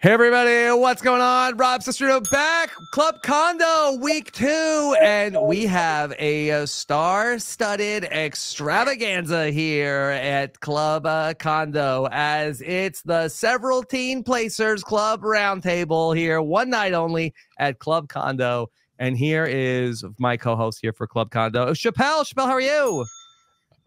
Hey everybody, what's going on? Rob Cesternino back, Club Condo week two, and we have a, uh, star-studded extravaganza here at Club uh, Condo as it's the several teen placers club roundtable here, one night only at Club Condo. And here is my co-host here for Club Condo, Chappell. Chappell, how are you?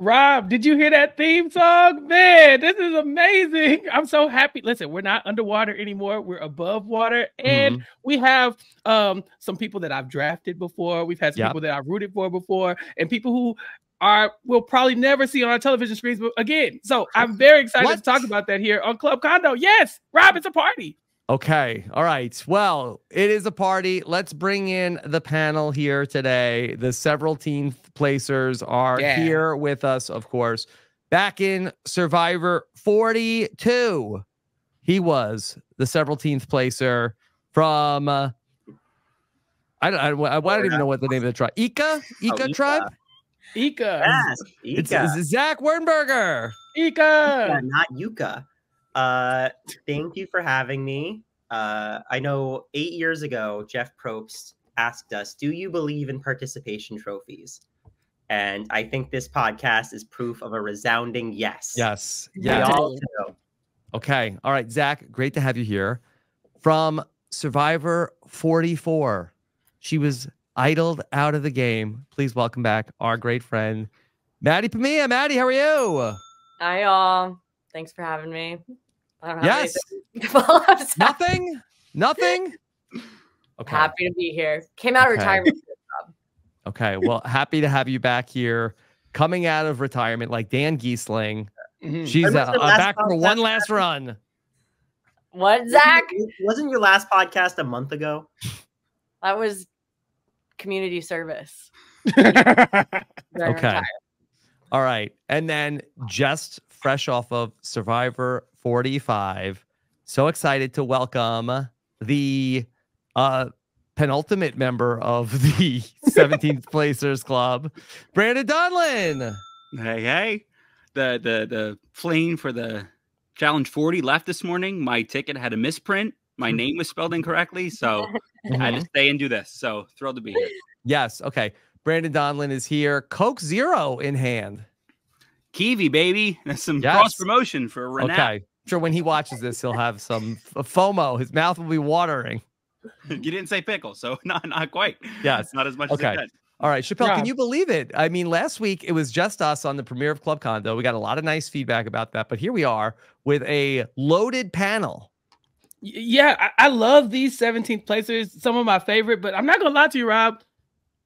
Rob, did you hear that theme song? Man, this is amazing. I'm so happy. Listen, we're not underwater anymore. We're above water. And mm-hmm. we have um, some people that I've drafted before. We've had some yep. people that I've rooted for before, and people who are will probably never see on our television screens again. So I'm very excited what? to talk about that here on Club Condo. Yes, Rob, it's a party. Okay. All right. Well, it is a party. Let's bring in the panel here today. The several team placers are yeah. here with us, of course. Back in Survivor 42, he was the several teams placer from. Uh, I don't, I, I, I don't even know what the name of the tribe. Ika? Ika oh, tribe? Ika. Yes, Ika. It's, it's Zach Wurtenberger. Ika. not Yuka. Uh, thank you for having me. Uh, I know eight years ago, Jeff Probst asked us, "Do you believe in participation trophies?" And I think this podcast is proof of a resounding yes. Yes. Yeah. Okay. All right, Zach. Great to have you here. From Survivor 44, she was idled out of the game. Please welcome back our great friend, Maddy Pomilla. Maddy, how are you? Hi, all. Thanks for having me. yes. Nothing. Nothing. Okay. Happy to be here. Came out okay. of retirement. Okay. Well, happy to have you back here, coming out of retirement, like Dan Gheesling. Mm-hmm. She's uh, uh, back for one last run. What, Zach? Wasn't your last podcast a month ago? That was community service. okay. All right. And then just fresh off of Survivor 45. So excited to welcome the uh, penultimate member of the 17th Placers Club, Brandon Donlon. Hey, hey. The the the plane for the Challenge 40 left this morning. My ticket had a misprint. My name was spelled incorrectly. So I had to mm-hmm. stay and do this. So thrilled to be here. Yes. Okay. Brandon Donlon is here. Coke Zero in hand. Kiwi, baby. That's some yes. cross promotion for Renat. Okay sure when he watches this, he'll have some FOMO. His mouth will be watering. you didn't say pickle, so not not quite. Yes, not as much okay. as All right, Chappell, yeah. can you believe it? I mean, last week it was just us on the premiere of Club Condo. We got a lot of nice feedback about that, but here we are with a loaded panel. Yeah, I, I love these 17th placers. Some of my favorite, but I'm not gonna lie to you, Rob.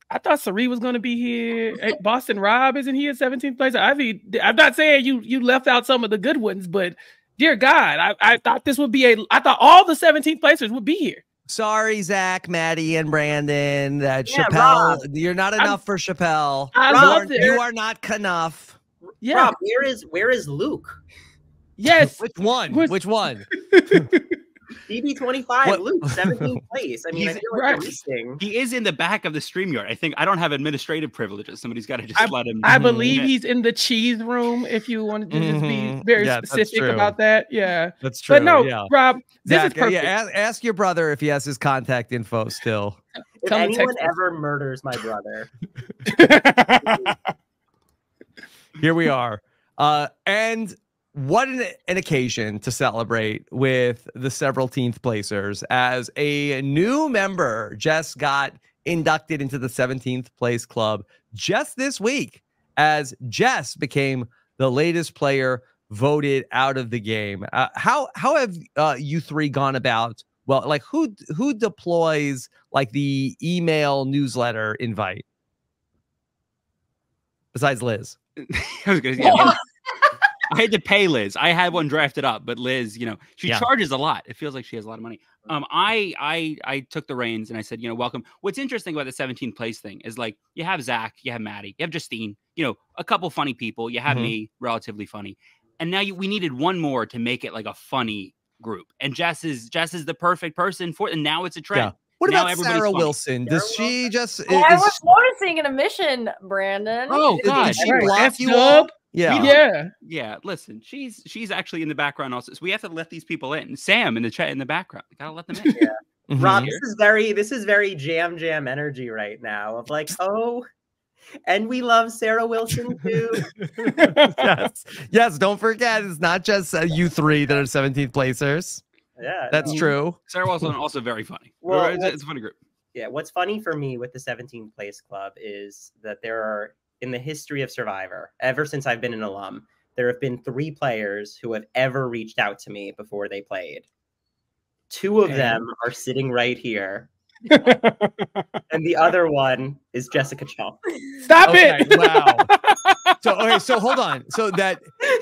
I thought Sari was going to be here. Hey, Boston Rob isn't he at 17th place? I mean, I'm not saying you you left out some of the good ones, but dear God, I, I thought this would be a, I thought all the 17th placers would be here. Sorry, Zach, Maddy, and Brandon. That yeah, Chappell, Rob, you're not enough I'm, for Chappell. I you, are, you are not enough. Yeah. Rob, where is where is Luke? Yes. Which one? Which one? BB25 Luke, 17th place. I mean, He's, I feel like right. He is in the back of the StreamYard. I think I don't have administrative privileges. Somebody's got to just I, let him. I believe he's in the cheese room. If you wanted to just be mm-hmm. very yeah, specific about that, yeah, that's true. But no, yeah. Rob, this Zach, is perfect. Yeah, ask, ask, your brother if he has his contact info still. if Tell anyone ever murders my brother, here we are. Uh, and what an, an, occasion to celebrate with the several teenth placers as a new member just got inducted into the 17th place club just this week as Jess became the latest player voted out of the game. Uh, how how have uh, you three gone about? Well, like who who deploys like the email newsletter invite besides Liz? I was gonna, yeah, I had to pay Liz. I had one drafted up, but Liz, you know, she yeah. charges a lot. It feels like she has a lot of money. Um, I I I took the reins and I said, you know, welcome. What's interesting about the 17th place thing is like you have Zach, you have Maddy, you have Justine, you know, a couple funny people. You have mm-hmm. me, relatively funny, and now you, we needed one more to make it like a funny group. And Jess is Jess is the perfect person for. And now it's a trend. Yeah. What now about Sarah funny. Wilson? Does Sarah she just? Oh, is, I was noticing an emission, Brandon. Oh God! Did she block you up? Yeah. Yeah. Yeah, listen, she's she's actually in the background also. So we have to let these people in. Sam in the chat in the background. We gotta let them in. Mhm. Rob, this is very this is very jam jam energy right now of like, oh, and we love Sarah Wilson too. yes. Yes. Don't forget, it's not just uh, you three that are 17th placers. Yeah, That's no. true. Sarah Wilson also very funny. Well, it's, it's a funny group. Yeah, what's funny for me with the 17th place club is that there are in the history of Survivor, ever since I've been an alum, there have been three players who have ever reached out to me before they played. Two of Okay. them are sitting right here, and the other one is Jessica Chong. Stop Okay, it. wow. So okay, so hold on. So that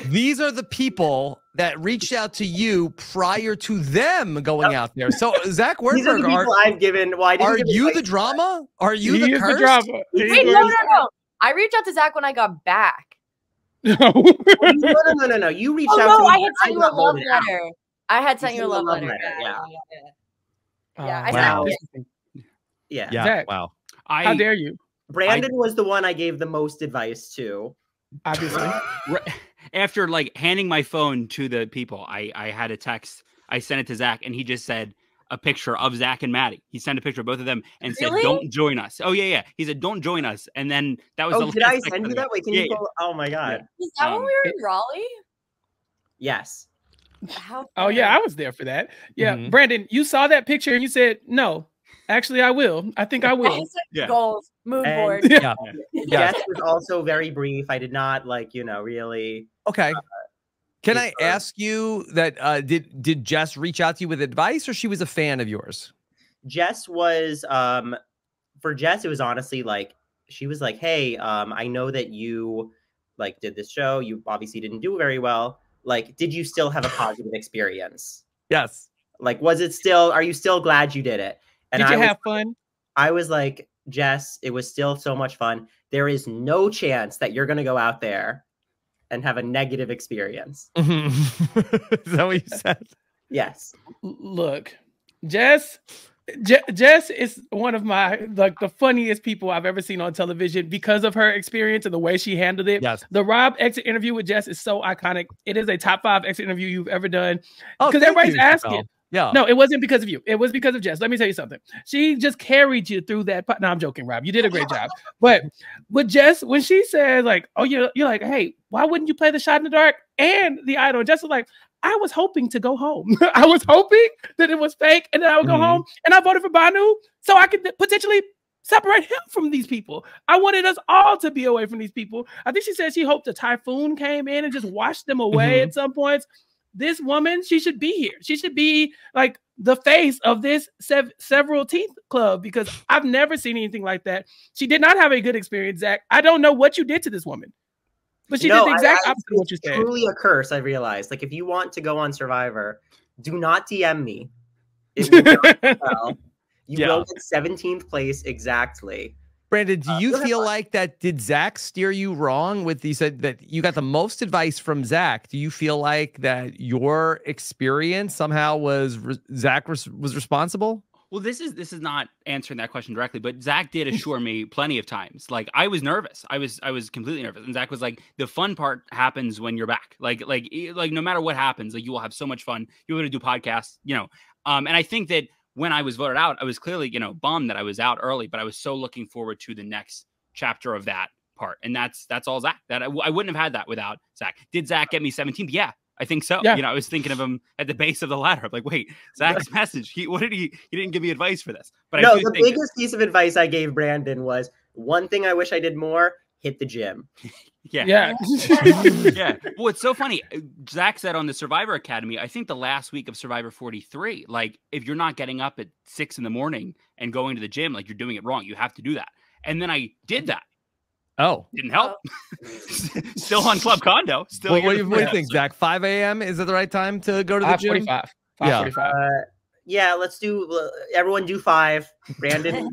these are the people that reached out to you prior to them going out there. So Zach These are the Wernberg, people are, I've given. Well, are give you advice the drama? Are you He the is curse? drama. Wait, no, no, no. I reached out to Zach when I got back. no. No, no, no, no, no. You reached Oh out to no, me. I had sent you a love voted out. letter. I had sent You you a sent love letter. letter, yeah. yeah, yeah. Yeah, I Wow. said- Yeah. Yeah. Zach. Wow. I How dare you? Brandon was the one I gave the most advice to. Obviously. After like handing my phone to the people, I I had a text. I sent it to Zach, and he just said a picture of Zach and Maddy. He sent a picture of both of them and Really? said, "Don't join us." Oh yeah, yeah. He said, "Don't join us," and then that was Oh, the did last I send you that? Wait, can Yeah, you yeah. pull? Oh my god. Is that when Um, we were in Raleigh? Yes. How Oh yeah, I was there for that. Yeah, Mhm. Brandon, you saw that picture and you said, "No, actually, I will. I think I I will." Yeah. goals, mood And- board. Yeah. Jess was also very brief. I did not like, you know, really. Okay. Can I ask you that uh did did Jess reach out to you with advice or she was a fan of yours? Jess was um for Jess, it was honestly like she was like, Hey, um, I know that you like did this show. You obviously didn't do very well. Like, did you still have a positive experience? Yes. Like, was it still are you still glad you did it? And Did I you was have fun? I was like, Jess, it was still so much fun. There is no chance that you're going to go out there and have a negative experience. Mhm. Is that what you said? Yes. Look, Jess, Je- Jess is one of my like the funniest people I've ever seen on television because of her experience and the way she handled it. Yes. The Rob exit interview with Jess is so iconic. It is a top five exit interview you've ever done. Oh, 'Cause thank everybody's you, asking. Yeah. No, it wasn't because of you. It was because of Jess. Let me tell you something. She just carried you through that. po- No, I'm joking, Rob. You did a great job. But with Jess, when she said like, "Oh, you're you're like, hey, why wouldn't you play the shot in the dark and the idol?" And Jess was like, "I was hoping to go home. I was hoping that it was fake, and then I would go Mhm. home, and I voted for Bhanu so I could potentially." Separate him from these people. I wanted us all to be away from these people. I think she said she hoped a typhoon came in and just washed them away Mhm. at some points this woman, she should be here. She should be like the face of this sev- several teeth club because I've never seen anything like that. She did not have a good experience, Zach. I don't know what you did to this woman, but she No, did the I- exact I- opposite of what you said. Truly a curse, I realized. Like, if you want to go on Survivor, do not DM me. It will not well. You Yeah. will get 17th place exactly. Brandon, do Uh, you go feel Mark. like that? Did Zach steer you wrong with you said that you got the most advice from Zach? Do you feel like that your experience somehow was re- Zach was, was responsible? Well, this is this is not answering that question directly, but Zach did assure me plenty of times. Like I was nervous. I was I was completely nervous, and Zach was like, "The fun part happens when you're back. Like like like no matter what happens, like you will have so much fun. You're going to do podcasts, you know." Um, and I think that when I was voted out, I was clearly you know bummed that I was out early, but I was so looking forward to the next chapter of that part, and that's that's all Zach. That I, I wouldn't have had that without Zach. Did Zach get me 17th? Yeah, I think so. Yeah. You know, I was thinking of him at the base of the ladder. I'm like, wait, Zach's message. He what did he? He didn't give me advice for this. But no, I do the biggest piece of advice I gave Brandon was one thing I wish I did more hit the gym. yeah, Yeah. yeah. Well, it's so funny. Uh, Zach said on the Survivor Academy, I think the last week of Survivor 43, like if you're not getting up at six in the morning and going to the gym, like you're doing it wrong. You have to do that. And then I did that. Oh, Didn't help. Still on Club Condo. Still. what, what, do you, what do you think. Zach? 5 a.m. Is it the right time to go to the gym? 545. Yeah. Uh, yeah, let's do. uh, Everyone do five. Brandon,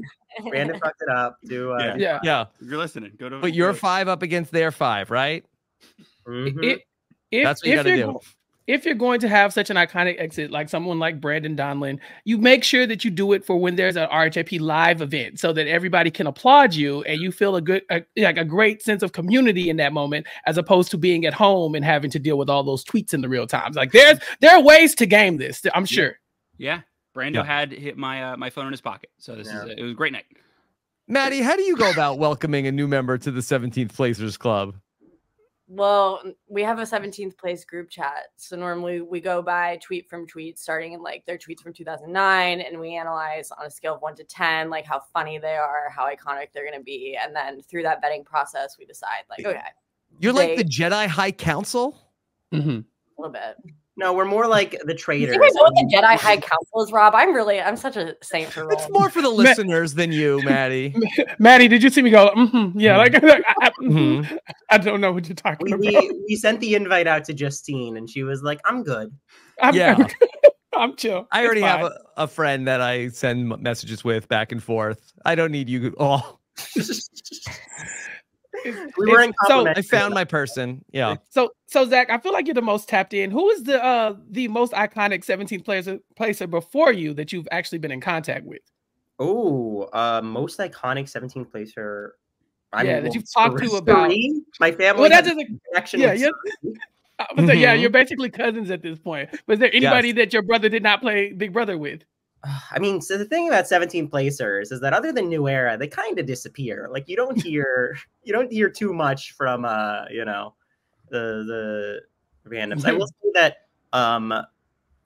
Brandon fucked it up. Do uh, Yeah. Yeah. Yeah, you're listening, go to. but you're five up against their five, right? mhm. If, if, That's what you gotta do. go- if you're going to have such an iconic exit like someone like Brandon Donlon, you make sure that you do it for when there's an RHAP live event so that everybody can applaud you and you feel a good a, like a great sense of community in that moment as opposed to being at home and having to deal with all those tweets in the real times. Like there's there are ways to game this, I'm sure. Yeah. Brando yeah. had hit my uh, my phone in his pocket. So this yeah. is a, it was a great night. Maddy, how do you go about welcoming a new member to the 17th Placers Club? Well, we have a 17th place group chat. So normally we go by tweet from tweet, starting in like their tweets from 2009, and we analyze on a scale of one to 10, like how funny they are, how iconic they're going to be. And then through that vetting process, we decide, like, okay. You're they, like the Jedi High Council? Mm-hmm. A little bit. No, we're more like the traders. You guys know what the Jedi High Council is, Rob? I'm really, I'm such a saint for It's more for the listeners than you, Maddy. Maddy, did you see me go? Mm-hmm. Yeah, like, like I, mm-hmm. I, don't know what you're talking we, about. We, we sent the invite out to Justine, and she was like, "I'm good. I'm, yeah, I'm, I'm chill. I already have a, a, friend that I send messages with back and forth. I don't need you all. We were in so I found my person. Yeah. So so Zach, I feel like you're the most tapped in. Who is the uh the most iconic 17th placer placer before you that you've actually been in contact with? Oh, uh most iconic 17th placer. I yeah, that you've talked to about my family. Well, that's just a connection. Yeah, yeah. Mm-hmm. yeah, you're basically cousins at this point. Was there anybody yes. that your brother did not play Big Brother with? I mean, so the thing about 17 placers is that other than New Era, they kind of disappear. Like you don't hear you don't hear too much from uh, you know, the the randoms. I will say that um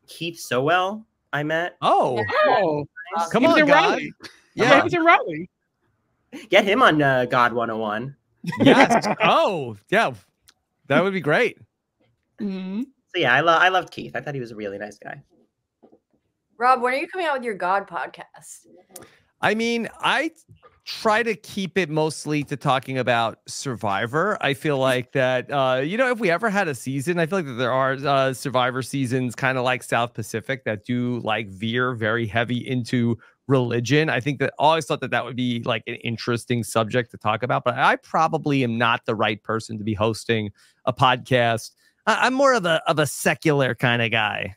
Keith Sowell I met. Oh, oh, nice. come on, God. Yeah, he was in Raleigh. Get him on uh, God 101. Yes. oh, yeah. That would be great. Mm-hmm. So yeah, I love I loved Keith. I thought he was a really nice guy. Rob, when are you coming out with your God podcast? I mean, I try to keep it mostly to talking about Survivor. I feel like that, uh, you know, if we ever had a season, I feel like that there are uh, Survivor seasons, kind of like South Pacific, that do like veer very heavy into religion. I think that I always thought that that would be like an interesting subject to talk about, but I probably am not the right person to be hosting a podcast. I'm more of a of a secular kind of guy.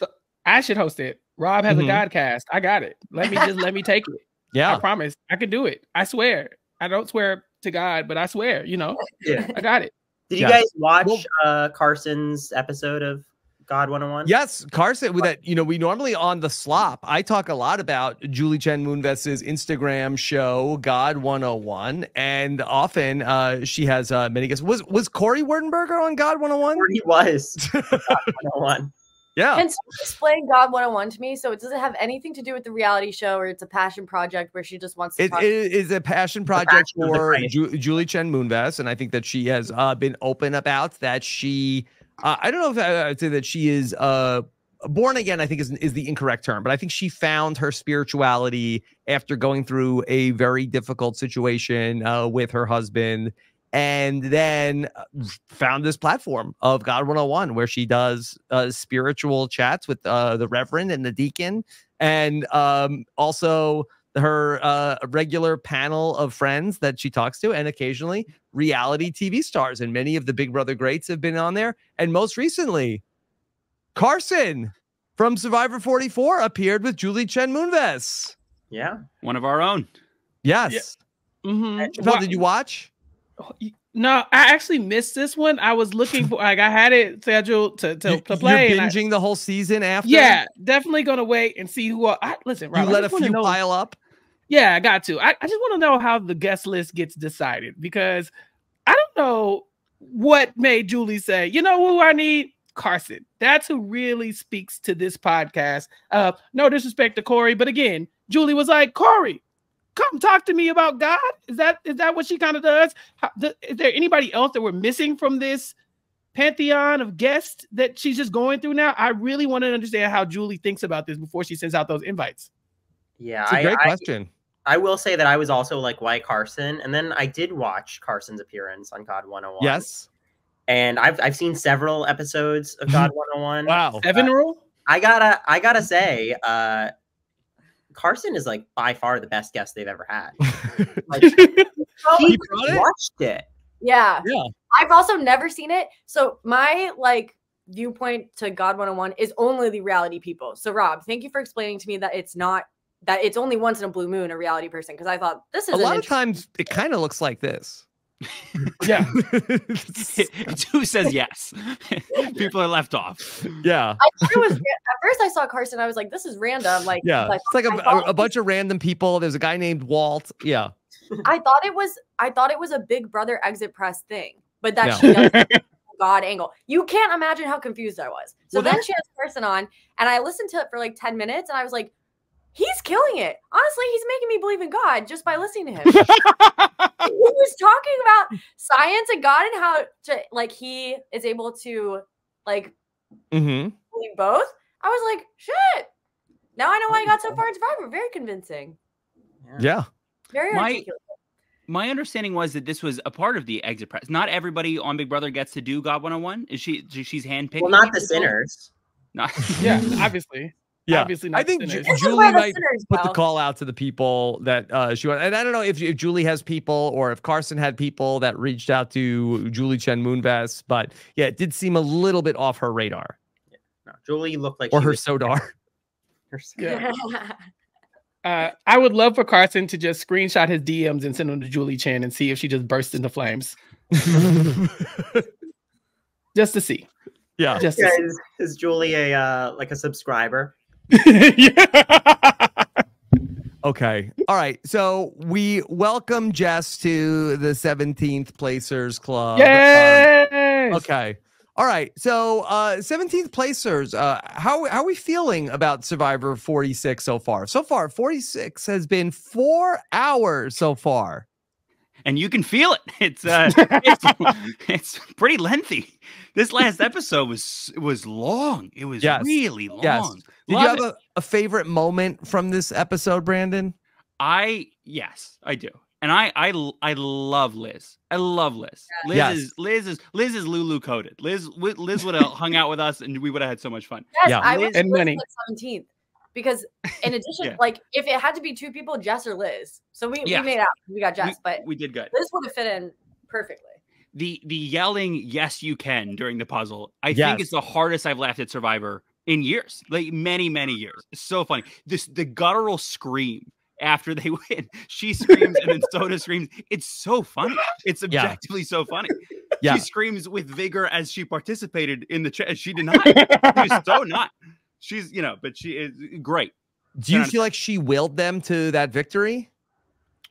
I should host it. Rob has mm-hmm. a Godcast. I got it. Let me just let me take it. Yeah. I promise. I can do it. I swear. I don't swear to God, but I swear, you know. Yeah. I got it. Did you guys watch well, uh Carson's episode of God 101? Yes, Carson. With that, you know, we normally on the slop. I talk a lot about Julie Chen Moonves's Instagram show, God 101, and often uh, she has uh, many guests. Was was Cory Wurtenberger on God 101? He was. God 101. Yeah. And so explain God 101 to me. So it doesn't have anything to do with the reality show or it's a passion project where she just wants to. It, it is a passion project passion for Ju- Julie Chen Moonves. And I think that she has uh, been open about that. She, uh, I don't know if I, would say that she is uh, born again, I think is, is the incorrect term, but I think she found her spirituality after going through a very difficult situation uh, with her husband and then uh, found this platform of God 101 where she does uh, spiritual chats with uh, the reverend and the deacon and um, also her uh, regular panel of friends that she talks to and occasionally reality TV stars and many of the Big Brother greats have been on there and most recently Carson from Survivor 44 appeared with Julie Chen Moonves. Yeah, one of our own. Yes. Yeah. Mm-hmm. Well, did you watch? No, I actually missed this one. I was looking for like I had it scheduled to to, to play. You're binging I, the whole season after. Yeah, definitely gonna wait and see who. I, listen, Rob, you let a few know, pile up. Yeah, I got to. I, I just want to know how the guest list gets decided because I don't know what made Julie say, you know who I need? Carson. That's who really speaks to this podcast. Uh, no disrespect to Cory, but again, Julie was like, Cory, come talk to me about God? Is that is that what she kind of does? How, the, is there anybody else that we're missing from this pantheon of guests that she's just going through now? I really want to understand how Julie thinks about this before she sends out those invites. Yeah, it's a great I, question. I, I will say that I was also like, why Carson? And then I did watch Carson's appearance on God 101. Yes. And I've I've seen several episodes of God 101. wow. Seven uh, rule? I gotta I gotta say, uh Carson is like by far the best guest they've ever had. Like, he watched it. Yeah. Yeah. I've also never seen it. So my like viewpoint to God 101 is only the reality people. So Rob, thank you for explaining to me that it's not that it's only once in a blue moon a reality person because I thought this is a lot of times it kind of looks like this. yeah. it's who says yes. People are left off. Yeah. I was at first I saw Carson. I was like, this is random. Like, yeah, like, it's like a, a, a bunch of random people. There's a guy named Walt. Yeah. I thought it was I thought it was a Big Brother exit press thing, but that she does God angle. You can't imagine how confused I was. So well, then she has Carson on, and I listened to it for like 10 minutes, and I was like, he's killing it. Honestly, he's making me believe in God just by listening to him. he was talking about science and God and how to like he is able to like mm-hmm. believe both. I was like, shit. Now I know why I got so far in Survivor. Very convincing. Yeah. Very my, articulate. My understanding was that this was a part of the exit press. Not everybody on Big Brother gets to do God 101. Is she she's handpicked? Well, not the sinners. Not yeah, obviously. Yeah, obviously I think Ju- Julie might put the call out to the people that uh, she wants. And I don't know if, if Julie has people or if Carson had people that reached out to Julie Chen Moonves, but yeah, it did seem a little bit off her radar. Yeah, no, Julie looked like or her sodar. Her yeah. uh, I would love for Carson to just screenshot his DMs and send them to Julie Chen and see if she just bursts into flames. just to see. Yeah. Just yeah, is, is Julie a uh, like a subscriber? okay. All right. So we welcome Jess to the 17th Placers Club. Yes. Um, okay. All right. So uh 17th placers, uh how how are we feeling about Survivor 46 so far? So far, 46 has been four hours so far. And you can feel it. It's uh it's, it's pretty lengthy. This last episode was was long. It was yes. really long. Yes. Did Love you have a, a favorite moment from this episode, Brandon? I yes, I do. And I I I love Liz. I love Liz. Liz yes. is Liz is Liz is Lulu coded. Liz Liz would have hung out with us and we would have had so much fun. Yes, yeah. I was and money. 17th because in addition, yeah. like if it had to be two people, Jess or Liz. So we, yeah. we made out. We got Jess, we, but we did good. Liz would have fit in perfectly. The the yelling "Yes, you can" during the puzzle, I yes. think is the hardest I've laughed at Survivor in years, like many many years. It's so funny. This the guttural scream after they win. She screams and then Soda screams. It's so funny. It's objectively yeah. so funny. Yeah. She screams with vigor as she participated in the chat. She did not. She's so not. She's, you know, but she is great. Do you feel like she willed them to that victory?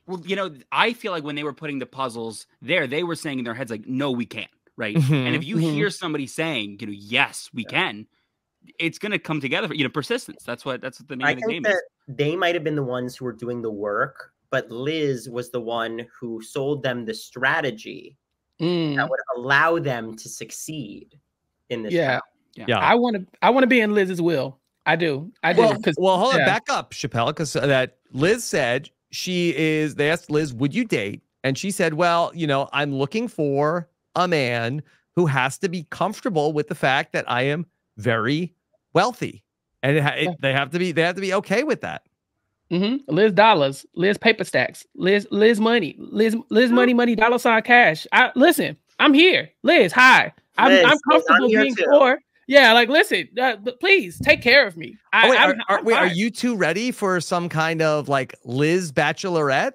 Well, you know, I feel like when they were putting the puzzles there, they were saying in their heads, like, no, we can't. Right. Mm-hmm, and if you mm-hmm. hear somebody saying, you know, yes, we yeah. can, it's going to come together. You know, persistence. That's what that's what the name I of the game is. They might have been the ones who were doing the work, but Liz was the one who sold them the strategy mm. that would allow them to succeed in this. Yeah, yeah. yeah. I want to. I want to be in Liz's will. I do. I do. Well, well hold yeah. on. Back up, Chappell, because that Liz said she is. They asked Liz, "Would you date?" And she said, "Well, you know, I'm looking for a man who has to be comfortable with the fact that I am very wealthy, and it, it, they have to be they have to be okay with that. Mm-hmm. Liz dollars, Liz paper stacks, Liz Liz money, Liz Liz money money dollar sign cash. I listen. I'm here, Liz. Hi, I'm Liz, I'm comfortable I'm being too. poor. Yeah, like listen, uh, please take care of me. I, oh, wait, are, are, wait, are, you two ready for some kind of like Liz Bachelorette?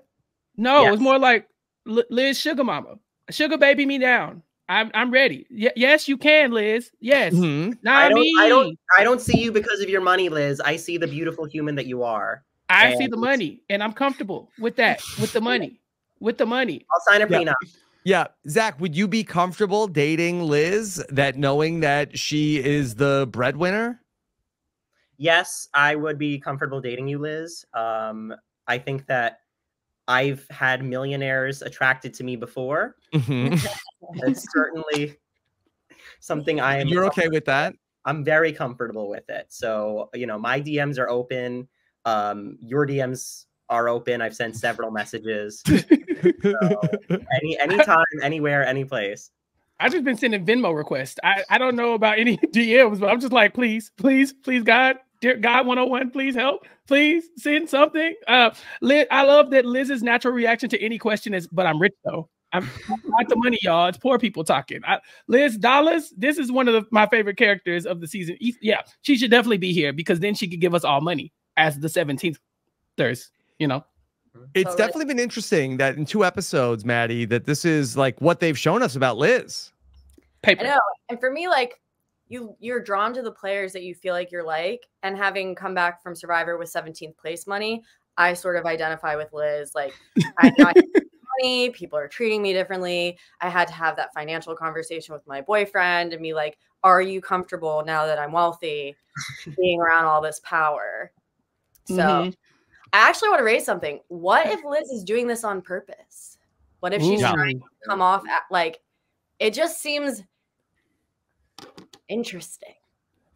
No, yes. it's more like Liz Sugar Mama, Sugar Baby me down. I'm I'm ready. Y- yes, you can, Liz. Yes. Mm-hmm. Not I don't, me. I don't I don't see you because of your money, Liz. I see the beautiful human that you are. I and see the money and I'm comfortable with that. With the money. With the money. I'll sign a yeah. prenup. Yeah, Zach, would you be comfortable dating Liz that knowing that she is the breadwinner? Yes, I would be comfortable dating you, Liz. Um, I think that I've had millionaires attracted to me before. Mm-hmm. it's certainly something I am. You're okay with that? I'm very comfortable with it. So, you know, my DMs are open. Um, your DMs are open. I've sent several messages. so, any anytime, anywhere, any place. I've just been sending Venmo requests. I, I don't know about any DMs, but I'm just like, please, please, please, God, dear God 101, please help. Please send something. Uh Liz, I love that Liz's natural reaction to any question is, but I'm rich though. I'm not the money, y'all. It's poor people talking. I, Liz Dollars, this is one of the, my favorite characters of the season. Yeah, she should definitely be here because then she could give us all money as the 17th Thursday, you know? It's definitely been interesting that in two episodes, Maddy, that this is like what they've shown us about Liz. Paper. I know. And for me, like you you're drawn to the players that you feel like you're like. And having come back from Survivor with 17th place money, I sort of identify with Liz. Like I, I money, people are treating me differently. I had to have that financial conversation with my boyfriend and be like, are you comfortable now that I'm wealthy being around all this power? So mm-hmm. I actually want to raise something. What if Liz is doing this on purpose? What if she's Ooh. trying to come off at, like it just seems interesting.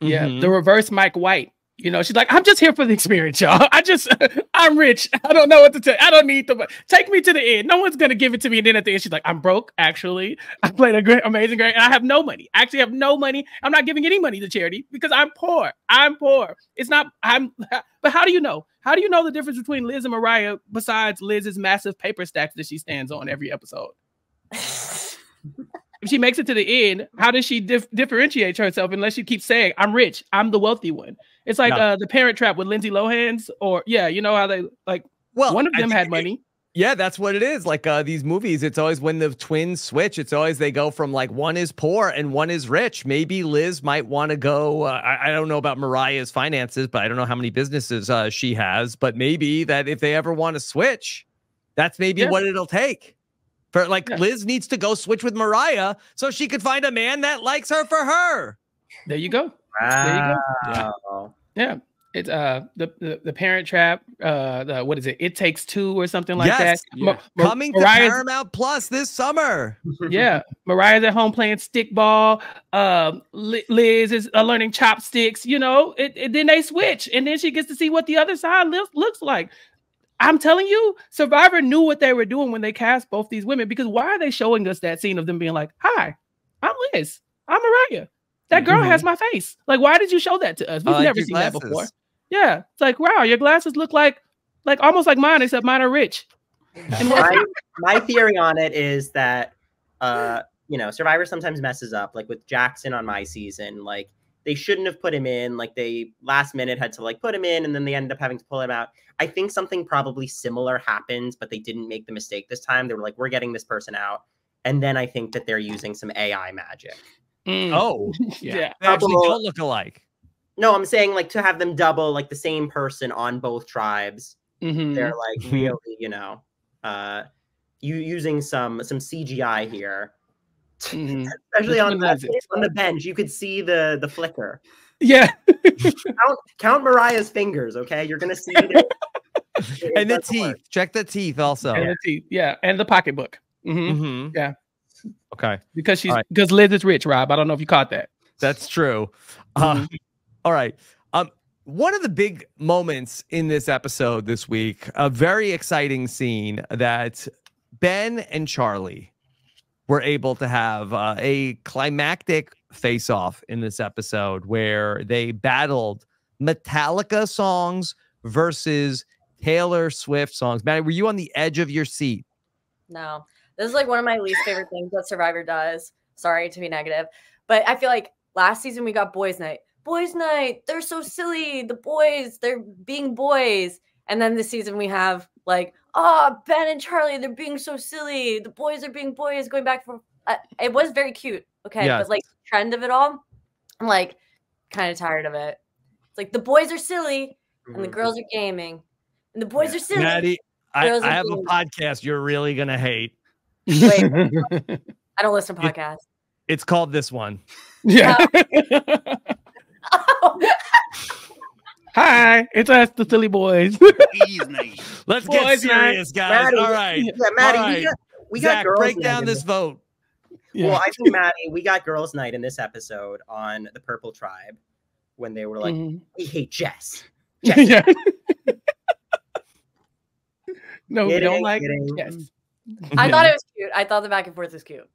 Yeah, mm-hmm. the reverse Mike White. You know, she's like, I'm just here for the experience, y'all. I just, I'm rich. I don't know what to tell. I don't need the take me to the end. No one's gonna give it to me. And then at the end, she's like, I'm broke. Actually, I played a great, amazing, great, and I have no money. I actually have no money. I'm not giving any money to charity because I'm poor. I'm poor. It's not. I'm. But how do you know? How do you know the difference between Liz and Mariah besides Liz's massive paper stacks that she stands on every episode? if she makes it to the end, how does she dif- differentiate herself unless she keeps saying, "I'm rich, I'm the wealthy one"? It's like no. uh, the Parent Trap with Lindsay Lohan's, or yeah, you know how they like. Well, one of them had money. It, yeah, that's what it is. Like uh, these movies, it's always when the twins switch. It's always they go from like one is poor and one is rich. Maybe Liz might want to go. Uh, I, I, don't know about Mariah's finances, but I don't know how many businesses uh, she has. But maybe that if they ever want to switch, that's maybe yeah. what it'll take. For like yeah. Liz needs to go switch with Mariah so she could find a man that likes her for her. There you go. Wow. There you go. Yeah. yeah. It's uh the, the, the Parent Trap. Uh, the what is it? It takes two or something like yes. that. Yeah. Ma- Coming Mariah's, to Paramount Plus this summer. yeah, Mariah's at home playing stickball. Um, Liz is uh, learning chopsticks. You know, it, it, then they switch, and then she gets to see what the other side looks looks like. I'm telling you, Survivor knew what they were doing when they cast both these women because why are they showing us that scene of them being like, Hi, I'm Liz, I'm Mariah. That girl mm-hmm. has my face. Like, why did you show that to us? We've never seen glasses. that before. Yeah. It's like, wow, your glasses look like like almost like mine, except mine are rich. And my, my theory on it is that uh, you know, Survivor sometimes messes up, like with Jackson on my season, like they shouldn't have put him in. Like they last minute had to like put him in, and then they ended up having to pull him out. I think something probably similar happened, but they didn't make the mistake this time. They were like, we're getting this person out. And then I think that they're using some AI magic. Mm. Oh, yeah. yeah. They actually don't look alike. No, I'm saying like to have them double like the same person on both tribes. Mm-hmm. They're like really, you know, uh, you using some some CGI here Mm-hmm. Especially on the, on the bench, you could see the the flicker. Yeah. count, count Mariah's fingers, okay? You're gonna see it. and the teeth. Work. Check the teeth also. And the teeth. Yeah, and the pocketbook. Mm-hmm. Mm-hmm. Yeah. Okay. Because she's right. because Liz is rich, Rob. I don't know if you caught that. That's true. Uh, mm-hmm. all right. Um, one of the big moments in this episode this week, a very exciting scene that Ben and Charlie were able to have uh, a climactic face off in this episode where they battled Metallica songs versus Taylor Swift songs. Maddy, were you on the edge of your seat? No. This is like one of my least favorite things that Survivor does. Sorry to be negative, but I feel like last season we got Boys Night. Boys Night, they're so silly. The boys, they're being boys. And then this season we have like, oh, Ben and Charlie, they're being so silly. The boys are being boys, going back for. Uh, it was very cute, okay, but like trend of it all, I'm like kind of tired of it. It's like the boys are silly and the mm-hmm. girls are gaming, and the boys yeah. are silly. Maddy, I, I have gaming. a podcast you're really gonna hate. Wait, I don't listen to podcasts. It's called this one. Yeah. oh. Hi, it's us, the silly boys. Let's get boys serious, guys. Maddy, All right. Yeah, Maddy, right. we got, we got Zach, break down this vote. Yeah. Well, I think Maddy, we got girls' night in this episode on the Purple Tribe when they were like, mm-hmm. "We hate Jess." Jess. yeah. no, we don't like Jess. I thought it was cute. I thought the back and forth was cute.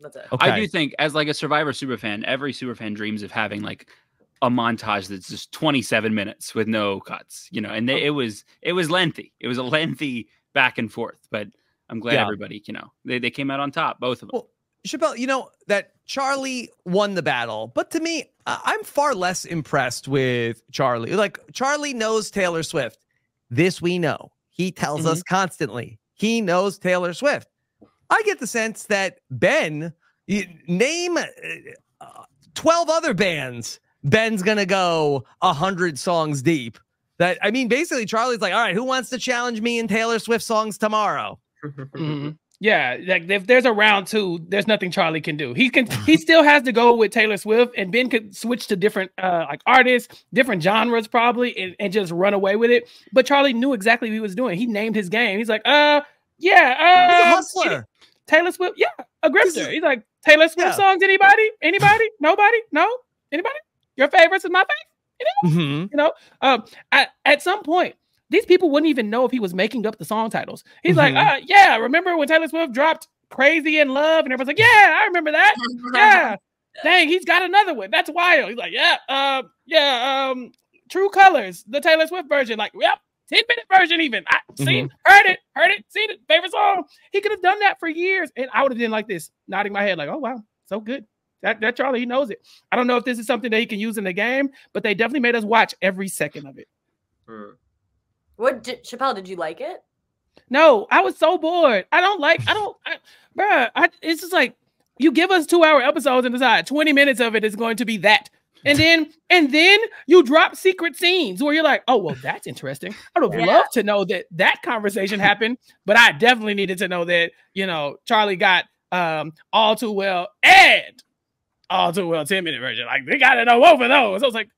That's it. Okay. I do think, as like a Survivor super fan, every super fan dreams of having like a montage that's just 27 minutes with no cuts, you know, and they, oh. it was it was lengthy. It was a lengthy back and forth, but I'm glad Yeah. everybody, you know, they, they came out on top, both of them. Well, Chappell, you know that Charlie won the battle, but to me, I- I'm far less impressed with Charlie. Like Charlie knows Taylor Swift. This we know. He tells mm-hmm. us constantly. He knows Taylor Swift. I get the sense that Ben, name uh, uh, 12 other bands, Ben's gonna go a hundred songs deep. That I mean, basically, Charlie's like, all right, who wants to challenge me in Taylor Swift songs tomorrow? Mhm. Yeah, like if there's a round two, there's nothing Charlie can do. He can he still has to go with Taylor Swift, and Ben could switch to different uh like artists, different genres probably, and, and just run away with it. But Charlie knew exactly what he was doing. He named his game. He's like, uh, yeah, uh, He's a hustler. Taylor Swift, yeah, a grifter. He's like Taylor Swift Yeah. songs. Anybody? Anybody? Nobody? No? Anybody? Your favorites is my favorite. Mhm. You know, um, at, at some point, these people wouldn't even know if he was making up the song titles. He's like, Mhm. uh, yeah, remember when Taylor Swift dropped Crazy in Love? And everyone's like, yeah, I remember that. Yeah. Dang, he's got another one. That's wild. He's like, yeah, uh, yeah, um, True Colors, the Taylor Swift version. Like, yep, 10 minute version, even. I seen, heard it, heard it, seen it, favorite song. He could have done that for years. And I would have been like this, nodding my head, like, oh, wow, so good. That, that Charlie, he knows it. I don't know if this is something that he can use in the game, but they definitely made us watch every second of it. Hmm. What did, Chappell? Did you like it? No, I was so bored. I don't like, I don't, I, bruh, I, it's just like you give us two hour episodes and decide 20 minutes of it is going to be that. And then, and then you drop secret scenes where you're like, oh, well, that's interesting. I would Yeah. love to know that that conversation happened, but I definitely needed to know that, you know, Charlie got um all too well and all too well 10 minute version. Like they got to know both of those. I was like,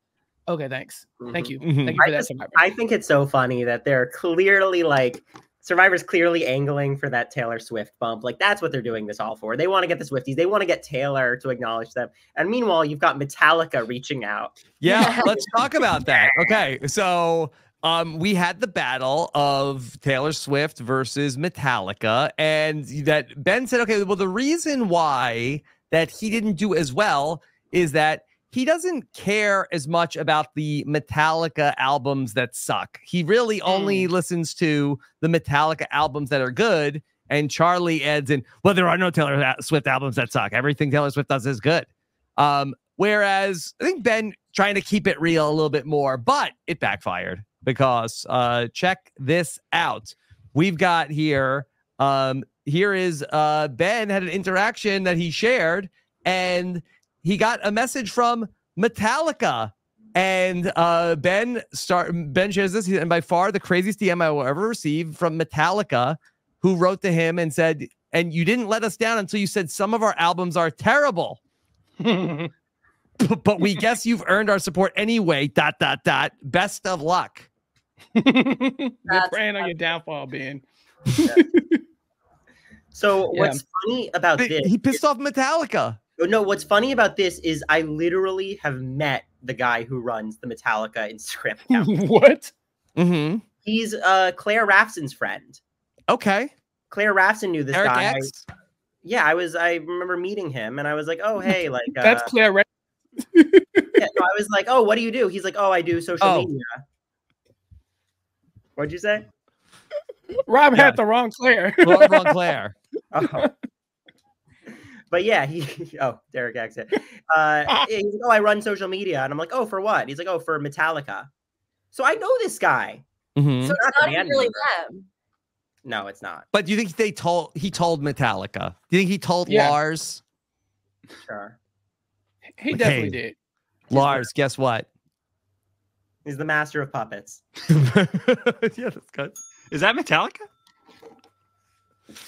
okay, thanks. Thank you. Mhm. Thank you I for that. just- Survivor. I think it's so funny that they're clearly like Survivor's clearly angling for that Taylor Swift bump. Like that's what they're doing this all for. They want to get the Swifties. They want to get Taylor to acknowledge them. And meanwhile, you've got Metallica reaching out. Yeah, let's talk about that. Okay, so um, we had the battle of Taylor Swift versus Metallica, and that Ben said, okay, well, the reason why that he didn't do as well is that he doesn't care as much about the Metallica albums that suck. He really only listens to the Metallica albums that are good. And Charlie adds in, well, there are no Taylor Swift albums that suck. Everything Taylor Swift does is good. Um, whereas I think Ben trying to keep it real a little bit more, but it backfired because uh check this out. We've got here um here is uh Ben had an interaction that he shared and he got a message from Metallica and uh Ben start Ben shares this and by far the craziest DM I will ever receive from Metallica who wrote to him and said and you didn't let us down until you said some of our albums are terrible but we guess you've earned our support anyway. Dot dot dot. Best of luck. They're praying on your downfall, Ben. So Yeah. what's funny about Th- this? He pissed off Metallica. No, what's funny about this is I literally have met the guy who runs the Metallica Instagram account. what? Mm-hmm. He's uh Claire Rafson's friend. Okay. Claire Rafson knew this Eric guy. X. Yeah, I was. I remember meeting him, and I was like, "Oh, hey, like." Uh, That's Claire. Ra- yeah, no, I was like, "Oh, what do you do?" He's like, "Oh, I do social Oh. media." What'd you say? Rob Yeah. had the wrong Claire. Wrong, wrong Claire. Oh. But yeah, he. Oh, Derek Exit. Uh, he's like, "Oh, I run social media," and I'm like, "Oh, for what?" He's like, "Oh, for Metallica." So I know this guy. Mhm. So it's not the even really member. them. No, it's not. But do you think they told he told Metallica? Do you think he told Yeah. Lars? Sure. he Okay. definitely did. Lars, guess what? He's the master of puppets. yeah, that's good. Is that Metallica?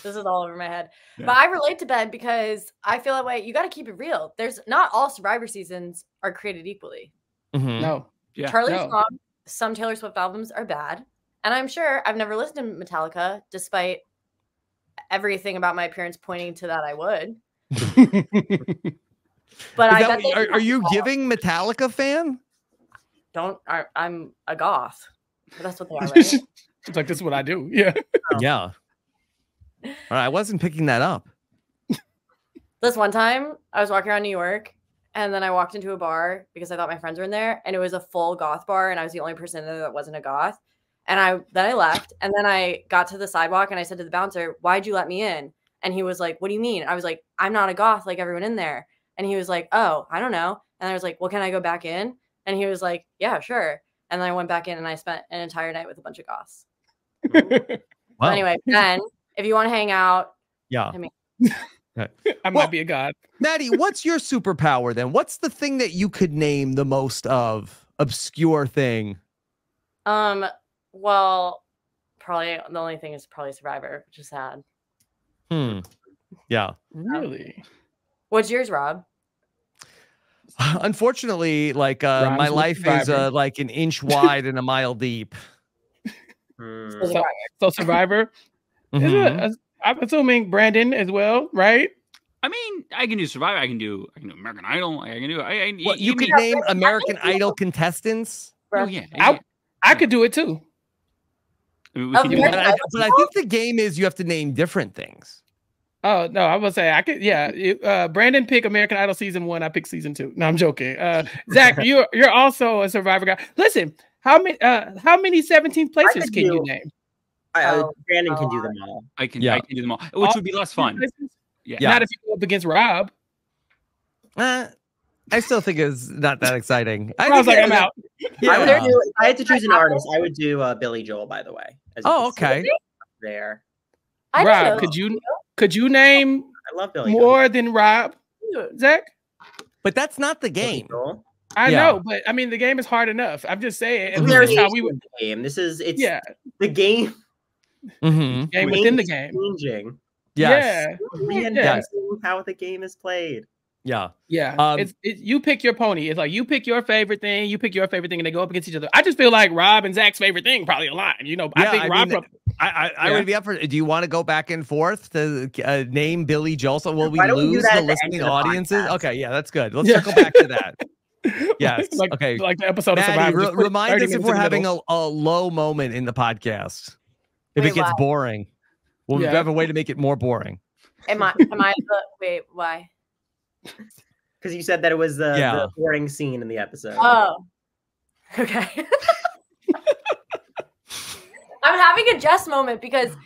This is all over my head. Yeah. But I relate to Ben because I feel that way. You got to keep it real. There's not all Survivor seasons are created equally. Mhm. No. Yeah. Charlie's No. wrong. Some Taylor Swift albums are bad. And I'm sure I've never listened to Metallica, despite everything about my appearance pointing to that I would. But Is I that bet are, are you giving Metallica fan? Don't. I, I'm a goth. But that's what they are, right? it's like this is what I do. Yeah. Oh. Yeah. All right, I wasn't picking that up. this one time, I was walking around New York, and then I walked into a bar because I thought my friends were in there, and it was a full goth bar, and I was the only person there that wasn't a goth. And I then I left, and then I got to the sidewalk, and I said to the bouncer, "Why'd you let me in?" And he was like, "What do you mean?" I was like, "I'm not a goth like everyone in there." And he was like, "Oh, I don't know." And I was like, "Well, can I go back in?" And he was like, "Yeah, sure." And then I went back in, and I spent an entire night with a bunch of goths. Wow. Anyway, Ben, if you want to hang out, yeah. I mean- I Well- might be a god. Maddy, what's your superpower then? What's the thing that you could name the most of? Obscure thing. um, well, probably the only thing is probably Survivor, which is sad. Hmm. Yeah. Really? What's yours, Rob? Unfortunately, like uh, Rhymes my with life is uh, like an inch wide and a mile deep. Hmm. So So- Survivor. So Survivor. Is Mhm. it, I'm assuming Brandon as well, right? I mean, I can do Survivor. I can do I can do American Idol. I can do. I, I What, you could mean- name American Idol contestants. Oh yeah. I- yeah. I could do it too. I mean, we can do But that. I, but I think the game is you have to name different things. Oh no, I would say I could. Yeah, uh, Brandon pick American Idol season one. I pick season two. No, I'm joking. Uh, Zach, you're you're also a Survivor guy. Listen, how many uh, how many 17th places could can you name? I, Oh, Brandon can do them all. I can. Yeah. I can do them all, which would be less fun. Yeah. Yeah. Not if you go up against Rob. Uh, I still think it's not that exciting. I was like, I'm it- out. I, would Yeah. do, I had to choose an artist, I would do uh, Billy Joel. By the way. as Oh, okay. There, I didn't know Rob, could you could you name I love Billy Joel. more than Rob, Zach? But that's not the game. I Yeah. know, but I mean the game is hard enough. I'm just saying. At least There's that's how we would. game. This is it's Yeah, the game. Mm-hmm. game within the game. Changing. Yes. Yeah, Reinventing how the game is played. Yeah. yeah. Um, it's it, you pick your pony. It's like you pick your favorite thing, you pick your favorite thing, and they go up against each other. I just feel like Rob and Zach's favorite thing probably a align. You know, I think I Rob. mean, prob- I I, I Yeah. would be up for. Do you want to go back and forth to uh, name Billy Joel? So will we Why don't we lose the at listening the audiences? podcast? Okay, yeah, that's good. Let's Yeah. circle back to that. Yes. like, okay. like the episode of Maddy, Survivor. re- remind us if we're having a, a low moment in the podcast. If Wait, it gets why? boring, we'll Yeah. have a way to make it more boring. Am I? Am I? The, wait, why? Because you said that it was the, Yeah. the boring scene in the episode. Oh, okay. I'm having a Jess moment because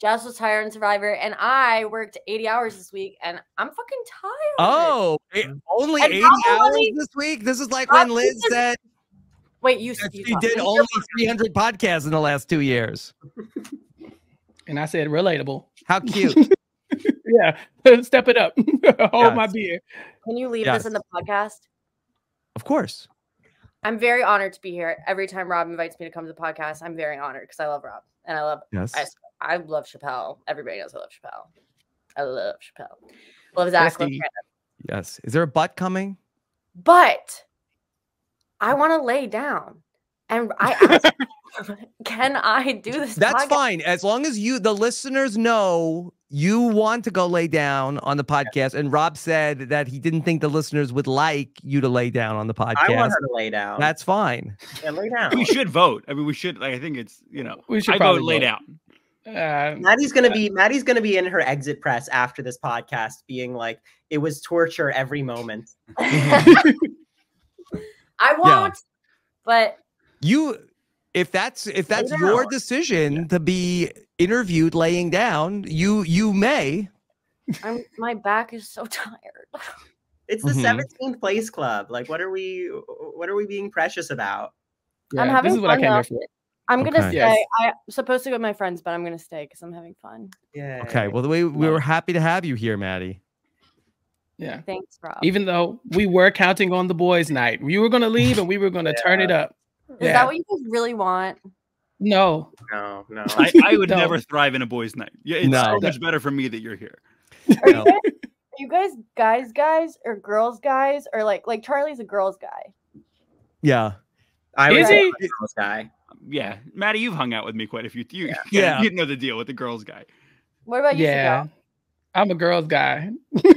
Jess was tired in Survivor, and I worked 80 hours this week, and I'm fucking tired. Oh, eh, only And 80 hours this week? This is like when Liz this is- said wait, you, you she did only 300 podcasts in the last two years. and I said relatable. How cute. Yeah, step it up. Hold my beer. Can you leave Yes. this in the podcast? of course. I'm very honored to be here. Every time Rob invites me to come to the podcast, I'm very honored because I love Rob and I love Yes. I, I love Chappell. Everybody knows I love Chappell. I love Chappell. Love Zach. Love Yes. Is there a butt coming? But I want to lay down. And I asked, can I do this? That's podcast? fine. As long as you, the listeners know you want to go lay down on the podcast. And Rob said that he didn't think the listeners would like you to lay down on the podcast. I want her to lay down. That's fine. yeah, lay down. We should vote. I mean, we should. Like, I think it's you know. We should I probably vote lay vote. down. Uh, Maddy's gonna be Maddy's gonna be in her exit press after this podcast, being like, "It was torture every moment." I won't. But You, if that's if that's your down. decision to be interviewed laying down, you you may. I'm, my back is so tired. It's the Mhm. 17th place club. Like, what are we? What are we being precious about? yeah, I'm having this is what I fun, came here for. I'm gonna Okay. stay. Yes. I'm supposed to go with my friends, but I'm gonna stay because I'm having fun. Yeah. Okay. Well, we we were happy to have you here, Maddy. Yeah. Thanks, Rob. Even though we were counting on the boys' night, you were gonna leave and we were gonna turn it up. is yeah. that what you guys really want? No, no, no. I, I would No. never thrive in a boys' night. Yeah, it's No. so much better for me that you're here. Are No. you, guys, are you guys guys guys or girls guys or like like Charlie's a girls guy? Yeah. I would Is he? A girls guy. Yeah, Maddy, you've hung out with me quite a few. You, Yeah. you know the deal with the girls guy. What about you? yeah, Chappell? I'm a girls guy. Oh,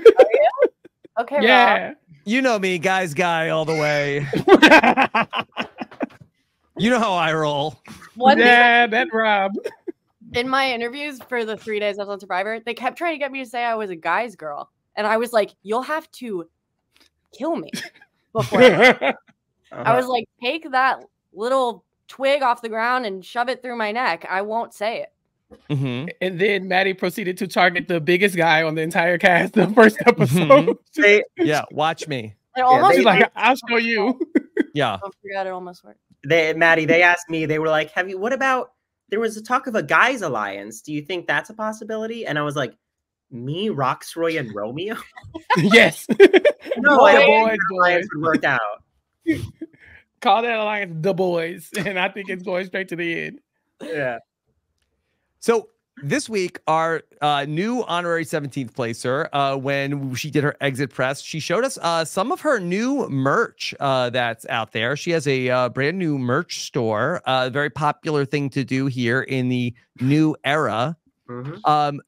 Okay, Rob. yeah, You know me, guys, guy, all the way. You know how I roll. One yeah, that Rob. in my interviews for the three days I was on Survivor, they kept trying to get me to say I was a guy's girl, and I was like, "You'll have to kill me before." I Uh-huh. was like, "Take that little twig off the ground and shove it through my neck. I won't say it. Mm-hmm. And then Maddy proceeded to target the biggest guy on the entire cast the first episode. Mhm. They, Yeah, watch me. It almost She's they- like, I'll show you. Yeah. I forgot it almost worked. they, Maddy, they asked me. They were like, "Have you? What about? There was a talk of a guys' alliance. Do you think that's a possibility?" And I was like, "Me, Rocksroy, and Romeo? yes. No, I the think boys, that boys. alliance would work out." Call that alliance the boys. And I think it's going straight to the end. Yeah. So this week, our uh, new honorary 17th placer, uh, when she did her exit press, she showed us uh, some of her new merch uh, that's out there. She has a uh, brand new merch store, a very popular thing to do here in the new era. Mhm. Um,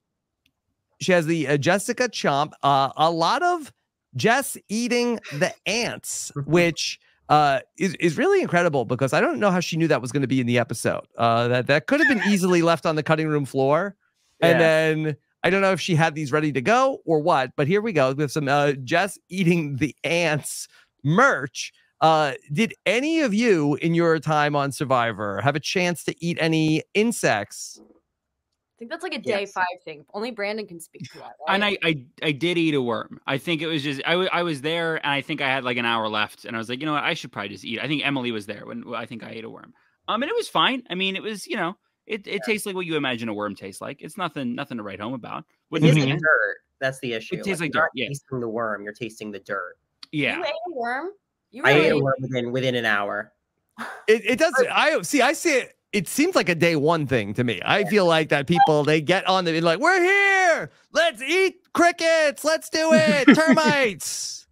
she has the uh, Jessica Chomp, uh, a lot of Jess eating the ants, which uh, is is really incredible because I don't know how she knew that was going to be in the episode. Uh, that that could have been easily left on the cutting room floor, and Yeah. then I don't know if she had these ready to go or what. But here we go with some uh, Jess eating the ants merch. Uh, did any of you in your time on Survivor have a chance to eat any insects? I think that's like a day Yes. five thing. Only Brandon can speak to that. And? I, I I did eat a worm. I think it was just I, w- I was there and I think I had like an hour left and I was like, you know what, I should probably just eat. I think Emily was there when I think I ate a worm. Um and it was fine. I mean, it was, you know, it, it tastes like what you imagine a worm tastes like. It's nothing nothing to write home about. It Wouldn't like dirt. That's the issue. It tastes like you're dirt, not yeah. tasting the worm. You're tasting the dirt. Yeah. You ate a worm? You I ate a worm within within an hour. It, it does. I see. I see it. It seems like a day one thing to me. I feel like that people they get on the like we're here. Let's eat crickets. Let's do it. Termites.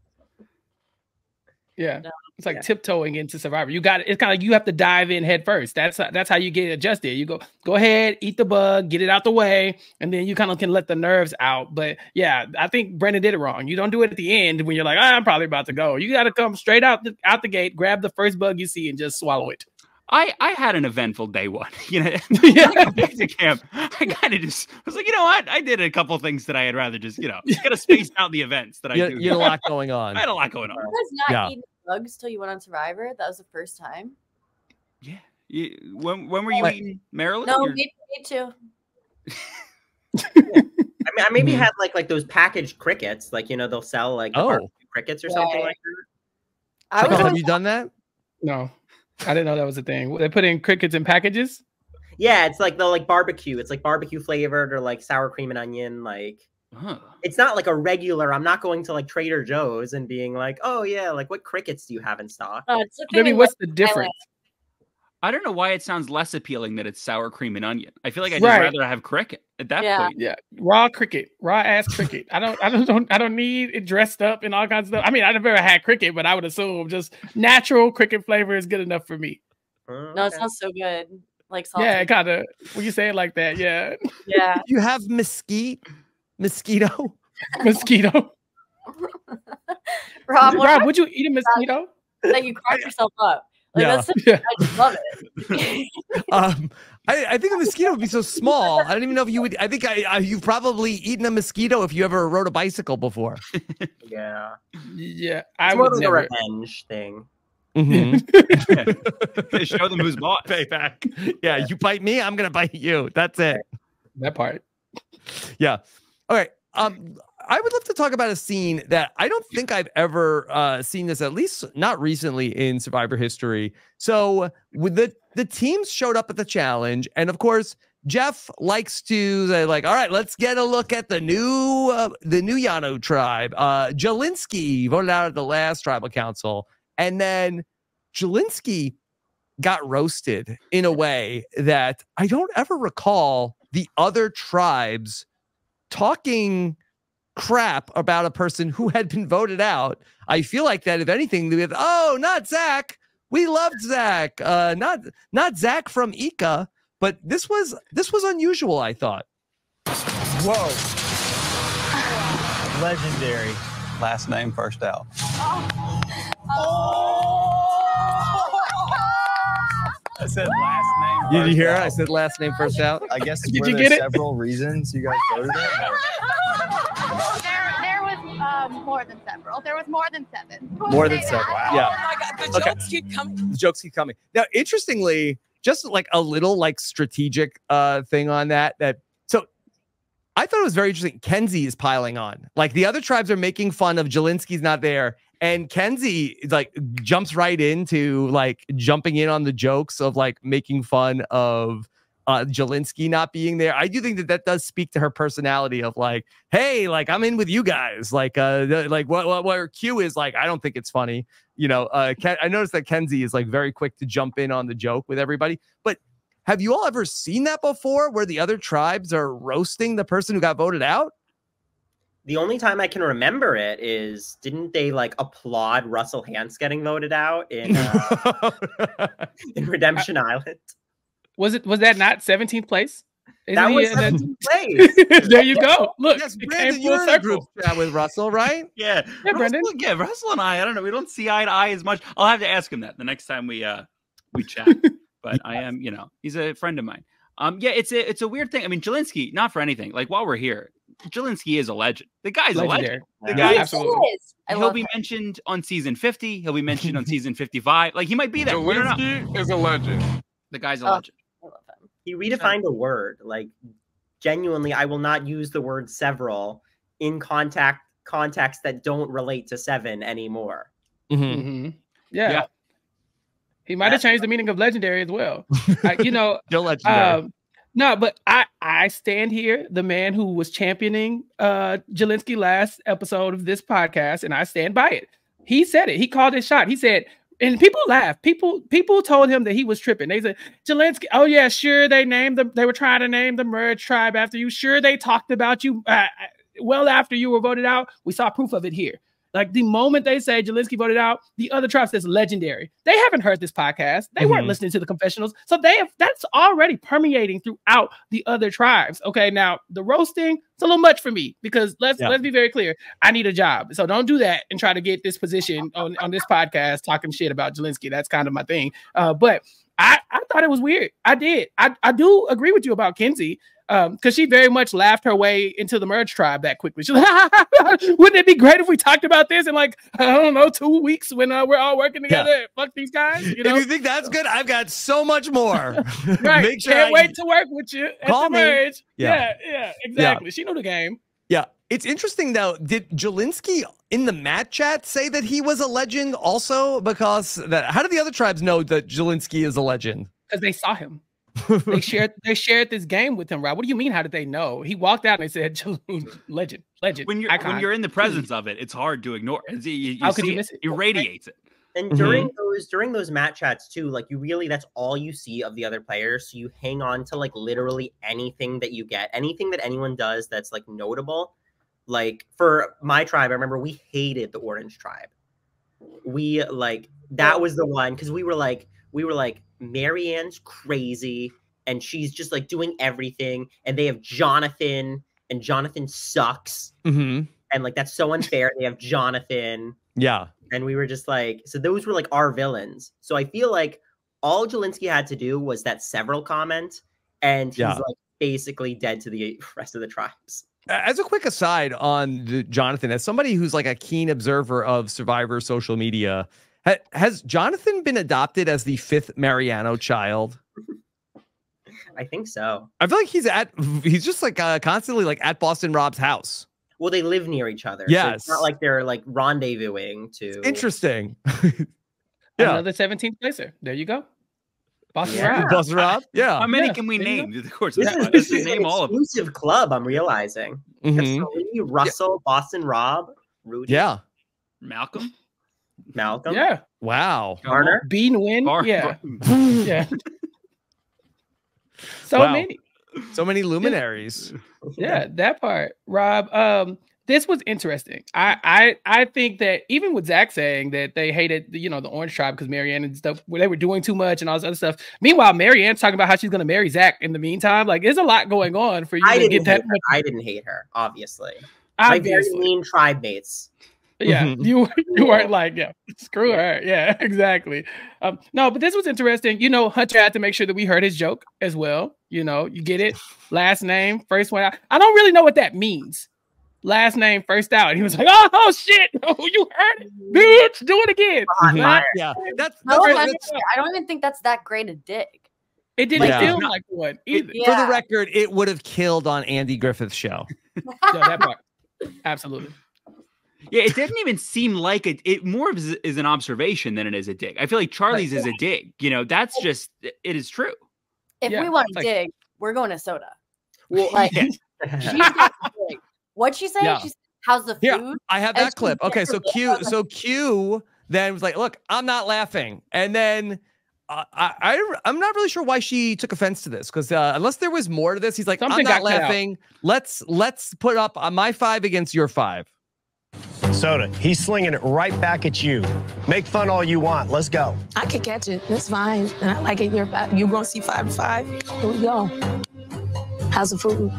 Yeah. No. It's like Yeah. tiptoeing into Survivor. You got it's kind of like you have to dive in head first. That's how- that's how you get adjusted. You go go ahead, eat the bug, get it out the way, and then you kind of can let the nerves out. But yeah, I think Brandon did it wrong. You don't do it at the end when you're like, "Ah, I'm probably about to go. You got to come straight out the out the gate, grab the first bug you see, and just swallow it. I I had an eventful day one. You know, Yeah. Back to camp. I kind of just was like, you know what? I did a couple things that I had rather just, you know, kind of space out the events that I You, do. you had a lot going on. I had a lot going on. You guys not Yeah. eating bugs till you went on Survivor? That was the first time. Yeah. You, when when were you What? eating Maryland? No, You're- me, me too. I mean, I maybe Mhm. had like like those packaged crickets. Like you know, they'll sell like Oh. crickets or something like that. I Michael, was have you done that? No, I didn't know that was a thing. They put in crickets in packages. Yeah, it's like the like barbecue. It's like barbecue flavored or like sour cream and onion. Like Huh. it's not like a regular. I'm not going to like Trader Joe's and being like, oh yeah, like what crickets do you have in stock? uh, it's I mean, what's the difference? I don't know why it sounds less appealing that it's sour cream and onion. I feel like I'd Right. just rather have cricket at that Yeah. point. Yeah, raw cricket, raw ass cricket. I don't, I don't, don't, I don't need it dressed up and all kinds of stuff. I mean, I've never had cricket, but I would assume just natural cricket flavor is good enough for me. Oh, No, it okay. sounds so good. Like salty. Yeah, kind of. When you say it like that, yeah, yeah. You have mesquite, mosquito. mosquito. Rob, Rob, would you eat a mosquito? that you crack yourself up? Like Yeah. that's so, Yeah. I just love it. Um, I, I think a mosquito would be so small. I don't even know if you would. I think I, I you've probably eaten a mosquito if you ever rode a bicycle before. Yeah, Yeah, I it's more would like never. a revenge thing. Mm-hmm. Show them who's boss. Payback. Yeah, you bite me, I'm gonna bite you. That's it. that part. Yeah. All right. Um, I would love to talk about a scene that I don't think I've ever uh, seen this, at least not recently in Survivor history. So with the the teams showed up at the challenge, and of course Jeff likes to say like, all right, let's get a look at the new uh, the new Yanu tribe. Uh, Jelinski voted out at the last tribal council, and then Jelinski got roasted in a way that I don't ever recall the other tribes talking crap about a person who had been voted out. I feel like that if anything, they have, oh, not Zach. We loved Zach. Uh, not not Zach from Ika, but this was this was unusual, I thought. Whoa. Legendary. Last name first out. I said last name. Did you first hear? out. I said last name first out. I guess Did were you there get it? several reasons you guys voted him? or- there, there was uh, Um, more than several. There was more than seven. Who More than say several. Yeah. Oh my god, the Okay. jokes keep coming. the jokes keep coming. Now, interestingly, just like a little like strategic uh thing on that. That so I thought it was very interesting. Kenzie is piling on. Like the other tribes are making fun of Jelinski's not there. And Kenzie like jumps right into like jumping in on the jokes of like making fun of uh Jelinski not being there. I do think that that does speak to her personality of like, hey, like I'm in with you guys. Like uh the- like what what, what her cue is like, I don't think it's funny you know, uh, Ken, I noticed that Kenzie is like very quick to jump in on the joke with everybody. But have you all ever seen that before where the other tribes are roasting the person who got voted out? The only time I can remember it is didn't they like applaud Russell Hantz getting voted out in uh, in Redemption Island? Was it was that not 17th place? Isn't That was in that- 17th place. there you go. Look, yes, it came Brandon, full you're in a group chat with Russell, right? Yeah, Yeah, Brendan. Russell, yeah, Russell and I, I don't know, we don't see eye to eye as much. I'll have to ask him that the next time we uh we chat. but I am, you know, he's a friend of mine. Um, yeah, it's a it's a weird thing. I mean, Jelinski, not for anything. Like while we're here, Jelinski is a legend. The guy's a legend. The Yeah. guy, Yeah, absolutely. is. He'll be him. mentioned on season fifty. He'll be mentioned on season fifty-five. Like he might be there. We don't know. Jelinski is a legend. The guy's a Oh. legend. I love. He redefined a word. Like genuinely, I will not use the word several in contact contexts that don't relate to seven anymore. Mhm. hmm Yeah. Yeah. He might have changed the meaning of legendary as well. I- you know, Still legendary. um, no, but I I stand here, the man who was championing uh Jelinski last episode of this podcast, and I stand by it. He said it. He called his shot. He said, and people laughed. People people told him that he was tripping. They said, Jelinski, oh yeah, sure. They named them. They were trying to name the merge tribe after you. Sure, they talked about you. Uh, well after you were voted out. We saw proof of it here. Like the moment they say Jelinski voted out, the other tribe says legendary. They haven't heard this podcast. They weren't Mhm. listening to the confessionals. So they have that's already permeating throughout the other tribes. Okay. Now the roasting, it's a little much for me because let's Yeah. let's be very clear. I need a job. So don't do that and try to get this position on, on this podcast talking shit about Jelinski. That's kind of my thing. Uh, but I, I thought it was weird. I did. I, I do agree with you about Kenzie. Um, because she very much laughed her way into the merge tribe that quickly. She's like, wouldn't it be great if we talked about this in like I don't know two weeks when uh, we're all working Yeah. together? Fuck these guys, you know. if you think that's good, I've got so much more. right? Make sure Can't I- wait to work with you at Call the me. merge. Yeah. Yeah, yeah, exactly. She knew the game. Yeah. It's interesting though. Did Jelinski in the mat chat say that he was a legend also? Because that how do the other tribes know that Jelinski is a legend? because they saw him. They shared they shared this game with him, Rob. What do you mean? How did they know? He walked out and they said, "Legend, legend." When you're icon." when you're in the presence of it, it's hard to ignore. It's- You, you How could see you miss it? radiates it. And Mhm. during those during those mat chats too, like you really that's all you see of the other players. So you hang on to like literally anything that you get, anything that anyone does that's like notable. Like for my tribe, I remember we hated the orange tribe. We like that was the one because we were like we were like Maryanne's crazy and she's just like doing everything, and they have Jonathan and Jonathan sucks, Mm-hmm. and like that's so unfair. they have Jonathan Yeah. and we were just like so those were like our villains so i feel like all Jelinski had to do was that several comment and he's Yeah. like basically dead to the rest of the tribes As a quick aside on the Jonathan, as somebody who's like a keen observer of Survivor social media, ha- has Jonathan been adopted as the fifth Mariano child? i think so I feel like he's at he's just like uh, constantly like at Boston Rob's house. well they live near each other so Yes. it's not like they're like rendezvousing to Interesting. yeah. Another 17th placer. There you go. Boston Yeah. Rob. Boston Rob. Yeah. How many Yeah, can we there name? Of course, this is, this just is an name all of them. exclusive club i'm realizing We have Mhm. Celine, russell boston rob rudy Yeah. Malcolm, malcolm Yeah. Wow. garner Bean win. Bar- yeah. Bar- Yeah. so Wow. many. So many luminaries. yeah that part rob um this was interesting i i i think that even with zach saying that they hated you know the orange tribe because maryanne and stuff where they were doing too much and all this other stuff meanwhile maryanne's talking about how she's going to marry zach in the meantime like there's a lot going on for you i to didn't get hate that her. i didn't hate her obviously my very obviously. mean tribe mates yeah Mhm. you you weren't like yeah screw her yeah exactly um no but this was interesting you know hunter had to make sure that we heard his joke as well you know you get it last name first one out. i don't really know what that means last name first out. And he was like, oh, shit. Oh, you heard it, bitch. Do it again. Hot Mhm. fire. Yeah, that's, that's, No, what- that's- I don't even think that's that great a dig. It didn't Yeah. feel like one either. Yeah. for the record. It would have killed on Andy Griffith's show. Yeah, that part. Absolutely. Yeah, it didn't even seem like it. It more is, is an observation than it is a dig. I feel like Charlie's is a dig. You know, that's just it is true. If Yeah, we want it's to like- dig, we're going to soda. Well, Like, Yeah. she's got dig. What'd she say? Yeah. She's how's the Yeah. food? I have that she clip. Okay, so Q, so Q then was like, "Look, I'm not laughing," and then. Uh, I, I I'm not really sure why she took offense to this because uh, unless there was more to this, he's like, Something I'm not got cut out. laughing. Let's let's put up on my five against your five. Soda, he's slinging it right back at you. Make fun all you want. Let's go. I can catch it. That's fine. And I like it. You're. You're gonna see five to five. Here we go. How's the food?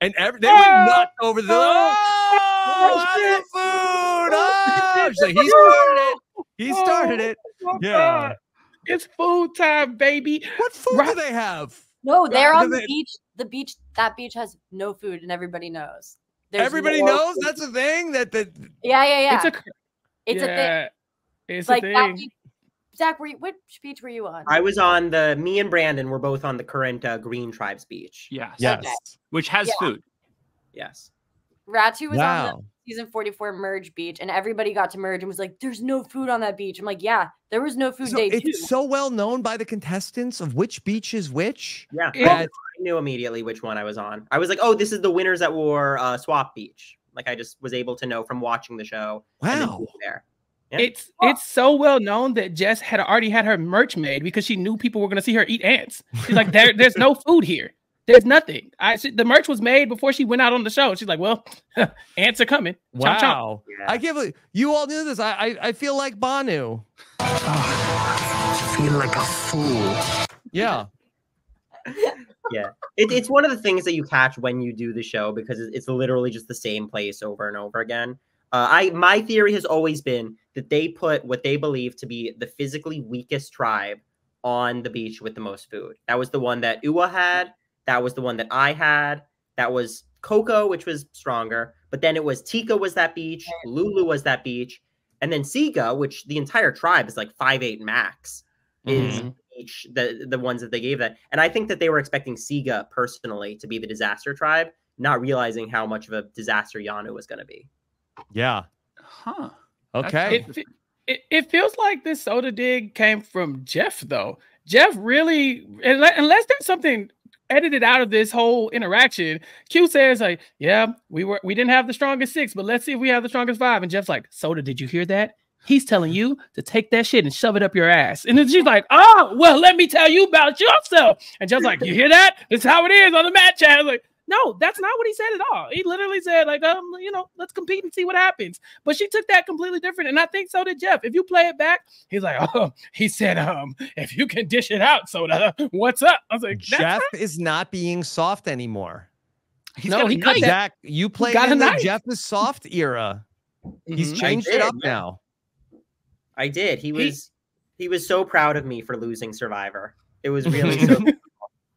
And every, they went Ah! nuts over the. Oh! Oh, how's the food? Oh, she's like, he started it. He started it. Oh, Yeah. God. It's food time, baby. What food do they have? No, they're on the beach. The beach, that beach has no food, and everybody knows. There's Everybody no knows that's a thing. That the Yeah, yeah, yeah. It's a It's a thing. It's like a that thing. beach. Zach, were you, which beach were you on? I was on the. Me and Brandon were both on the current uh, Green Tribes beach. Yes. yes. Which has Yeah. food. Yes. Ratu was on the Wow. Season 44 merge beach, and everybody got to merge and was like, "There's no food on that beach." I'm like, "Yeah, there was no food So day two. it's so well known by the contestants of which beach is which. Yeah. It- I knew immediately which one I was on. I was like, oh, this is the winners that wore uh, Swap Beach. Like I just was able to know from watching the show. Wow. there. Yeah. It's it's so well known that Jess had already had her merch made because she knew people were going to see her eat ants. She's like, there, there's no food here. There's nothing. I she, the merch was made before she went out on the show. She's like, well, ants are coming. Chomp, chomp. Wow. Yeah. I can't believe you all knew this. I I, I feel like Bhanu. Oh, I Feel like a fool. Yeah. It, it's one of the things that you catch when you do the show because it's, it's literally just the same place over and over again. Uh, I my theory has always been that they put what they believe to be the physically weakest tribe on the beach with the most food. That was the one that Ua had. That was the one that I had. That was Coco, which was stronger. But then it was Tika was that beach. Lulu was that beach, and then Siga, which the entire tribe is like five eight max, is Mhm. each the the ones that they gave that. And I think that they were expecting Siga personally to be the disaster tribe, not realizing how much of a disaster Yanu was going to be. Yeah. Huh. Okay. It, it, it feels like this soda dig came from Jeff, though. Jeff really, unle- unless there's something edited out of this whole interaction, Q says like, "Yeah, we were we didn't have the strongest six, but let's see if we have the strongest five. And Jeff's like, "Soda, did you hear that? He's telling you to take that shit and shove it up your ass." And then she's like, "Oh, well, let me tell you about yourself." And Jeff's like, "You hear that? That's how it is on the mat chat." Like, no, that's not what he said at all. He literally said, like, um, you know, let's compete and see what happens. But she took that completely different. And I think so did Jeff. If you play it back, he's like, oh, he said, um, if you can dish it out, soda, what's up? I was like, that's Jeff is not being soft anymore. He's No, he cut knife. Zach, you played in the knife. Jeff is soft era. He's Mhm. changed I it up yeah. now. I did. He He- was he was so proud of me for losing Survivor. It was really so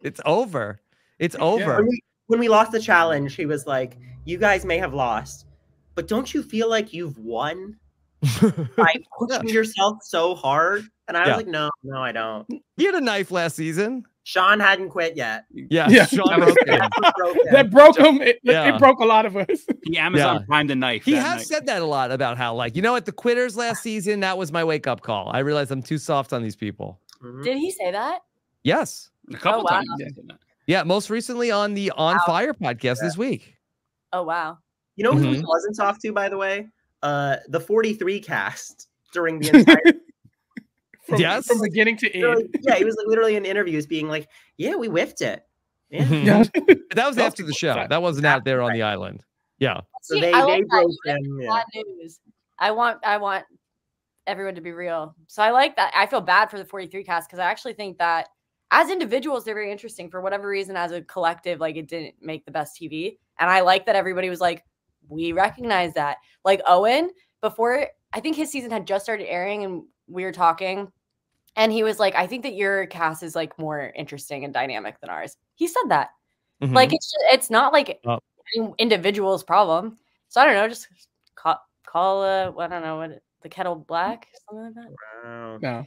It's over. It's over. when we, when we lost the challenge, he was like, "You guys may have lost, but don't you feel like you've won by pushing yourself so hard?" And I was Yeah. like, "No, no, I don't." he had a knife last season. Sean hadn't quit yet. Yeah. Yeah. Sean broke it. That's what broke him. that broke him. It, Yeah. it broke a lot of us. He Amazon Yeah. primed the knife. He has night. said that a lot about how, like, you know what, the quitters last season, that was my wake up call. I realized I'm too soft on these people. Mhm. Did he say that? Yes. a couple Oh, wow. times. Yeah. he said that. Yeah. Most recently on the On Fire podcast this week. Oh wow. You know who Mhm. he wasn't soft to, by the way? Uh, the 43 cast during the entire. From, Yes. From beginning to end. yeah, he was like, literally in interviews being like, "Yeah, we whiffed it." Yeah. Mhm. Yeah. That was after the show. That wasn't out there on the island. Yeah. So See, they I they like broke You guys him. Yeah. news. I want I want everyone to be real. So I like that. I feel bad for the 43 cast because I actually think that as individuals, they're very interesting. For whatever reason, as a collective, like it didn't make the best TV. And I like that everybody was like, we recognize that. Like Owen, before I think his season had just started airing and we were talking. And he was like, I think that your cast is like more interesting and dynamic than ours. He said that. Mhm. Like it's just, it's not like Oh. any individual's problem. So I don't know, just call call uh I don't know what the kettle black, something like that. Wow. No.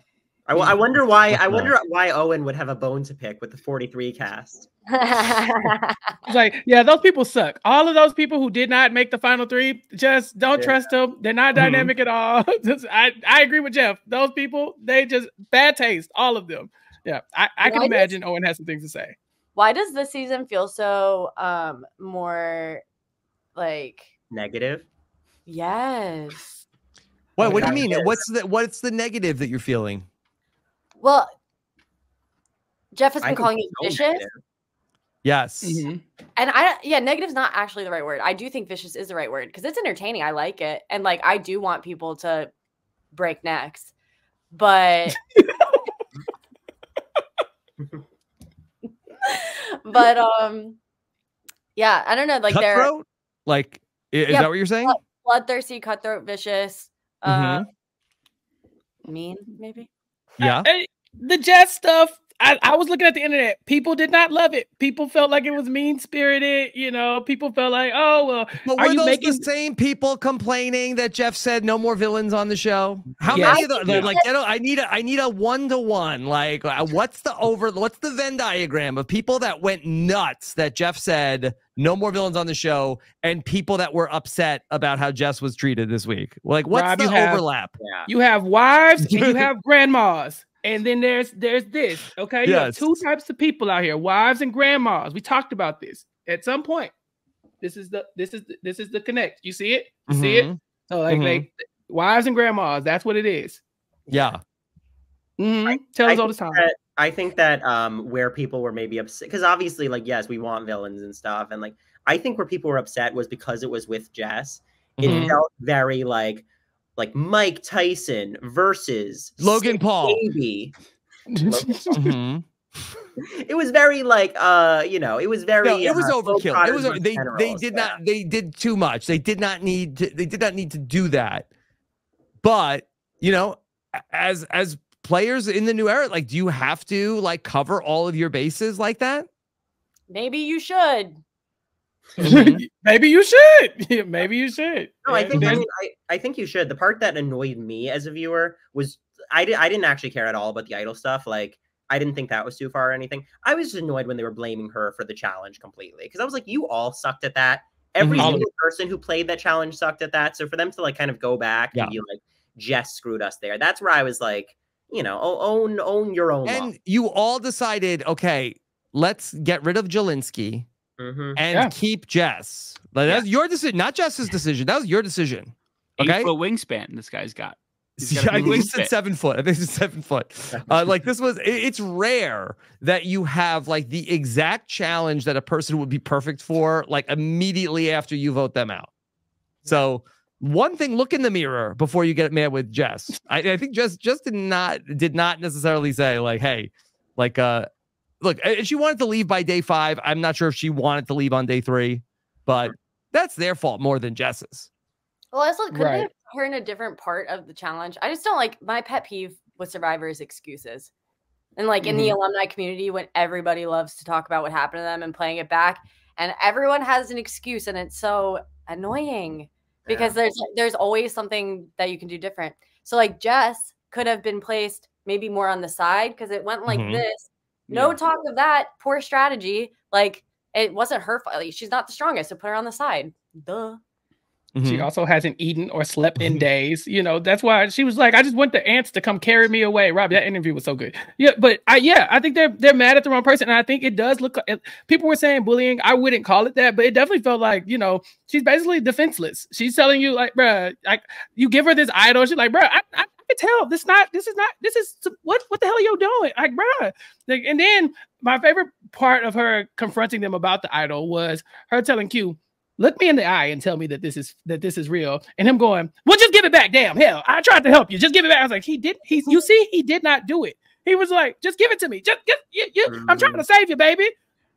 I, w- I wonder why. I wonder why Owen would have a bone to pick with the 43 cast. It's like, yeah, those people suck. All of those people who did not make the final three, just don't Yeah. trust them. They're not Mhm. dynamic at all. Just- I, I agree with Jeff. Those people, they just bad taste, all of them. Yeah, I, I can Why does- imagine Owen has some things to say. Why does this season feel so um more like Negative. yes? What? What do you mean? What's the what's the negative that you're feeling? Well, Jeff has been think calling it vicious. negative. Yes. Mhm. And I yeah, negative's not actually the right word. I do think vicious is the right word because it's entertaining. I like it. And like I do want people to break necks. But but um yeah, I don't know. Like they're Like, is Yeah, that what you're saying? bloodthirsty, cutthroat, vicious, uh Mhm. mean, maybe. Yeah. Hey, the Jess stuff. I, I was looking at the internet. People did not love it. People felt like it was mean spirited. You know, people felt like, oh well, But are you those making? the same people complaining that Jeff said no more villains on the show? How Yes. many of them? They're Yeah. like, you know, I need a, I need a one to one. Like, uh, what's the over? What's the Venn diagram of people that went nuts that Jeff said no more villains on the show, and people that were upset about how Jess was treated this week? Like, what's Rob, the you have- overlap? Yeah. You have wives and you have grandmas. And then there's there's this. Okay. You have Yes. two types of people out here, wives and grandmas. We talked about this at some point. This is the this is the, this is the connect. You see it? You see it? Mhm. So like Mhm. like wives and grandmas, that's what it is. Yeah. Mm-hmm. Tell I us all the time. that- I think that um where people were maybe upset because obviously like yes we want villains and stuff and like I think where people were upset was because it was with Jess. It Mhm. felt very like like Mike Tyson versus Logan Sid Paul. Baby. Mhm. It was very like uh you know it was very No, it was uh, overkill. It was versus they they did yeah. not they did too much. They did not need to they did not need to do that. But, you know, as as players in the new era, like do you have to like cover all of your bases like that? Maybe you should. Mhm. Maybe you should. Maybe you should. No, I Yeah, think I, mean, I, I think you should. The part that annoyed me as a viewer was I did I didn't actually care at all about the idol stuff. Like I didn't think that was too far or anything. I was just annoyed when they were blaming her for the challenge completely because I was like, you all sucked at that. Every Mhm. Single person who played that challenge sucked at that. So for them to like kind of go back Yeah. and be like, Jess screwed us there. That's where I was like, you know, own own your own. And you all decided, okay, let's get rid of Jelinski hmm and Yeah. keep Jess. Like, that's your decision, not Jess's decision. That was your decision. Eight Okay. foot wingspan this guy's got. He's got a I big think it's wingspan. seven foot. I think it's seven foot. Uh, like this was, it- it's rare that you have like the exact challenge that a person would be perfect for, like immediately after you vote them out. So one thing, look in the mirror before you get mad with Jess. I, I think Jess just did not did not necessarily say like, hey, like uh, look, if she wanted to leave by day five. I'm not sure if she wanted to leave on day three, but that's their fault more than Jess's. Well, also couldn't they Right. have put her in a different part of the challenge? I just don't like my pet peeve with survivors excuses. And like in the alumni community, when everybody loves to talk about what happened to them and playing it back, and everyone has an excuse, and it's so annoying because there's there's always something that you can do different. So like Jess could have been placed maybe more on the side because it went like Mhm. this. No Yeah. talk of that. Poor strategy. Like it wasn't her fault. Like, she's not the strongest, so put her on the side. Duh. She Mhm. also hasn't eaten or slept in days. You know, that's why she was like, I just want the ants to come carry me away. Rob, that interview was so good. Yeah, but I yeah, I think they're they're mad at the wrong person. And I think it does look it- people were saying bullying. I wouldn't call it that, but it definitely felt like, you know, she's basically defenseless. She's telling you, like, bruh, like you give her this idol. She's like, bruh, I, I, I can tell this not this is not this is what what the hell are you doing? Like, bruh. Like, and then my favorite part of her confronting them about the idol was her telling Q, look me in the eye and tell me that this is that this is real. And him going, well, just give it back. Damn, hell, I tried to help you. Just give it back. I was like, he did. He, you see, he did not do it. He was like, just give it to me. Just, just you, you, I'm trying to save you, baby.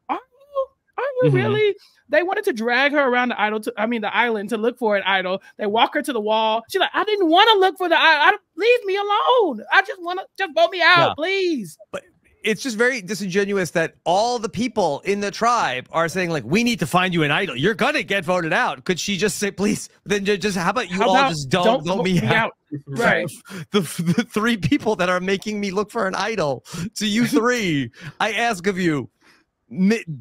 Are you? Are you Mhm. really? They wanted to drag her around the idol. To, I mean, the island to look for an idol. They walk her to the wall. She's like, I didn't want to look for the idol. I, leave me alone. I just want to just vote me out, Yeah. please. But it's just very disingenuous that all the people in the tribe are saying like we need to find you an idol you're gonna get voted out could she just say please then just how about you How all about just don't, don't vote me out, out? Right. the, the three people that are making me look for an idol to you three i ask of you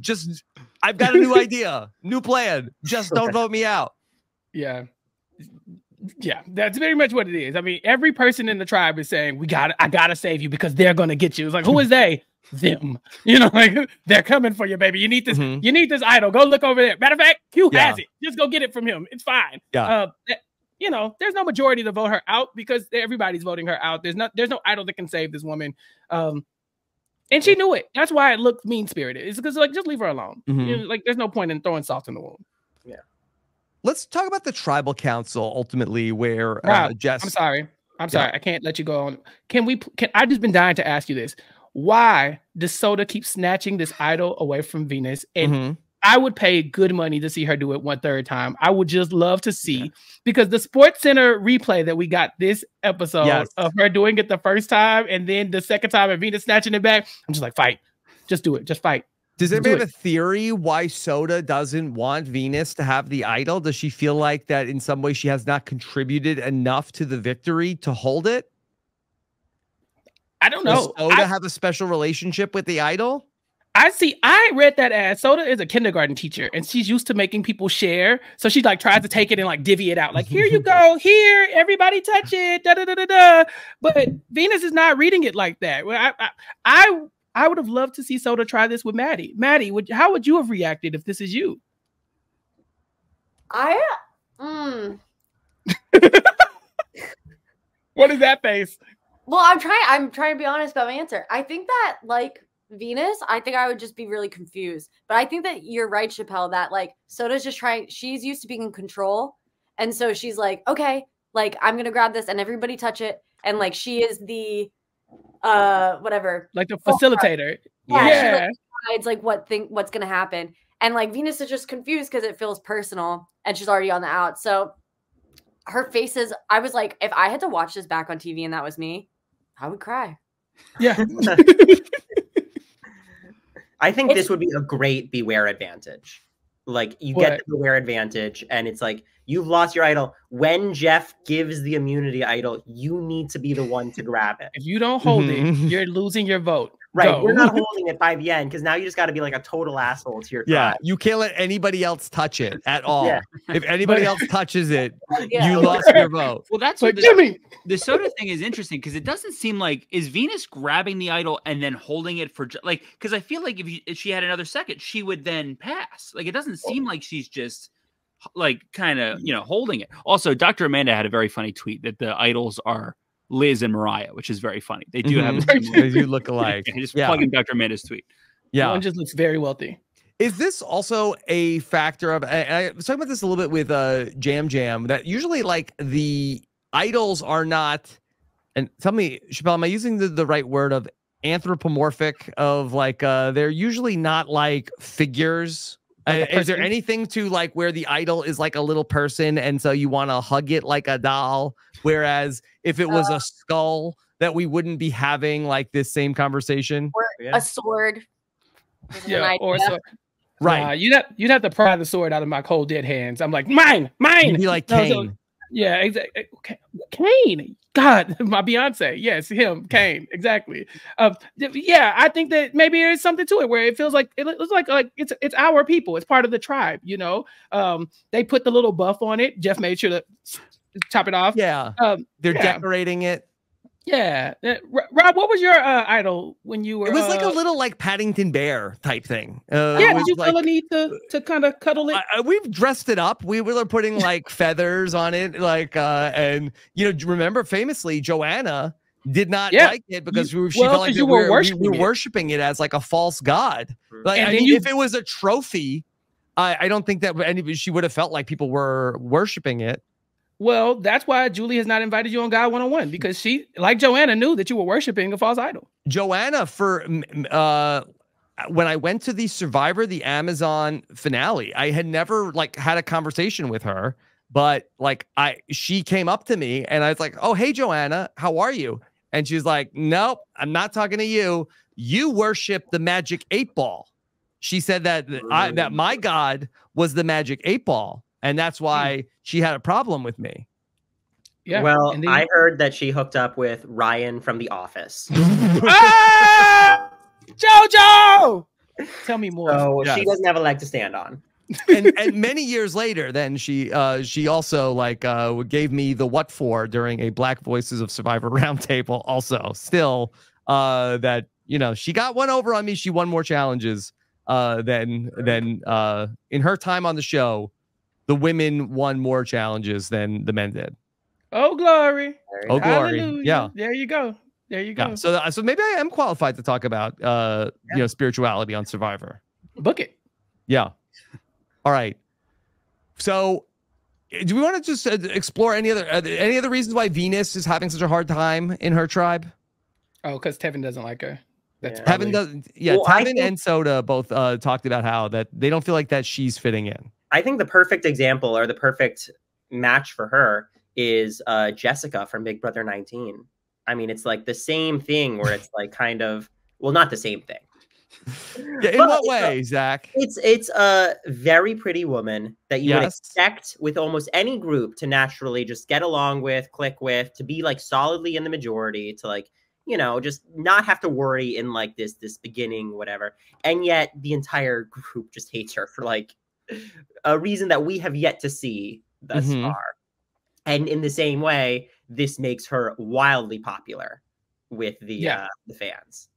just i've got a new idea new plan just don't vote me out Yeah. Yeah, that's very much what it is. I mean, every person in the tribe is saying, "We got, I gotta save you because they're gonna get you." It's like, who is they? Them. You know, like they're coming for you, baby. You need this. Mhm. You need this idol. Go look over there. Matter of fact, Q Yeah. has it. Just go get it from him. It's fine. Yeah. Uh, you know, there's no majority to vote her out because everybody's voting her out. There's not. There's no idol that can save this woman. Um, and she knew it. That's why it looked mean spirited. It's because like just leave her alone. Mhm. You know, like there's no point in throwing salt in the wound. Yeah. Let's talk about the tribal council ultimately where uh, Rob, jess I'm sorry. I'm Yeah. sorry. I can't let you go on. Can we? Can I just been dying to ask you this? Why does Soda keep snatching this idol away from Venus? And Mhm. I would pay good money to see her do it one third time. I would just love to see because the Sports Center replay that we got this episode Yes. of her doing it the first time and then the second time and Venus snatching it back. I'm just like, fight. Just do it. Just fight. Does Do anybody have it. a theory why Soda doesn't want Venus to have the idol? Does she feel like that in some way she has not contributed enough to the victory to hold it? I don't Does know. Soda I, have a special relationship with the idol? I see. I read that as Soda is a kindergarten teacher, and she's used to making people share. So she like tries to take it and like divvy it out. Like here you go, here everybody touch it. Da da da da da. But Venus is not reading it like that. Well, I I I, I would have loved to see Soda try this with Maddy. Maddy, would how would you have reacted if this is you? I mm, What is that face? well, I'm trying I'm trying to be honest about my answer. I think that like Venus, I think I would just be really confused. But I think that you're right, Chappell, that like Soda's just trying, she's used to being in control. And so she's like, okay, like I'm gonna grab this and everybody touch it. And like she is the uh whatever. Like the Oh, facilitator. Yeah, Yeah. she, like, decides like what thing what's gonna happen. And like Venus is just confused because it feels personal and she's already on the out. So her face is I was like, if I had to watch this back on TV and that was me, I would cry. Yeah. I think It's- this would be a great beware advantage. Like you get the beware advantage, and it's like you've lost your idol. When Jeff gives the immunity idol, you need to be the one to grab it. if you don't hold Mhm. it, you're losing your vote. Right. Go. You're not holding it by the end because now you just got to be like a total asshole to your Yeah, tribe. you can't let anybody else touch it at all. Yeah. If anybody else touches it, Yeah. you lost your vote. Well, that's Like, what the, Jimmy. the soda thing is interesting because it doesn't seem like is Venus grabbing the idol and then holding it for like because I feel like if, you, if she had another second, she would then pass. Like it doesn't seem like she's just like kind of you know holding it. Also, Dr. Amanda had a very funny tweet that the idols are Liz and Moriah, which is very funny. They do have. a Mhm. similar- They do look alike. just Yeah. plug in Dr. Amanda's tweet. Yeah. One just looks very wealthy. Is this also a factor of? I, I was talking about this a little bit with uh, Jam Jam. That usually, like the idols are not. And tell me, Chappell, am I using the, the right word of anthropomorphic? Of like, uh, they're usually not like figures. Like Uh, is there anything to like where the idol is like a little person, and so you want to hug it like a doll? Whereas if it was a skull, that we wouldn't be having like this same conversation, Yeah. A sword. is an Yeah, or idea. so. right? Nah, you'd have you'd have to pry the sword out of my cold dead hands. I'm like, mine, mine. You'd be like No, so- yeah, exactly. Kane. God, my Beyonce. Yes, him, Kane. Exactly. Th- yeah, I think that maybe there's something to it where it feels like it looks like like it's it's our people. It's part of the tribe. You know, um, they put the little buff on it. Jeff made sure to chop it off. Yeah, Um, they're yeah. decorating it. Yeah. Uh, Rob, what was your uh, idol when you were? It was like a uh, little like Paddington Bear type thing. Uh, Yeah, did you like- feel a need to to kind of cuddle it? I, I- we've dressed it up. We were putting like feathers on it, like uh, and you know, remember famously, Joanna did not Yeah. like it because we, she well, felt like 'cause that you were we're, we worshiping were it. worshiping it as like a false god. Like, And I mean, you- if it was a trophy, I, I don't think that any she would have felt like people were worshiping it. Well, that's why Julie has not invited you on God One on One because she, like Joanna, knew that you were worshiping a false idol. Joanna for m- m- uh when I went to the Survivor the Amazon finale, I had never like had a conversation with her, but like I she came up to me and I was like, "Oh, hey Joanna, how are you?" And she was like, "Nope, I'm not talking to you. you worship the magic eight ball. She said that I, that my god was the magic eight ball, and that's why she had a problem with me. Yeah. well, and then- I heard that she hooked up with Ryan from The Office. ah! JoJo. Tell me more. So she doesn't have a leg to stand on. and, and many years later, then she uh, she also like uh, gave me the what for during a Black Voices of Survivor roundtable. Also, still uh, that you know she got one over on me. She won more challenges uh, than than uh, in her time on the show. The women won more challenges than the men did. oh glory. Oh glory, Hallelujah. yeah. There you go. There you go. Yeah, so so maybe I am qualified to talk about uh, you know spirituality on Survivor. Book it. Yeah. All right. So, do we want to just uh, explore any other uh, any other reasons why Venus is having such a hard time in her tribe? Oh, because Tevin doesn't like her. That's Yeah. Kevin probably- does. Yeah, Well, Tevin think- and Soda both uh, talked about how that they don't feel like that she's fitting in. I think the perfect example or the perfect match for her is uh, Jessica from Big Brother 19. I mean, it's like the same thing where it's like kind of well, not the same thing. Yeah, in But what it's a- way, Zach? It's it's a very pretty woman that you would Yes. expect with almost any group to naturally just get along with, click with, to be like solidly in the majority, to like you know just not have to worry in like this this beginning whatever. And yet the entire group just hates her for like a reason that we have yet to see thus Mhm. far. And in the same way, this makes her wildly popular with the Yeah. uh, the fans.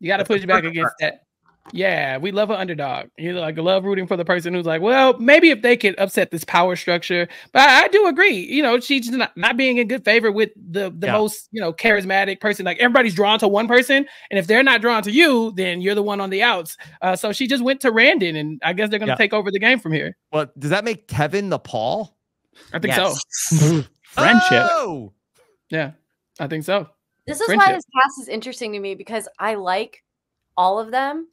You got to push back against that. Yeah, we love an underdog. You know, like love rooting for the person who's like, well, maybe if they could upset this power structure. But I, I do agree. You know, she's not, not being in good favor with the the Yeah. most you know charismatic person. Like everybody's drawn to one person, and if they're not drawn to you, then you're the one on the outs. Uh, so she just went to Randen, and I guess they're gonna Yeah. take over the game from here. Well, does that make Kevin the Paul? I think Yes. so. Friendship. Oh! Yeah, I think so. This is Friendship. why this cast is interesting to me because I like all of them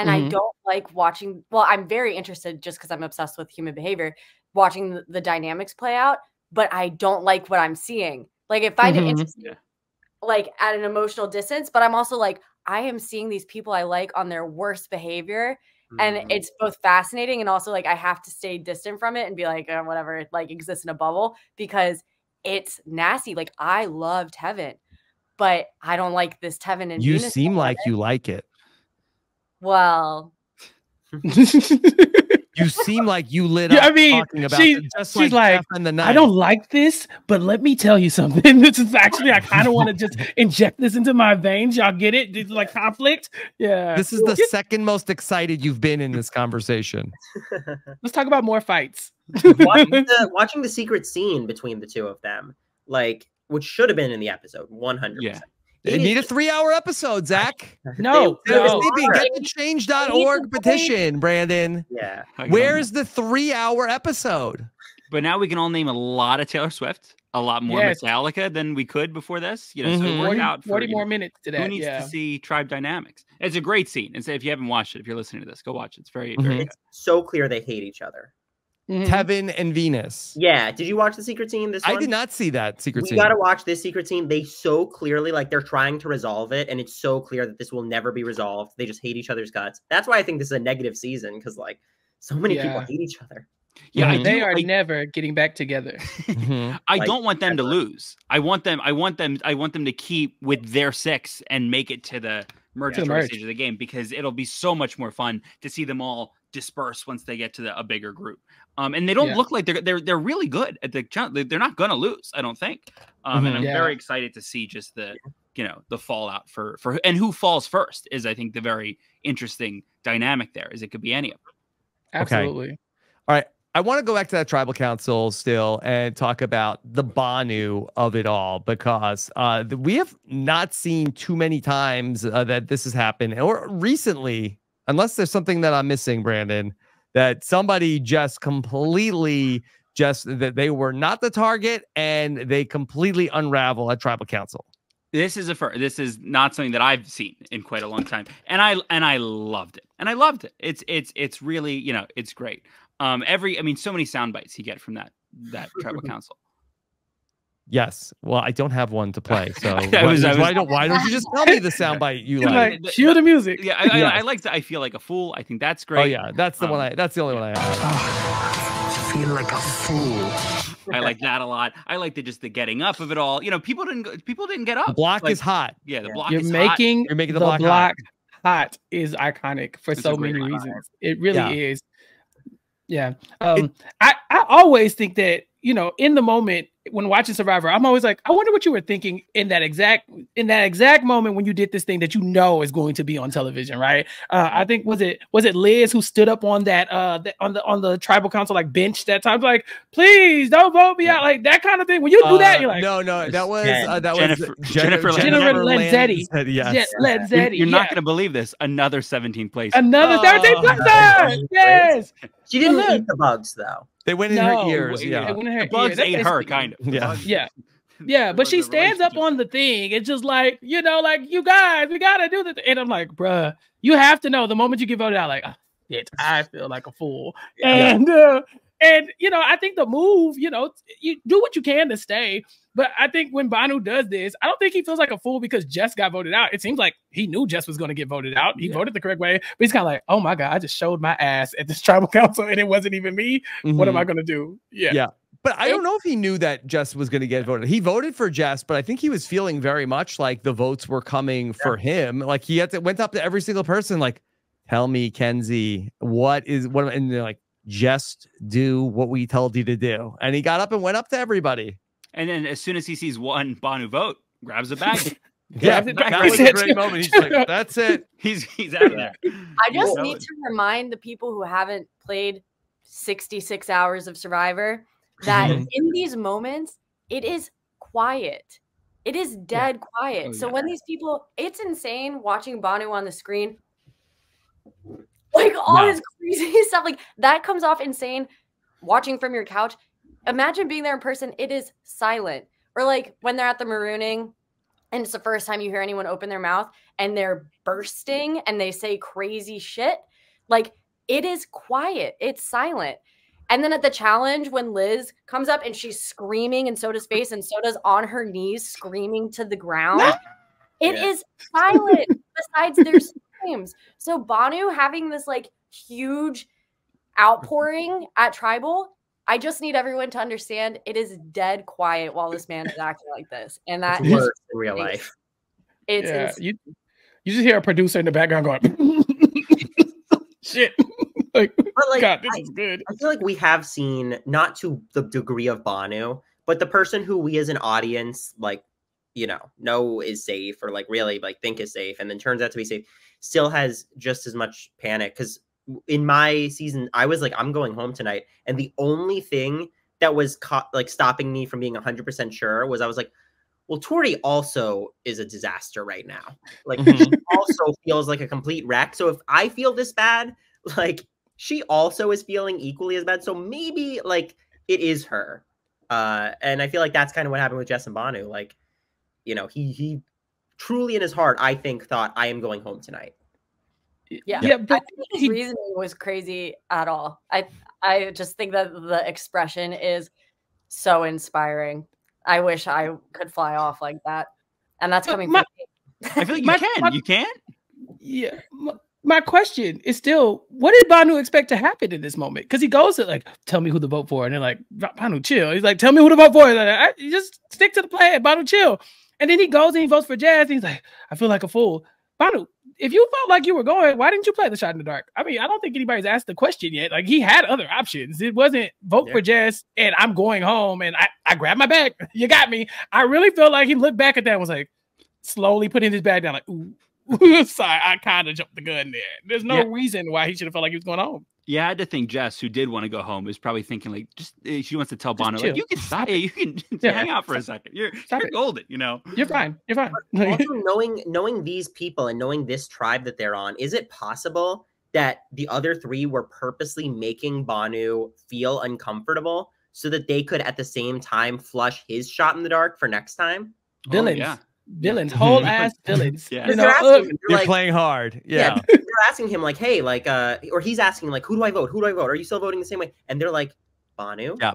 and I Mhm. don't like watching. Well, I'm very interested just because I'm obsessed with human behavior, watching the, the dynamics play out, but I don't like what I'm seeing. Like, if I find Mhm. it interesting, like at an emotional distance, but I'm also like, I am seeing these people I like on their worst behavior. And Mhm. it's both fascinating and also like I have to stay distant from it and be like, "Uh, whatever, it like exists in a bubble because it's nasty. Like, I love Tevin, but I don't like this Tevin and You Venus seem like together. you like it. Well, You seem like you lit Yeah, up I mean, talking about she- just she's like, like, the. I don't like this, but let me tell you something. This is actually, I kind of want to just inject this into my veins. Y'all get it? This is like conflict. Yeah. This is the second most excited you've been in this conversation. Let's talk about more fights. watching, the, watching the secret scene between the two of them, like which should have been in the episode, 100%. Yeah. They need a three-hour episode, Zach. No, They- no. Sleeping, get the change.org petition, Brandon. Yeah, Where's the three-hour episode? But now we can all name a lot of Taylor Swift, a lot more Yes. Metallica than we could before this. You know, so Mhm. it worked 40, out. For, 40 you more know, minutes to Who needs Yeah. to see Tribe Dynamics? It's a great scene. And so if you haven't watched it, if you're listening to this, go watch it. It's very, very Mhm. good. it's so clear they hate each other. Mhm. Tevin and Venus. Yeah, did you watch the secret scene? This one? I did not see that secret We scene. gotta watch this secret scene. They so clearly like they're trying to resolve it, and it's so clear that this will never be resolved. They just hate each other's guts. That's why I think this is a negative season because like so many people hate each other. Yeah, I Mhm. do, They are I- never getting back together. Mhm. I like, don't want them to lose. I want them. I want them. I want them to keep with their six and make it to the merge To the merge. stage of the game because it'll be so much more fun to see them all disperse once they get to the, a bigger group. Um, and they don't Yeah. look like they're they're they're really good at the. challenge. They- They're not gonna lose. I don't think. Um, and Mhm. I'm Yeah. very excited to see just the you know the fallout for for and who falls first is I think the very interesting dynamic there. Is it could be any of them. Absolutely. All right. I want to go back to that tribal council still and talk about the Bhanu of it all because uh, we have not seen too many times uh, that this has happened or recently, unless there's something that I'm missing, Brandon, that somebody just completely just that they were not the target and they completely unravel at tribal council. this is a fir- this is not something that I've seen in quite a long time, and I and I loved it, and I loved it. It's it's it's really you know it's great. Um, every I mean, so many sound bites you get from that that tribal council. Yes. Well, I don't have one to play, so I why, was- why was- don't why don't you just tell me the soundbite you He's like? like, cue the music. Yeah, I, I, Yeah. I like to. I feel like a fool. I think that's great. Oh yeah, that's the one Um, I. That's the only one I have. Feel like a fool. I like that a lot. I like the just the getting up of it all. You know, people didn't people didn't get up. The block Like, is hot. Yeah, the block You're is hot. making You're making the, the block block, hot. hot. is iconic for It's so many line. reasons. It really Yeah. is. Yeah. Um, I, I always think that, you know, in the moment when watching Survivor, I'm always like, I wonder what you were thinking in that exact in that exact moment when you did this thing that you know is going to be on television, right? Uh, I think was it was it Liz who stood up on that uh that, on the on the tribal council like bench that time, like, please don't vote me out, like that kind of thing. When you do that, Uh, you're like, no, no, that was uh, that Jennifer- was Jennifer Jennifer, Jennifer Lanzetti. Lanzetti, Yes. yeah, Led You're, you're not going to believe this. Another 17 place. another Oh, 13 that's. Yes. She didn't eat the bugs though. They went in No, her ears. Yeah. It went in her the bugs ear. That's ate her, kind of. Yeah. bugs- Yeah. Yeah, but she stands up on the thing. It's just like, you know, like, you guys, we got to do this. And I'm like, bruh, you have to know the moment you get voted out, like, oh, shit, I feel like a fool. And, uh, and, you know, I think the move, you know, you do what you can to stay. But I think when Bhanu does this, I don't think he feels like a fool because Jess got voted out. It seems like he knew Jess was going to get voted out. He Yeah. voted the correct way, but he's kind of like, oh my God, I just showed my ass at this tribal council and it wasn't even me. What am. I mm-hmm. going to do? Yeah. Yeah. But I don't know if he knew that Jess was going to get voted. He voted for Jess, but I think he was feeling very much like the votes were coming for him. Like he had to went up to every single person, like, "Tell me, Kenzie, what is what?" am-" And they're like, "Just do what we told you to do." And he got up and went up to everybody. And then as soon as he sees one Bhanu vote, grabs a bag. Yeah, Grabs that was a That's great it. moment. He's like, "That's it." he's he's out of there. I just Well, need to remind the people who haven't played 66 hours of Survivor that Mhm. in these moments, it is quiet. It is dead quiet. Oh, so yeah. when these people, it's insane watching Bhanu on the screen. Like all No. this crazy stuff, like that comes off insane watching from your couch. Imagine being there in person, it is silent. Or like when they're at the marooning and it's the first time you hear anyone open their mouth and they're bursting and they say crazy shit. Like it is quiet, it's silent. And then at the challenge, when Liz comes up and she's screaming in Soda's face, and Soda's on her knees screaming to the ground, it is Yeah. silent. Besides their screams. So Bhanu having this like huge outpouring at Tribal, I just need everyone to understand it is dead quiet while this man is acting like this. And that It's is in real life. it's yeah, ins- you you just hear a producer in the background going, "Shit!" like, But like, God, this I, is good. I feel like we have seen not to the degree of Bhanu, but the person who we as an audience like, you know, know is safe or like really like think is safe, and then turns out to be safe, still has just as much panic. Because in my season, I was like, I'm going home tonight, and the only thing that was caught like stopping me from being 100 percent sure was I was like. Well, Tori also is a disaster right now. Like, Mhm. she also feels like a complete wreck. So if I feel this bad, like she also is feeling equally as bad. So maybe like it is her. Uh, and I feel like that's kind of what happened with Jess and Bhanu. Like, you know, he he truly in his heart, I think, thought I am going home tonight. Yeah. Yeah, I but think his he- reasoning was crazy at all. I I just think that the expression is so inspiring. I wish I could fly off like that. And that's coming my- from me. I feel like you My- can. my- you can. yeah. My, my question is still, what did Bhanu expect to happen in this moment? Because he goes to like, tell me who to vote for, and they're like, Bhanu, chill. He's like, tell me who to vote for. He's like, I, you just stick to the plan, Bhanu, chill. And then he goes and he votes for Jazz. And he's like, I feel like a fool. Bhanu, if you felt like you were going, why didn't you play the shot in the dark? I mean, I don't think anybody's asked the question yet. Like he had other options. It wasn't vote Yeah. for Jess and I'm going home and I, I grabbed my bag. You got me. I really feel like he looked back at that and was like, slowly putting his bag down, like, ooh. Sorry, I kind of jumped the gun there. There's no Yeah. reason why he should have felt like he was going home. You had to think Jess, who did want to go home, is probably thinking like, just uh, she wants to tell Just Bhanu, like, you can stop. Stop it. you can Yeah. hang out for a second. You're Stop you're golden, you know. You're fine. You're fine. also knowing knowing these people and knowing this tribe that they're on, is it possible that the other three were purposely making Bhanu feel uncomfortable so that they could at the same time flush his shot in the dark for next time? Oh, villains. yeah. Villains. Whole ass villains. Yeah. You Because know, they're uh, asking, him, You're they're like, playing hard. yeah, Yeah. they're asking him like, hey, like, uh, or he's asking like, who do I vote? Who do I vote? Are you still voting the same way? And they're like, Bhanu. Yeah.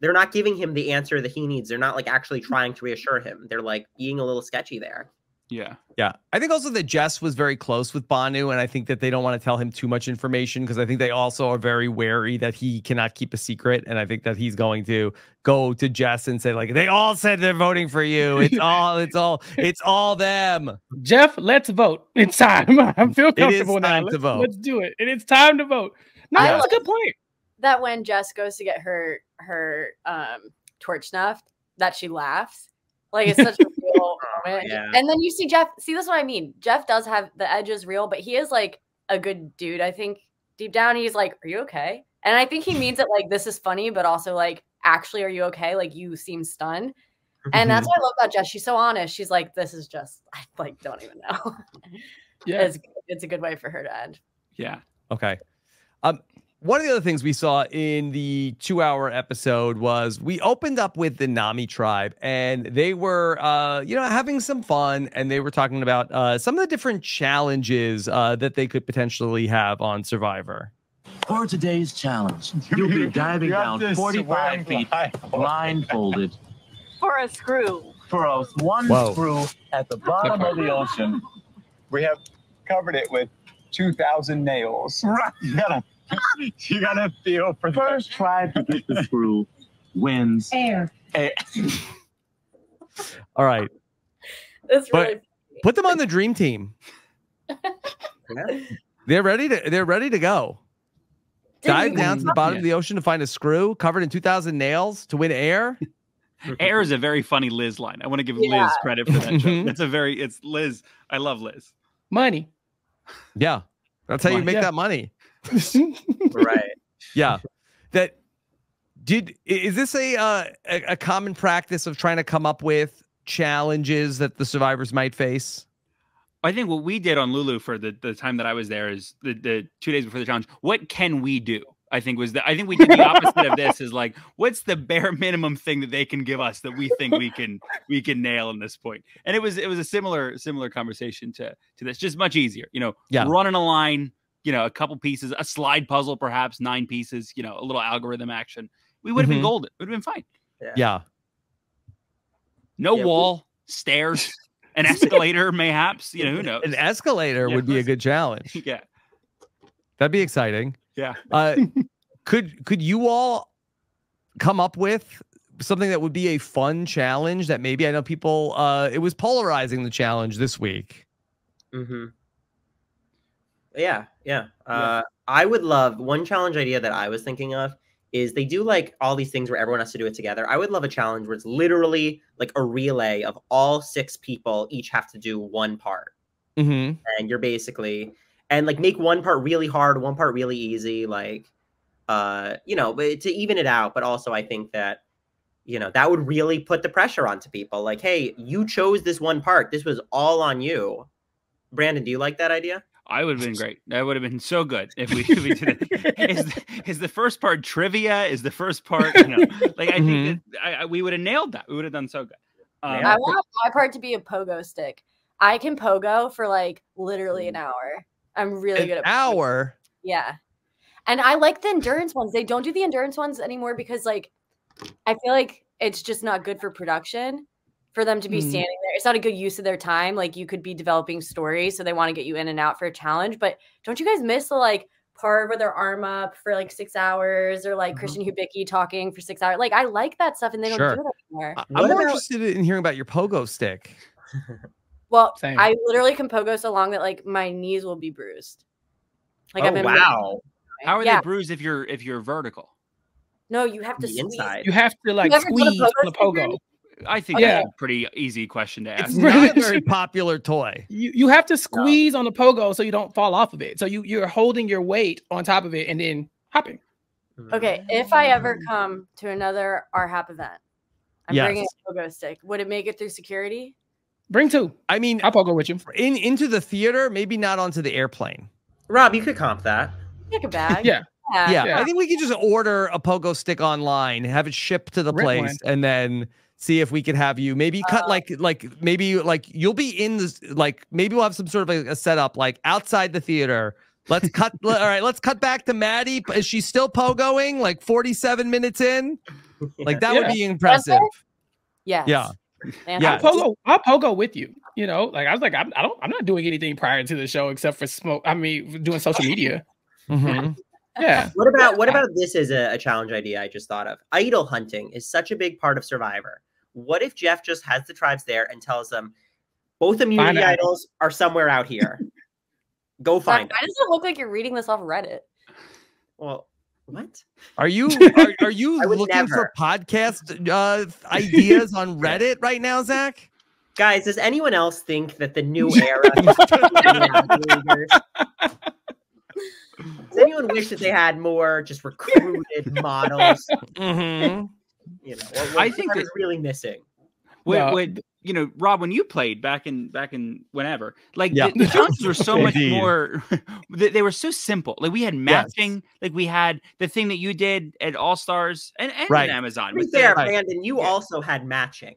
they're not giving him the answer that he needs. They're not like actually trying to reassure him. They're like being a little sketchy there. Yeah. Yeah. I think also that Jess was very close with Bhanu, and I think that they don't want to tell him too much information because I think they also are very wary that he cannot keep a secret. And I think that he's going to go to Jess and say, like, they all said they're voting for you. It's all, it's all, it's all them. Jeff, let's vote. It's time. I feel It is comfortable now. to Let's, vote. let's do it. And it's time to vote. No, I that's a good point. that when Jess goes to get her her um torch snuffed, that she laughs. Like it's such a real moment. yeah. And then you see Jeff. See, this is what I mean. Jeff does have the edge is real, but he is like a good dude. I think deep down he's like, "Are you okay?" And I think he means it like this is funny, but also like, actually, are you okay? Like you seem stunned. And that's what I love about Jess. She's so honest. She's like, "This is just I like don't even know." Yeah. it's it's a good way for her to end. Yeah. Okay. Um, one of the other things we saw in the two hour episode was we opened up with the Nami tribe and they were, uh, you know, having some fun and they were talking about uh, some of the different challenges uh, that they could potentially have on Survivor. For today's challenge, you'll be diving down 45 feet blindfolded. blindfolded For a screw. For a one Whoa. screw at the bottom of the ocean, we have covered it with 2,000 nails. Right. You gotta, you gotta feel for the First try to get the screw wins. Air. Eh, All right. It's But- really Put them on the dream team. They're ready to they're ready to go. Didn't Dive down to the bottom Yeah. of the ocean to find a screw covered in 2,000 nails to win air. Air is a very funny Liz line. I want to give Yeah. Liz credit for that. joke. Mhm. It's a very, it's Liz. I love Liz. Money. Yeah. That's how you make Yeah. that money. right. Yeah. That did is this a, uh, a a common practice of trying to come up with challenges that the survivors might face? I think what we did on Lulu for the, the time that I was there is the, the two days before the challenge. What can we do? I think was the I think we did the opposite of this is like what's the bare minimum thing that they can give us that we think we can we can nail in this point. And it was it was a similar similar conversation to to this just much easier. You know, Yeah. running a line, you know, a couple pieces, a slide puzzle perhaps, nine pieces, you know, a little algorithm action. We would have Mhm. been golden. It would have been fine. Yeah. No Yeah, we- wall, stairs, an escalator mayhaps, you know, who knows. An escalator Yeah. would be a good challenge. yeah. That'd be exciting. Yeah. Uh, could could you all come up with something that would be a fun challenge that maybe I know people uh it was polarizing the challenge this week. hmm Yeah, yeah. Uh, I would love one challenge idea that I was thinking of is they do like all these things where everyone has to do it together. I would love a challenge where it's literally like a relay of all six people each have to do one part, Mm-hmm. and you're basically and like make one part really hard, one part really easy, like uh, you know, but to even it out. But also, I think that you know that would really put the pressure onto people. Like, hey, you chose this one part. This was all on you. Brandon, do you like that idea? I would have been great. That would have been so good if we, if we did it. Is, the- is the first part trivia? Is the first part, you know, like I think that I, I- we would have nailed that. We would have done so good. Um, I want my part to be a pogo stick. I can pogo for like literally an hour. I'm really good An at pogo. hour. Yeah. And I like the endurance ones. They don't do the endurance ones anymore because like I feel like it's just not good for production for them to be Mhm. standing there. It's not a good use of their time. Like you could be developing stories, so they want to get you in and out for a challenge. But don't you guys miss the like part with their arm up for like six hours or like Mhm. Christian Hubicki talking for six hours? Like I like that stuff and they don't Sure. do it anymore. I- I'm more interested in hearing about your pogo stick. Well, Same. I literally can pogo so long that like my knees will be bruised. Like oh I've been wow! how are yeah. they bruised if you're if you're vertical? No, you have to The squeeze. inside. You have to like ever done squeeze on the pogo stick, pogo. I think oh, Yeah. that's a pretty easy question to ask. It's not a very popular toy. You you have to squeeze on the pogo so you don't fall off of it. So you you're holding your weight on top of it and then hopping. Okay, if I ever come to another RHAP event, I'm bringing a pogo stick. Would it make it through security? Bring two. I mean, I'll pogo with you. in into the theater, maybe not onto the airplane. Rob, you could comp that. Take a bag. Yeah. Yeah, Yeah. I think we could just order a pogo stick online, have it shipped to the Rent place, one. and then see if we could have you maybe cut Uh, like like maybe like you'll be in this like maybe we'll have some sort of a, a setup like outside the theater. Let's cut. le- all right, let's cut back to Maddy. Is she still pogoing? Like forty-seven minutes in. Like that Yeah. would be impressive. Yes. Yeah. Fantastic. Yeah. I'll pogo, I'll pogo with you. You know, like I was like, I'm, I don't, I'm not doing anything prior to the show except for smoke. I mean, doing social media. Mhm. Yeah. What about what about this is a, a challenge idea I just thought of? Idol hunting is such a big part of Survivor. What if Jeff just has the tribes there and tells them both immunity an idol. idols are somewhere out here? Go find them. Why does it look like you're reading this off Reddit? Well, what? Are you are, are you I would looking for podcast uh, ideas on Reddit right now, Zach? Guys, does anyone else think that the new era Does anyone wish that they had more just recruited models? Mm-hmm. You know, what, what I think is that- really missing. What, No. what you know, Rob, when you played back in back in whenever, like Yeah. the, the challenges were so much more. they, they were so simple. Like we had matching. Like we had the thing that you did at All Stars and, and Right. at Amazon. To be with the- Right. Brandon, you also had matching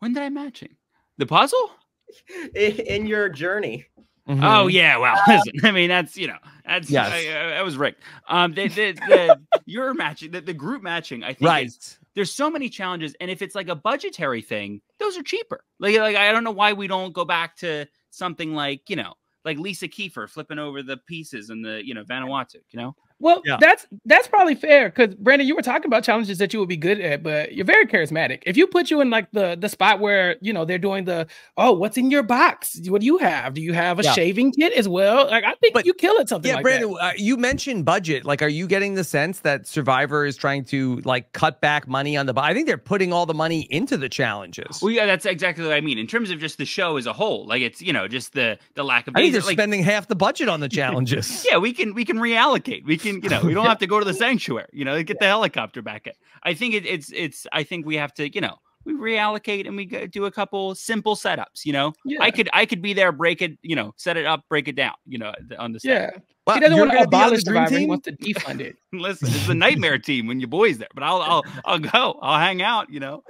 when did I matching the puzzle? i- in your journey. Mm-hmm. Oh yeah, well, listen. I mean, that's you know, that's Yes. I, I, I was rigged. Um, the the, the your matching, the, the group matching, I think, right. is there's so many challenges, and if it's like a budgetary thing, those are cheaper. Like like I don't know why we don't go back to something like you know, like Lisa Keiffer flipping over the pieces and the you know Vanuatu, you know. Well, Yeah. that's that's probably fair because Brandon, you were talking about challenges that you would be good at, but you're very charismatic. If you put you in like the the spot where you know they're doing the oh, what's in your box? What do you have? Do you have a Yeah. shaving kit as well? Like I think But- you kill it something Yeah, like Brandon, uh, you mentioned budget. Like, are you getting the sense that Survivor is trying to like cut back money on the? I think they're putting all the money into the challenges. Well, yeah, that's exactly what I mean in terms of just the show as a whole. Like it's you know just the the lack of. I think they're like, spending half the budget on the challenges. yeah, we can we can reallocate. We can you know we don't have to go to the sanctuary. You know, get the helicopter back. In. I think it, it's it's. I think we have to you know we reallocate and we do a couple simple setups. You know, Yeah. I could I could be there, break it. You know, set it up, break it down. You know, on the set. Yeah. Well, he doesn't you're want to gonna the abolish dream Survivor. He wants to defund it. Listen, it's a nightmare team when your boys there, but I'll I'll I'll go. I'll hang out. You know,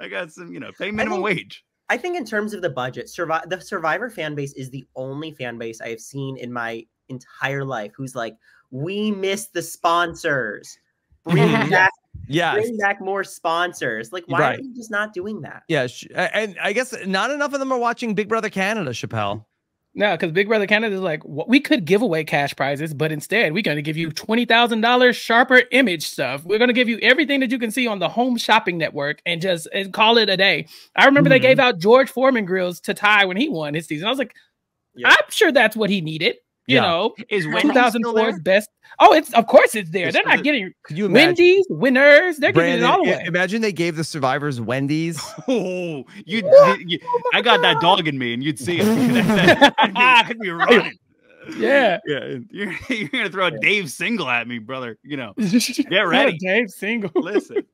I got some. You know, pay minimum think- wage. I think in terms of the budget, Survi- the Survivor fan base is the only fan base I have seen in my entire life who's like, we miss the sponsors. Bring Mhm. back, Yes. bring back more sponsors. Like, why Right. are you just not doing that? Yeah, and I guess not enough of them are watching Big Brother Canada, Chappell. No, because Big Brother Canada is like, "What- we could give away cash prizes, but instead we're going to give you twenty thousand dollars sharper image stuff. We're going to give you everything that you can see on the Home Shopping Network and just and call it a day. I remember they Mhm. gave out George Foreman grills to Ty when he won his season. I was like, Yeah. I'm sure that's what he needed. You Yeah. know, Is Wendy 2004's best. Oh, it's of course it's there. Is- They're not it- getting Could you imagine? Wendy's winners. They're giving Brandon, it all i- away. imagine they gave the survivors Wendy's. Oh, you, you, oh I got that dog in me, and you'd see it. I'd be, I'd be running. yeah. Yeah, you're, you're gonna throw a Dave single at me, brother. You know, Get ready. Dave single. listen.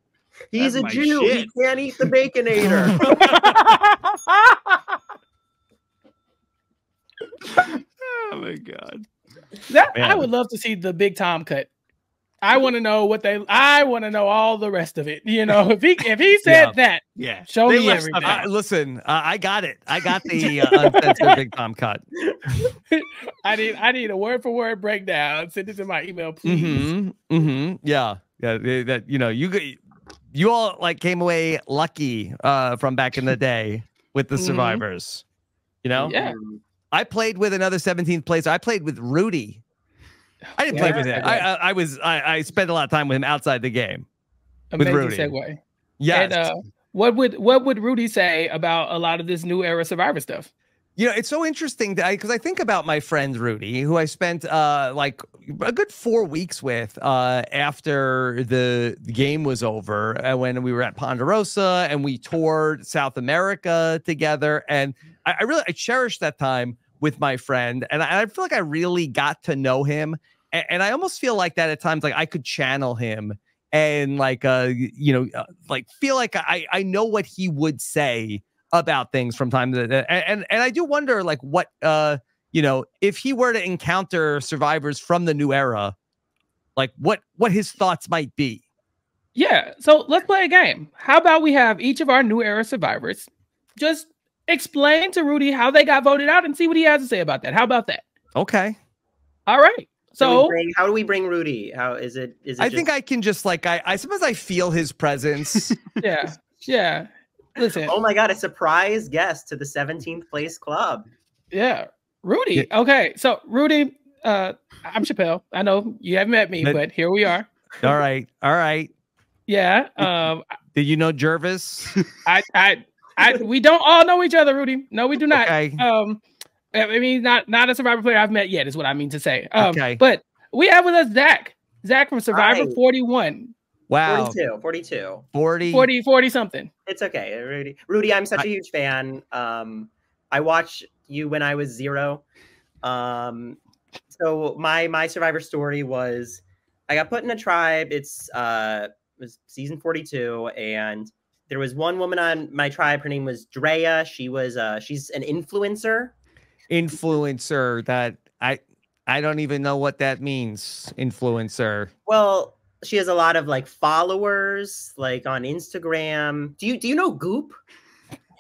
He's That's a Jew. shit. He can't eat the baconator. Oh my god. That I would love to see the big Tom cut. I want to know what they. I want to know all the rest of it. You know, if he if he said Yeah. that, Yeah. show They me everything. Uh, listen, uh, I got it. I got the uh, uncensored Big Tom cut. I need I need a word for word breakdown. Send it to my email, please. Mm-hmm. Mm-hmm. Yeah. Yeah. they- That you know, you you all like came away lucky uh from back in the day with the Mhm. survivors. You know? Yeah. I played with another 17th place. I played with Rudy. I didn't play with him. I, I, I was I, I spent a lot of time with him outside the game. with Rudy. segue. Yes. And, uh, what would what would Rudy say about a lot of this new era Survivor stuff? You know, it's so interesting because I, think about my friend Rudy, who I spent uh, like a good four weeks with uh, after the game was over, uh, when we were at Ponderosa and we toured South America together. And I, I really I cherished that time with my friend, and I, I feel like I really got to know him. And, and I almost feel like that at times, like I could channel him and like uh you know uh, like feel like I I know what he would say about things from time to time. And, and and I do wonder like what uh you know if he were to encounter survivors from the new era, like what what his thoughts might be. Yeah. So let's play a game. How about we have each of our new era survivors just explain to Rudy how they got voted out and see what he has to say about that. How about that? Okay. All right. So, So bring, how do we bring Rudy? How is it? Is it? I just, think I can just like I, I suppose I feel his presence. yeah, yeah. Listen, Oh my god, a surprise guest to the 17th place club. yeah, Rudy. Okay, so Rudy, uh, I'm Chappell. I know you haven't met me, But- but here we are. all right, all right. Yeah. Um, Did you know Jervis? I, I, I, we don't all know each other, Rudy. No, we do not. Okay. Um, I mean, not not a Survivor player I've met yet is what I mean to say. Um, Okay. But we have with us Zach. Zach from Survivor Hi. 41, Wow, 42, 42. 40. 40, 40 something. It's okay, Rudy. Rudy, I'm such a huge fan. Um, I watched you when I was zero. Um, so my my Survivor story was I got put in a tribe. It's uh it was season 42, and there was one woman on my tribe. Her name was Drea. She was uh she's an influencer. influencer that I I don't even know what that means. Influencer. Well, she has a lot of like followers, like on Instagram. Do you do you know Goop?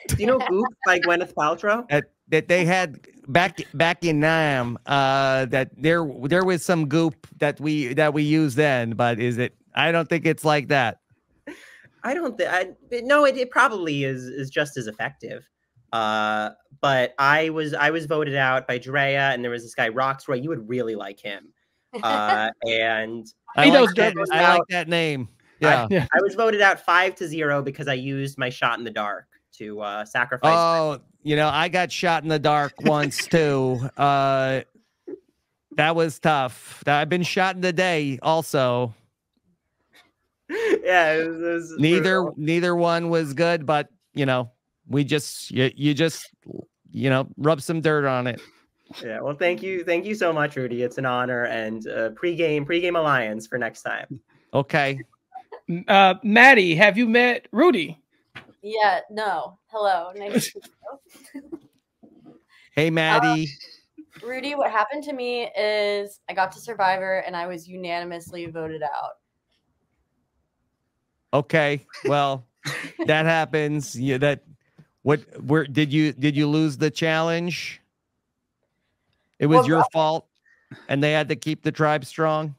Do you know Goop by Gwyneth Paltrow? That that they had back back in Nam. Uh, that there there was some goop that we that we used then, but is it? I don't think it's like that. I don't think I no, it, it probably is is just as effective. Uh, but I was I was voted out by Drea, and there was this guy Rocksroy. You would really like him. Uh, and I He like knows that, I now. like that name. Yeah. Yeah. I was voted out five to zero because I used my shot in the dark to uh, sacrifice. Oh, you know, I got shot in the dark once too. Uh, that was tough. I've been shot in the day also. yeah, it was, it was Neither brutal. neither one was good, but you know, we just you, you just you know rub some dirt on it. Yeah, well, thank you, thank you so much, Rudy. It's an honor and uh, pregame pregame alliance for next time. Okay. Uh, Maddy, have you met Rudy? Yeah, no. Hello. Nice to meet you. Hey Maddy. Rudy, what happened to me is I got to Survivor and I was unanimously voted out. Okay. Well, that happens. Yeah, that what where did you did you lose the challenge? It was Well, your fault and they had to keep the tribe strong.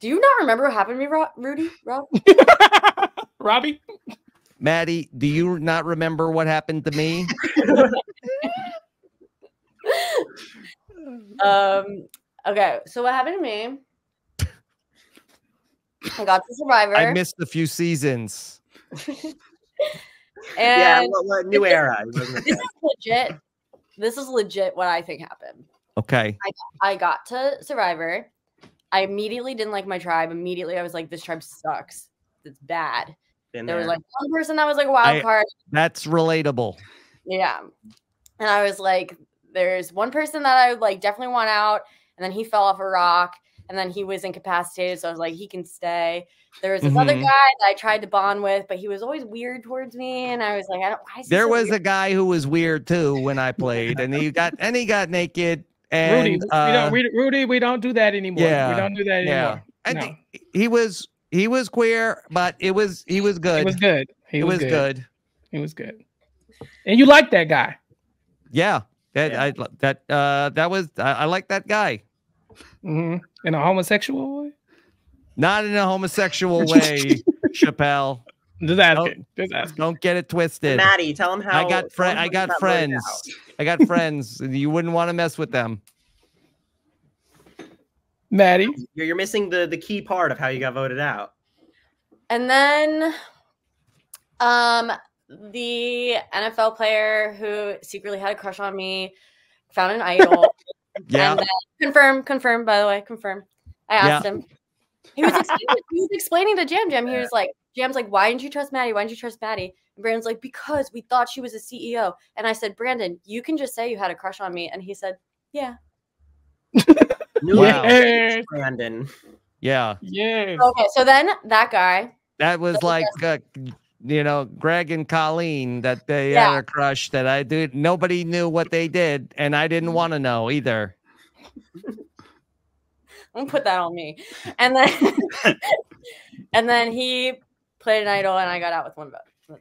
Do you not remember what happened to me, Ro- Rudy? Rob? Robbie? Maddy, do you not remember what happened to me? um. Okay, so what happened to me? I got to Survivor. I missed a few seasons. and yeah, what, what new era? This that. is legit. This is legit what I think happened. Okay. I got to Survivor. I immediately didn't like my tribe. Immediately, I was like, "This tribe sucks. It's bad." Been There was like one person that was like a wild I- card. That's relatable. Yeah. And I was like, there's one person that I would like definitely want out. And then he fell off a rock. And then he was incapacitated. So I was like, he can stay. There was this other Mhm. guy that I tried to bond with, but he was always weird towards me. And I was like, I don't why is There so was weird? a guy who was weird too when I played, and he got and he got naked. Rudy, And we uh, don't, we, Rudy, we don't do that anymore. yeah, we don't do that yeah. anymore. and No. he was he was queer, but it was he was good. It was good. He It was, was good. good. He was good. And you like that guy. Yeah, that Yeah. I that uh that was I, I like that guy. Hmm In a homosexual way? Not in a homosexual way, Chappell. Just asking. Just asking. Don't get it twisted. Maddy, tell him how I got tell friend. him I got friends. I got friends. You wouldn't want to mess with them. Maddy. You're, you're missing the the key part of how you got voted out. And then um the NFL player who secretly had a crush on me found an idol. Yeah. And then, confirm, confirm, by the way, confirm. I asked him. He was, explaining, he was explaining to Jam Jam. He was like, Jam's like, why didn't you trust Maddy? Why didn't you trust Maddy? And Brandon's like, because we thought she was a CEO. And I said, Brandon, you can just say you had a crush on me. And he said, yeah. Wow. Yeah. Brandon. Yeah. Yeah. Okay. So then that guy, That was like, uh, you know, Greg and Colleen that they Yeah. had a crush that I did. Nobody knew what they did, and I didn't want to know either. don't put that on me. And then, and then he played an idol and I got out with one vote.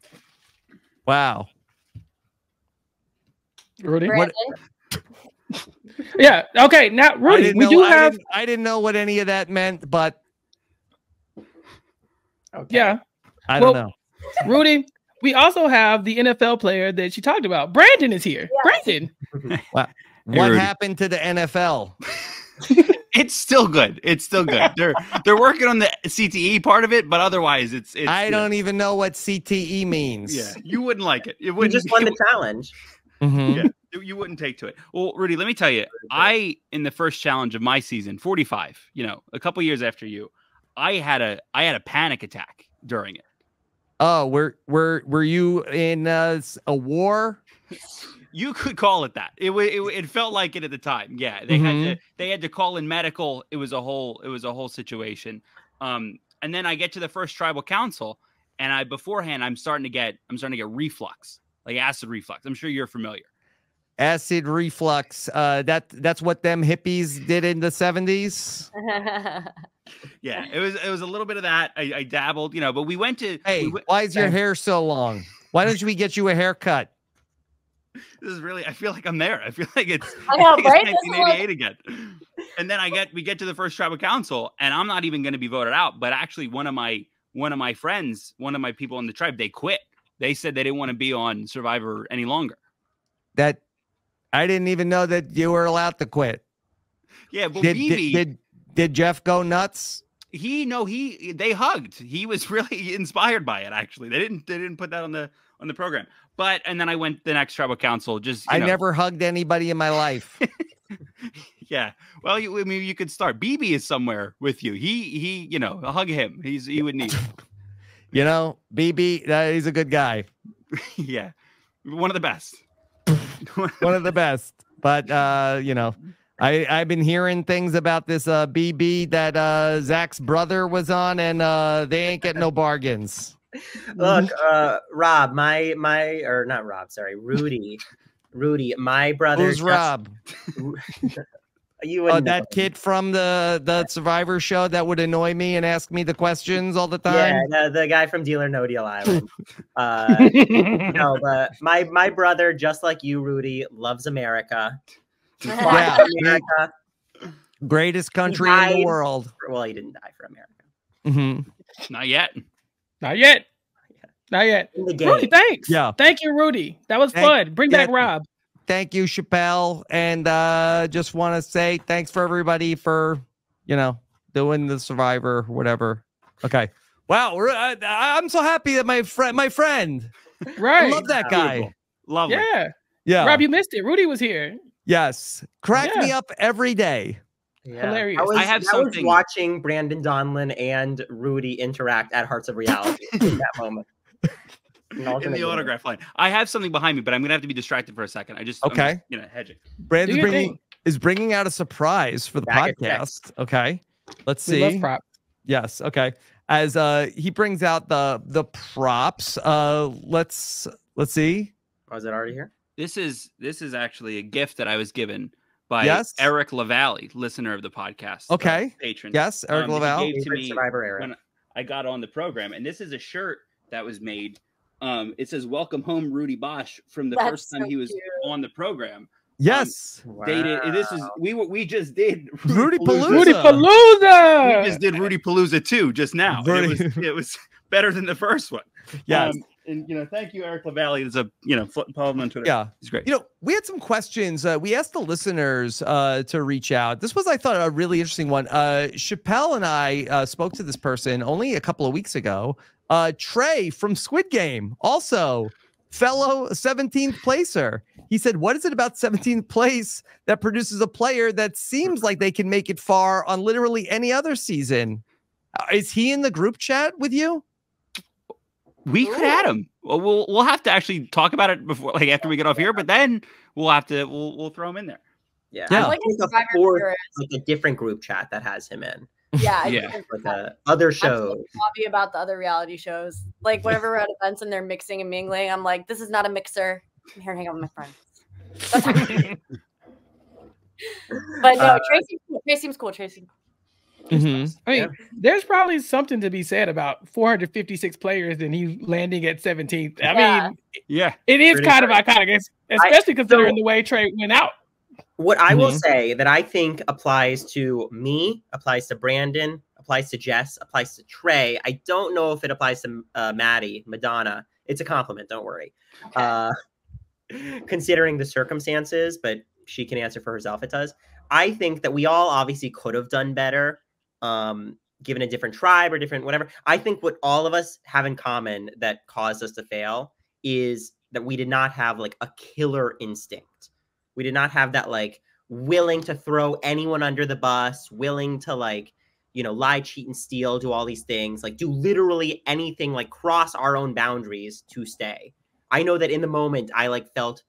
Wow. Rudy. Brandon, Yeah. Okay. Now, Rudy, we know- do I have. didn't, I didn't know what any of that meant, but Okay. Yeah, I don't know. Rudy. We also have the NFL player that you talked about. Brandon is here. Brandon. What Rudy. happened to the NFL? It's still good. It's still good. They're they're working on the CTE part of it, but otherwise, it's. it's I don't even know what CTE means. Yeah, you wouldn't like it. It wouldn't. just won the challenge. Mhm. Yeah, you- you wouldn't take to it. Well, Rudy, let me tell you, I in the first challenge of my season, 45, you know, a couple years after you, I had a I had a panic attack during it. Oh, were were were you in uh, a war? You could call it that. It it, it felt like it at the time. Yeah, they had Mhm. to they had to call in medical. It was a whole it was a whole situation. Um, and then I get to the first tribal council, and I beforehand I'm starting to get I'm starting to get reflux, like acid reflux. I'm sure you're familiar. Acid reflux. Uh, that that's what them hippies did in the seventies. Yeah, it was it was a little bit of that. I, I dabbled, you know, but we went to Hey, we went- why is your hair so long? Why don't we get you a haircut? this is really I feel like I'm there. I feel like it's, I know, think right? This is like- 1988 again. And then I get we get to the first tribal council, and I'm not even going to be voted out. But actually, one of my one of my friends, one of my people in the tribe, they quit. They said they didn't want to be on Survivor any longer. That I didn't even know that you were allowed to quit. Yeah, but Did, BB, did, did did Jeff go nuts? he no he they hugged. He was really inspired by it. Actually, they didn't they didn't put that on the on the program. But and then I went the next tribal council. Just you I know, never hugged anybody in my life. Yeah. Well, you, I mean, you could start. BB is somewhere with you. He, he, you know, hug him. He's, he would need. you know, BB, uh, he's a good guy, yeah. One of the best. one of the best. But uh, you know, I I've been hearing things about this uh BB that uh Zach's brother was on, and uh they ain't getting no bargains. Look, uh, Rob, my my or not Rob, sorry, Rudy, Rudy, my brother. Who's Rob? You Oh, that kid from the the Survivor show that would annoy me and ask me the questions all the Yeah, time. the, the guy from Deal or No Deal Island. Uh, no, but my my brother, just like you, Rudy, loves America. Yeah. America. Greatest country in died. the world. Well, he didn't die for America. Mhm. Not yet. Not yet. Not yet. Rudy, thanks. Yeah. Thank you, Rudy. That was Thank- fun. Bring back. Rob. Thank you, Chappell, and uh just want to say thanks for everybody for you know doing the Survivor whatever. Okay. Wow, I, I'm so happy that my friend, my friend, I Right. love that guy. Beautiful. Lovely. Yeah. Yeah. Rob, you missed it. Rudy was here. yes. Crack me up every day. Yeah. Hilarious. I was, I have I was watching Brandon Donlon and Rudy interact at Hearts of Reality in that moment. An In alternate the universe. autograph line. I have something behind me, but I'm gonna have to be distracted for a second. I just I'm Okay. just, you know, hedging. Brandon's your bringing thing. is bringing out a surprise for the Bag of podcast. Okay. Let's We love see. prop. Yes. Okay. As uh he brings out the the props. Uh let's let's see. Was it already here? This is this is actually a gift that I was given by Yes. Eric Lavalle, listener of the podcast. uh, Okay. patron. Yes, Eric Um, that he gave to me Survivor era. when I got on the program, and this is a shirt that was made. Um, it says "Welcome home, Rudy Boesch" from the That's first time so he was cute. on the program. Yes. Dated. and This is we were we just did Rudy Palooza. Rudy Palooza. We just did Rudy Palooza too just now. and It was it was better than the first one. Yes. Um, and you know, thank you, Eric Lavalle. It's a you know, fo- follow him on Twitter. yeah. he's great. You know, we had some questions. Uh, we asked the listeners uh, to reach out. This was, I thought, a really interesting one. Uh, Chappell and I uh, spoke to this person only a couple of weeks ago. Uh, Trey from Squid Game, also fellow 17th placer. He said, What is it about 17th place that produces a player that seems like they can make it far on literally any other season? Uh, is he in the group chat with you? We could add him. Well, we'll we'll have to actually talk about it before, like after we get off here. But then we'll have to we'll we'll throw him in there. Yeah, Yeah. I like think a a fourth, like a different group chat that has him in, Yeah. I Yeah. think like it's- uh, other I'm so shows. sloppy about the other reality shows. Like whenever we're at events and they're mixing and mingling, I'm like, this is not a mixer. I'm here to hang out with my friends. But no, Uh, Trey seems cool. Trey seems cool. Trey seems Mhm. I mean, there's probably something to be said about 456 players and he landing at 17th. I Yeah. mean, Yeah, it is Pretty kind of great. iconic, es- especially considering the way Trey went out. What I will Mhm. say that I think applies to me, applies to Brandon, applies to Jess, applies to Trey. I don't know if it applies to uh, Maddy, Madonna. It's a compliment. Don't worry. Uh, considering the circumstances, but she can answer for herself. It does. I think that we all obviously could have done better, um, given a different tribe or different whatever. I think what all of us have in common that caused us to fail is that we did not have like a killer instinct. We did not have that like willing to throw anyone under the bus, willing to like, you know, lie, cheat, and steal, do all these things, like do literally anything, like cross our own boundaries to stay. I know that in the moment I like felt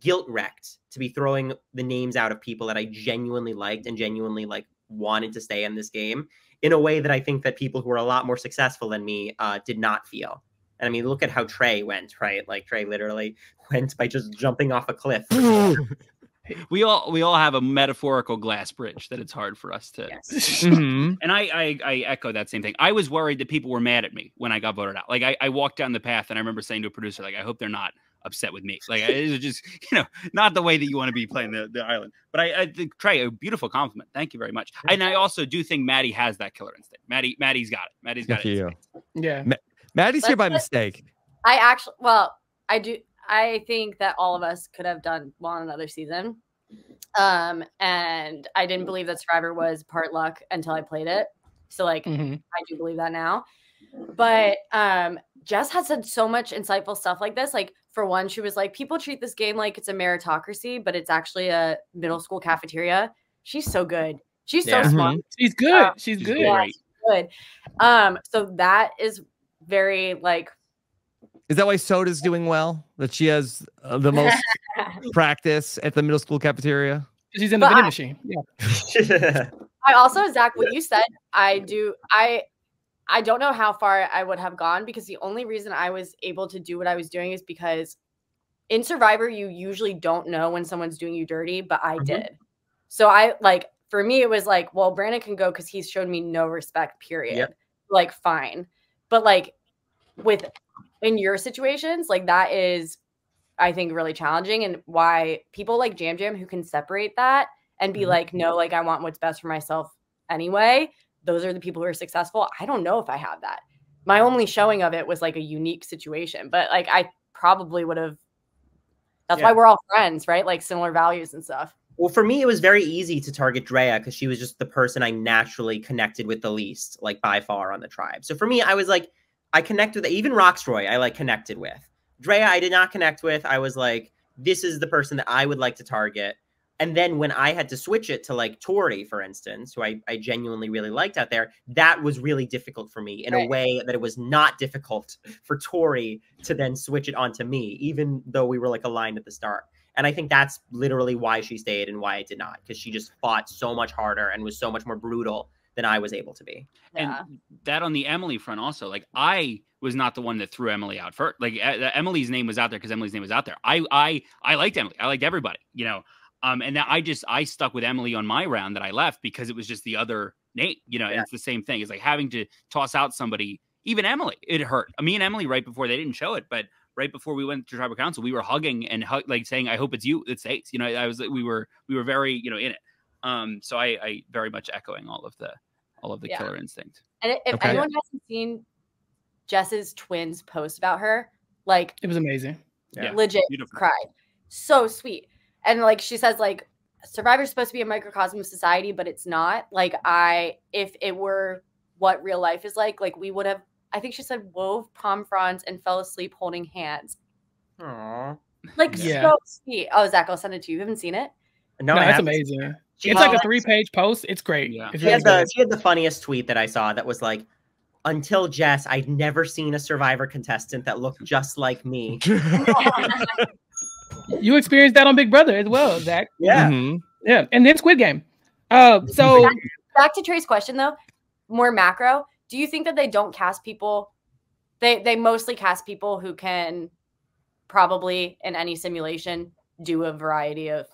guilt wrecked to be throwing the names out of people that I genuinely liked and genuinely like wanted to stay in this game in a way that I think that people who are a lot more successful than me uh, did not feel. And I mean, look at how Trey went, right? Like Trey literally went by just jumping off a cliff. we all we all have a metaphorical glass bridge that it's hard for us to Mhm. and I, I i echo that same thing. I was worried that people were mad at me when i got voted out. Like I, I walked down the path and i remember saying to a producer like i hope they're not upset with me. Like it was just you know not the way that you want to be playing the, the island. But i, I think trey a beautiful compliment. Thank you very much. And i also do think maddy has that killer instinct. Maddy maddy's got it. Maddy's got Good it. for you. Yeah. Ma- Maddy's here by Let's- mistake. I actually, well, I do. I think that all of us could have done well in another season. Um, and I didn't believe that Survivor was part luck until I played it. So, like, Mhm. I do believe that now. But um, Jess has said so much insightful stuff like this. Like, for one, she was like, people treat this game like it's a meritocracy, but it's actually a middle school cafeteria. She's so good. She's Yeah. so smart. She's good. Uh, She's She's good. Yeah, she's good. Um, so that is very like Is that why Soda's doing well? That she has uh, the most practice at the middle school cafeteria? She's in the But vending I- machine. Yeah. I also, Zach, what you said, I do. I I don't know how far I would have gone because the only reason I was able to do what I was doing is because in Survivor, you usually don't know when someone's doing you dirty, but I Mhm. did. So I like for me, it was like, well, Brandon can go because he's shown me no respect, period. Like, fine. But like with in your situations, like that is I think really challenging and why people like Jam Jam who can separate that and be Mhm. like, no, like I want what's best for myself anyway. Those are the people who are successful. I don't know if I have that. My only showing of it was like a unique situation, but like I probably would have. That's Yeah. why we're all friends, right? Like similar values and stuff. Well, for me, it was very easy to target Drea because she was just the person I naturally connected with the least, like by far on the tribe. So for me, I was like, I connect with even Rocksroy, I like connected with. Drea, I did not connect with. I was like, this is the person that I would like to target. And then when I had to switch it to like Tori, for instance, who I, I genuinely really liked out there, that was really difficult for me in a way that it was not difficult for Tori to then switch it onto me, even though we were like aligned at the start. And I think that's literally why she stayed and why I did not, because she just fought so much harder and was so much more brutal than I was able to be. Yeah. and that on the Emily front also, like I was not the one that threw Emily out first. Like uh, Emily's name was out there because Emily's name was out there. I I I liked Emily. I liked everybody, you know. Um, and that I just I stuck with Emily on my round that I left because it was just the other name, you know. And Yeah. it's the same thing. It's like having to toss out somebody, even Emily. It hurt. Me and Emily right before they didn't show it, but right before we went to tribal council, we were hugging and hug, like saying, "I hope it's you that stays." You know, I was we were we were very you know in it. Um, so I I very much echoing all of the all of the Yeah. killer instinct. And if Okay. anyone hasn't seen Jess's twins post about her, like It was amazing. Yeah. legit Beautiful. cried. So sweet. And like she says, like Survivor's supposed to be a microcosm of society, but it's not. Like I, if it were what real life is like, like we would have. I think she said wove palm fronds and fell asleep holding hands. Aww. Like Yeah. so sweet. Oh, Zach, I'll send it to you. You haven't seen it? No, No, that's haven't. amazing. She It's like a three page post. It's great. Yeah. It's She really had, the, she had the funniest tweet that I saw that was like, until Jess, I'd never seen a Survivor contestant that looked just like me. You experienced that on Big Brother as well, Zach. Yeah. Mhm. Yeah. And then Squid Game. Uh, so Back to Trey's question though, more macro. Do you think that they don't cast people? They they mostly cast people who can probably in any simulation do a variety of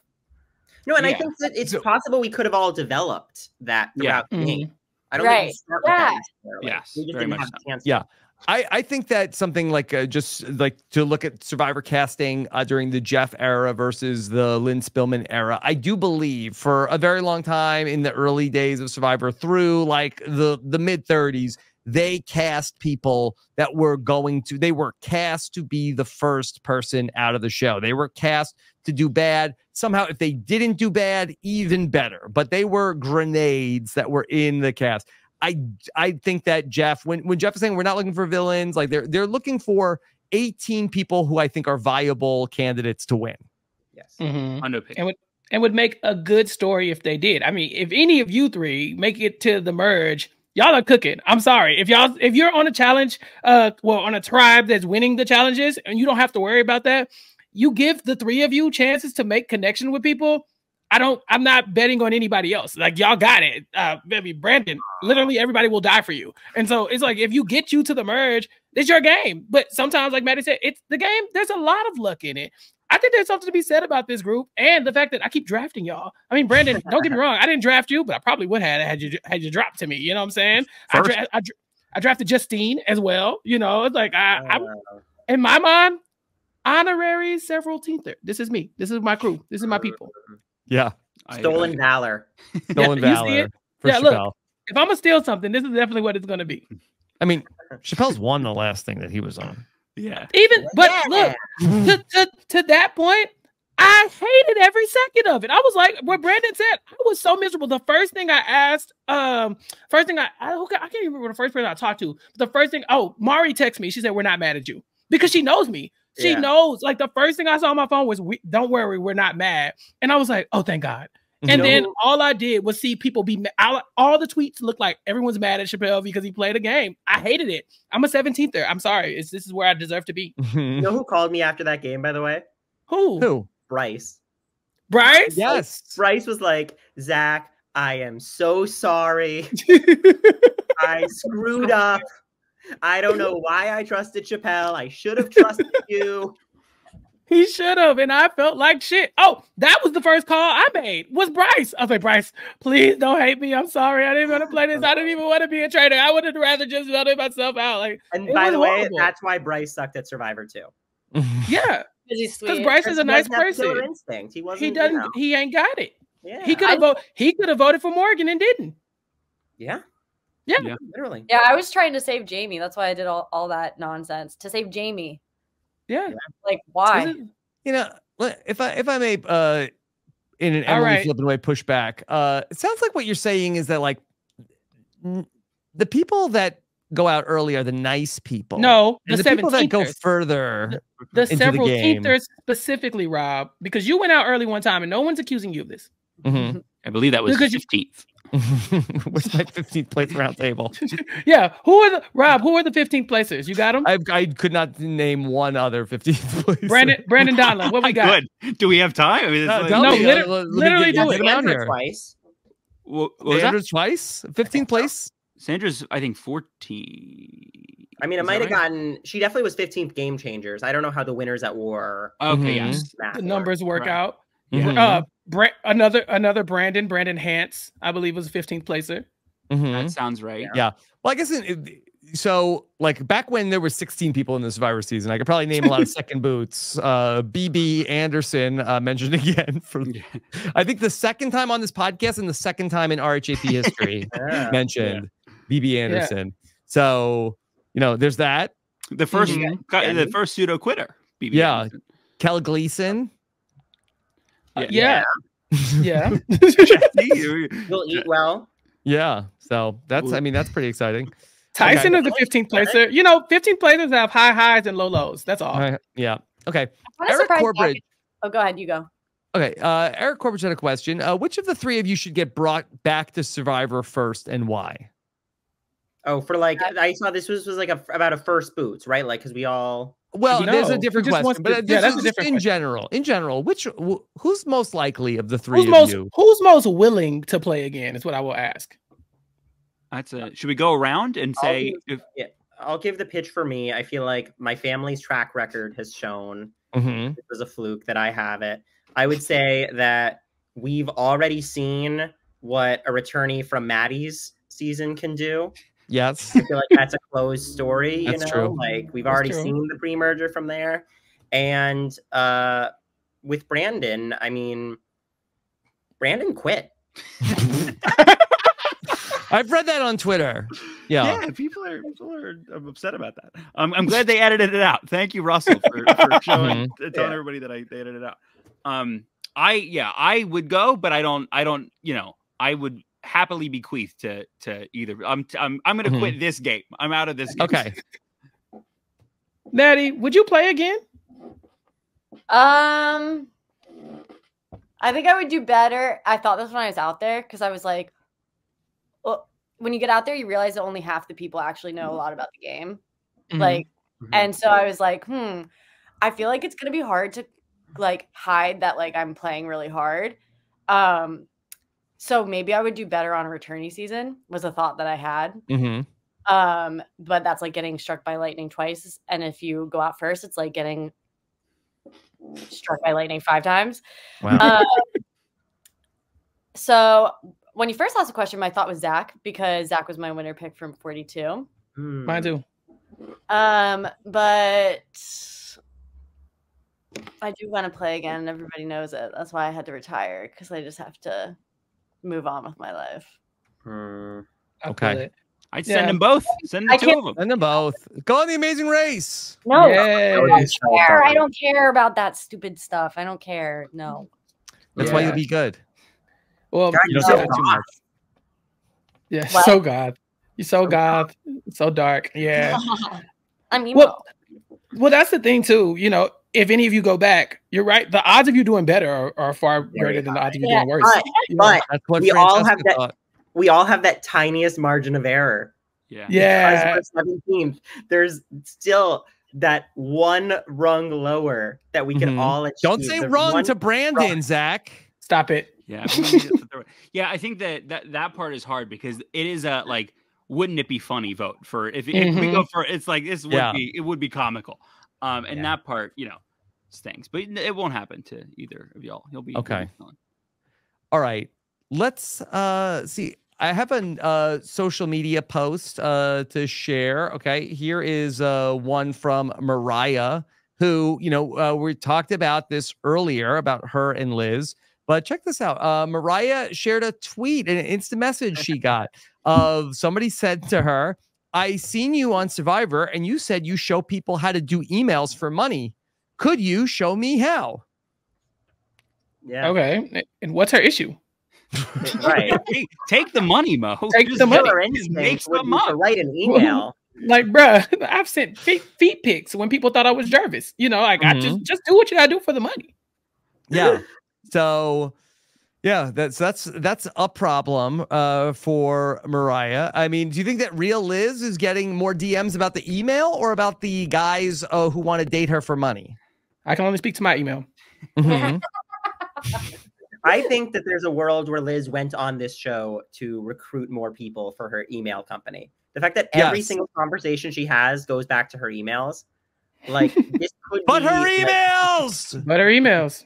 No, and I think that it's So- possible we could have all developed that Yeah. throughout the game. Mhm. I don't think we Right. start with that Yes, we just very didn't much have the so. chance. Yeah. I, I think that something like uh, just like to look at survivor casting uh, during the Jeff era versus the Lynne Spillman era. I do believe for a very long time in the early days of Survivor through like the the mid 30s, they cast people that were going to they were cast to be the first person out of the show. They were cast to do bad. Somehow if they didn't do bad, even better. But they were grenades that were in the cast. I I think that Jeff, when when Jeff is saying we're not looking for villains, like they're they're looking for 18 people who I think are viable candidates to win. Yes. Mhm. Underpaid. and would and would make a good story if they did. I mean, if any of you three make it to the merge, y'all are cooking. I'm sorry if y'all if you're on a challenge, uh, well, on a tribe that's winning the challenges, and you don't have to worry about that. You give the three of you chances to make connection with people. I don't. I'm not betting on anybody else. Like y'all got it. Uh, I mean, Brandon. Literally, everybody will die for you. And so it's like if you get you to the merge, it's your game. But sometimes, like Maddy said, it's the game. There's a lot of luck in it. I think there's something to be said about this group and the fact that I keep drafting y'all. I mean, Brandon, don't get me wrong. I didn't draft you, but I probably would have had you had you dropped to me. You know what I'm saying? I, dra- I, dra- I drafted Justine as well. You know, it's like I, I'm Uh, in my mind, honorary several teether. This is me. This is my crew. This is my people. Yeah. I stolen agree. valor. Stolen you see valor it? for Yeah, look. If I'm gonna steal something, this is definitely what it's gonna be. I mean, Chappell's won the last thing that he was on. Yeah. Even, but Yeah. look, to, to, to that point, I hated every second of it. I was like, what Brandon said, I was so miserable. The first thing I asked, um, first thing I, I, who I can't even remember the first person I talked to. The first thing, oh, Mari texted me. She said, we're not mad at you because she knows me. She Yeah. knows. Like the first thing I saw on my phone was, we, don't worry, we're not mad. And I was like, oh, thank God. Mm-hmm. And know then all I did was see people be ma- all, all the tweets look like everyone's mad at Chappell because he played a game. I hated it. I'm a 17th there. I'm sorry. It's, this is where I deserve to be. Mm-hmm. You know who called me after that game, by the way? Who? Who? Bryce. Bryce? Yes. Bryce was like, Zach, I am so sorry. I screwed up. I don't know why I trusted Chappell. I should have trusted you. He should have, and I felt like shit. Oh, that was the first call I made. Was Bryce? I was like, Bryce, please don't hate me. I'm sorry. I didn't want to play this. I didn't even want to be a traitor. I would have rather just voted myself out. Like, And by the way, horrible. that's why Bryce sucked at Survivor too. yeah, Because he's. Bryce is a nice doesn't have the killer person. Instinct. He wasn't. He doesn't. know, He ain't got it. yeah. He could have voted. He could have voted for Morgan and didn't. Yeah. Yeah. Yeah. Literally. Yeah, I was trying to save Jamie. That's why I did all, all that nonsense to save Jamie. Yeah. Like, why? Isn't- You know, if I if I may uh in an All Emily right. flipping way push back, uh it sounds like what you're saying is that like n- the people that go out early are the nice people. No, the the people that go further The into the several game. teethers specifically, Rob, because you went out early one time and no one's accusing you of this. Mhm. I believe that was Because you- 15th. What's my 15th place round table? Yeah. Who are the Rob? Who are the 15th placers? You got them? I, I could not name one other 15th place. Brandon Brandon Donlon. What we got? Good. Do we have time? I mean, it's No, like- No, me, liter- let literally get- do it. Sandra here. twice. Wha- what was that? Twice, 15th place. Sandra's, I think, 14. I mean, it Is might have right? gotten. She definitely was 15th game changers. I don't know how the winners at war. Okay, Mhm. yes. The numbers work Right. out. Mhm. Uh, Bra- another another Brandon Brandon Hantz, I believe, was a 15th placer. Mhm. That sounds right. Yeah. Well, I guess in, in- so. Like back when there were 16 people in the Survivor season, I could probably name a lot of second boots. Uh, BB Andersen uh, mentioned again for. I think the second time on this podcast and the second time in RHAP history Yeah. mentioned BB Andersen. So you know, there's that. The 1st Mhm. the first pseudo quitter. BB Yeah. Andersen. Kel Gleason. Uh, Yeah. yeah. Yeah. You'll eat well. Yeah. So that's. I mean, that's pretty exciting. Tyson Okay. is the 15th placer. You know, 15th placers have high highs and low lows. That's all. Uh, yeah. Okay. Eric Corbridge. Oh, go ahead. You go. Okay, uh, Eric Corbridge had a question. Uh, which of the three of you should get brought back to Survivor first, and why? Oh, for like I saw this was was like a, about a first boots, right? Like because we all. Well, No, there's a he different just wants question, to- but yeah, this that's is a just different in question. general. In general, which wh- who's most likely of the three Who's of most you? Who's most willing to play again? Is what I will ask. That's a. Should we go around and I'll say give- if yeah, I'll give the pitch for me. I feel like my family's track record has shown Mhm. it was a fluke that I have it. I would say that we've already seen what a returnee from Maddy's season can do. Yes. I feel like that's a closed story. You That's know, true. like we've That's already true. seen the pre-merger from there, and uh, with Brandon, I mean, Brandon quit. I've read that on Twitter. Yeah. Yeah, people are people are upset about that. Um, I'm glad they edited it out. Thank you, Russell, for, for showing, Mhm. telling Yeah. everybody that I they edited it out. Um, I yeah, I would go, but I don't. I don't. You know, I would happily bequeath to to either. I'm t- I'm I'm gonna quit this game. I'm out of this. Game. Okay. Maddy, would you play again? Um, I think I would do better. I thought this when I was out there because I was like, well, when you get out there, you realize that only half the people actually know a lot about the game. Mhm. Like, Mhm. and so I was like, hmm, I feel like it's gonna be hard to like hide that like I'm playing really hard. Um, so maybe I would do better on a returnee season was a thought that I had. hmm Um, but that's like getting struck by lightning twice. And if you go out first, it's like getting struck by lightning five times. Wow. Um, so when you first asked the question, my thought was Zach because Zach was my winner pick from 42. Hmm. Mine too. Um, but I do want to play again. Everybody knows it. That's why I had to retire because I just have to move on with my life. Hmm. I Okay. I'd Yeah. send them both. Send the I two can't- of them. And them both. Go on the amazing race. No, I Yes. don't care. I don't care about that stupid stuff. I don't care. No. That's why Yeah. you'll be good. Well, God, You don't so say too much. yeah, What? so God. You're so God. So dark. Yeah. I mean, Well, well, that's the thing too. You know, if any of you go back, you're right. The odds of you doing better are, are far Very greater than the odds of you Yeah, doing worse. But, You know? but That's what We all have that- thought. we all have that tiniest margin of error. Yeah. yeah, we're 17th, there's still that one rung lower that we can Mhm. all achieve. Don't say There's run to Brandon, Zach. stop it. Yeah, we don't need to put the- yeah. I think that, that that part is hard because it is a like, wouldn't it be funny vote for if, if we go for it's like this would Yeah. be it would be comical, um, and Yeah. that part you know stinks, but it won't happen to either of y'all. He'll be he'll be Okay. All right. Let's uh see. I have a uh, social media post uh, to share. Okay, here is uh, one from Moriah, who you know uh, we talked about this earlier about her and Liz. But check this out. Uh, Moriah shared a tweet, an instant message she got of somebody said to her, "I seen you on Survivor, and you said you show people how to do emails for money. Could you show me how?" Yeah. Okay. And what's her issue? Right. Take, take the money, Mo. Take Just the money. Make some be to up. write an email. Like, bruh, I've sent feet, feet pics when people thought I was Jarvis. You know, like I just just do what you gotta do for the money. yeah so yeah that's that's that's a problem uh for moriah i mean do you think that real liz is getting more dms about the email or about the guys uh, who want to date her for money I can only speak to my email. Mhm. I think that there's a world where Liz went on this show to recruit more people for her email company. The fact that every Yes. single conversation she has goes back to her emails, like this could but be her like- emails But her emails.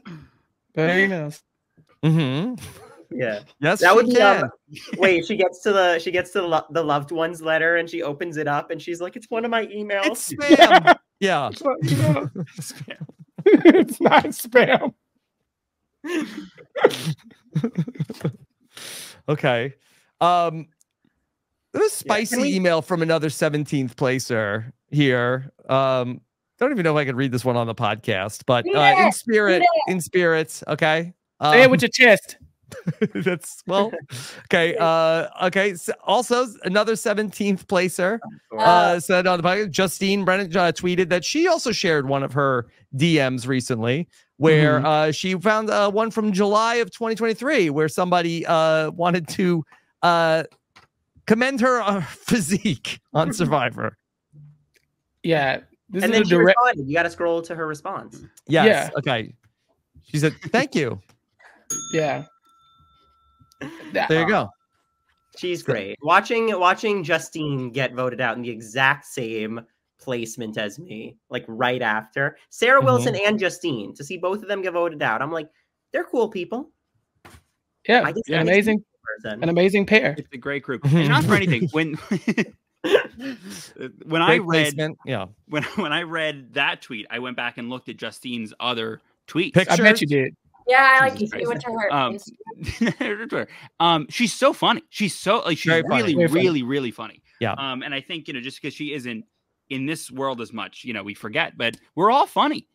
But her emails. hmm yeah. yes That would be um, wait. She gets to the she gets to the, lo- the loved one's letter and she opens it up and she's like, "It's one of my emails." it's spam yeah Spam. it's not spam. okay um there's a spicy we- email from another 17th placer here um don't even know if i could read this one on the podcast but Read uh in spirit it. in spirits okay Say it Um, with your chest. That's well, okay. Uh, okay. So also, another 17th placer uh, said on the podcast, Justine Brennan uh, tweeted that she also shared one of her DMs recently, where Mhm. uh, she found uh, one from July of 2023, where somebody uh, wanted to uh, commend her uh, physique on Survivor. Yeah. This and is then a she direct responded. You got to scroll to her response. Yes. Yeah. Okay. She said, "Thank you." yeah. That- There you go. She's great. Watching watching Justine get voted out in the exact same placement as me, like right after Sarah Wilson and Justine, to see both of them get voted out. I'm like, they're cool people. Yeah. I An amazing, Person. an amazing pair. It's a great group, Mhm. and not for anything. When when I read placement. Yeah. when when I read that tweet, I went back and looked at Justine's other tweets. I bet you did. Yeah, I like Jesus you went to her. Um, Instagram. um, she's so funny. She's so like she's Very really, funny. really, really funny. Yeah. Um, and I think you know just because she isn't in this world as much, you know, we forget, but we're all funny.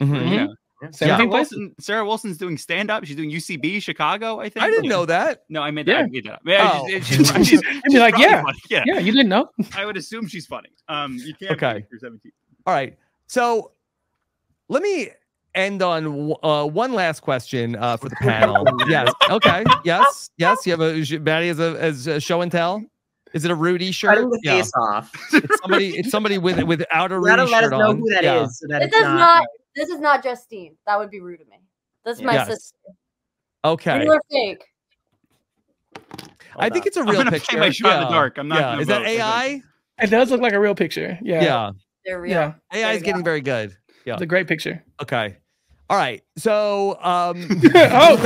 Mhm. You know, Sarah Seventeen places. Wilson. Sarah Wilson's doing stand up. She's doing UCB Chicago. I think. I didn't know that. No, I meant Yeah. I made that up. Yeah, Oh. she's, she's, she's, she's You'd be like, yeah. funny. yeah, Yeah, you didn't know. I would assume she's funny. Um, you can't. Okay. be if You're 17. All right. So let me end on uh, one last question uh, for the panel. yes. Okay. Yes. Yes. You have a Maddy as a as a show and tell. Is it a Rudy shirt? Cutting the Yeah. face off. It's somebody. It's somebody with without a Rudy gotta Rudy let us know on. who that is, yeah. so that This it's is not. not. This is not Justine. That would be rude of me. This is my Yes. sister. Okay. Real or fake? I think it's a I'm real gonna play picture. my shot in the dark. I'm not Yeah. gonna Is that vote. I AI? It does look like a real picture. Yeah. Yeah. They're real. Yeah. AI is getting very good. Yeah. It's a great picture. Okay. All right. So um oh,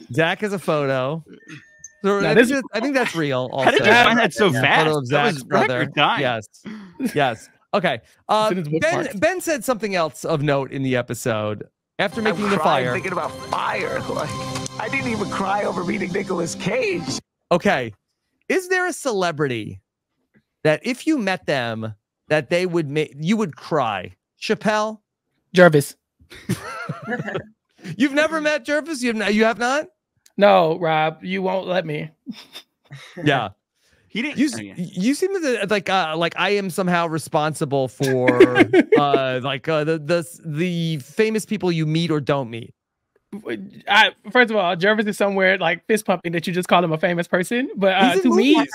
Zach has a photo. So Now I, this think that- I think that's real. Also. How did you find that so Yeah, fast? Photo of That was Zach's brother. time. Yes. Yes. Okay. Uh, ben, ben said something else of note in the episode after making the fire. Thinking about fire, like I didn't even cry over meeting Nicolas Cage. Okay. Is there a celebrity that if you met them that they would make you would cry? Chappell? Jervis. You've never met Jervis? You've not, you have not? No, Rob, you won't let me. Yeah. He didn't. You s- oh, yeah. you seem to like uh like I am somehow responsible for uh like uh the the the famous people you meet or don't meet. I, first of all, Jervis is somewhere like fist pumping that you just call him a famous person, but uh, to me, movies.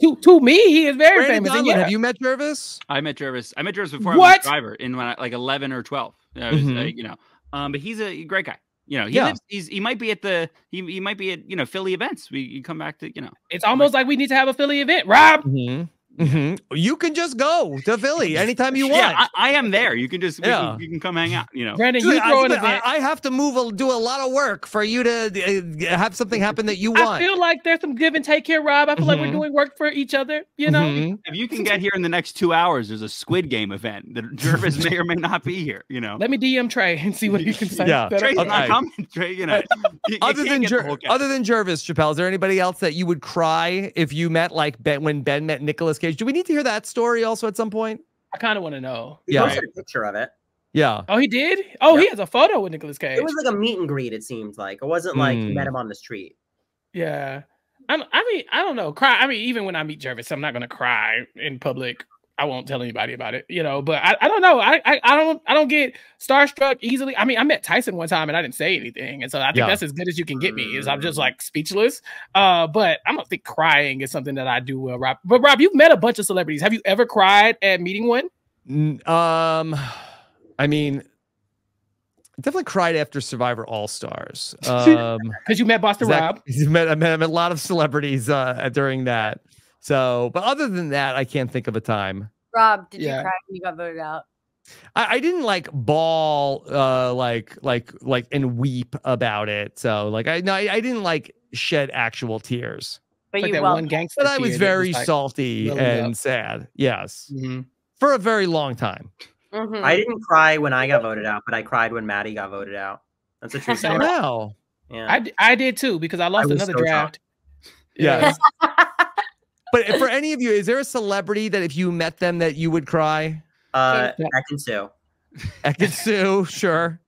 to to me, he is very Brandon famous. And yeah, have you met Jervis? I met Jervis. I met Jervis before What? I was a driver in when I, like 11 or 12. I was, uh, Mhm. you know, um, but he's a great guy. You know, he Yeah. lives. He's he might be at the he, he might be at you know Philly events. We you come back to you know. it's almost like we need to have a Philly event. Rob, Mm-hmm. Mm-hmm. You can just go to Philly anytime you want. Yeah, I, I am there. You can just Yeah. can, you can come hang out. You know, Brandon, Dude, you I, throw an I- event. I have to move, a, do a lot of work for you to uh, have something happen that you want. I feel like there's some give and take here, Rob. I feel like we're Mhm. doing work for each other. You know, Mhm. if you can get here in the next two hours, there's a Squid Game event that Jervis may or may not be here. You know, let me DM Trey and see what he can say. Yeah. That- Trey's Okay. not coming. Trey, you know, you- you other can't than Jer- other than Jervis Chappell, is there anybody else that you would cry if you met like Ben when Ben met Nicolas? Cage? Do we need to hear that story also at some point? I kind of want to know. He Yeah. posted a picture of it. Yeah. Oh, he did. Oh, he has a photo with Nicolas Cage. It was like a meet and greet. It seemed like it wasn't like you met Hmm. him on the street. Yeah. I, don't- I mean, I don't know. Cry. I mean, even when I meet Jervis, I'm not gonna cry in public. I won't tell anybody about it, you know. But I, I don't know. I, I I don't I don't get starstruck easily. I mean, I met Tyson one time and I didn't say anything, and so I think Yeah. that's as good as you can get me. Is I'm just like speechless. Uh, but I don't think crying is something that I do well, Rob. But Rob, you've met a bunch of celebrities. Have you ever cried at meeting one? Um, I mean, definitely cried after Survivor All Stars. Um, Because you met Boston Rob. You met, I met, I met a lot of celebrities uh, during that. So, but other than that, I can't think of a time. Rob, did Yeah. you cry when you got voted out? I, I didn't like ball, uh, like like like and weep about it. So, like I no, I, I didn't like shed actual tears, But Like you that well. one gangster. but I was tear that very like- salty and up. sad. Yes, Mhm. for a very long time. Mhm. I didn't cry when I got voted out, but I cried when Maddy got voted out. That's a true Same. story. Wow. Yeah. I, d- I did too because I lost was another so draft. Yes. but for any of you, is there a celebrity that if you met them that you would cry? uh, Yeah. Ekin Su. Ekin Su.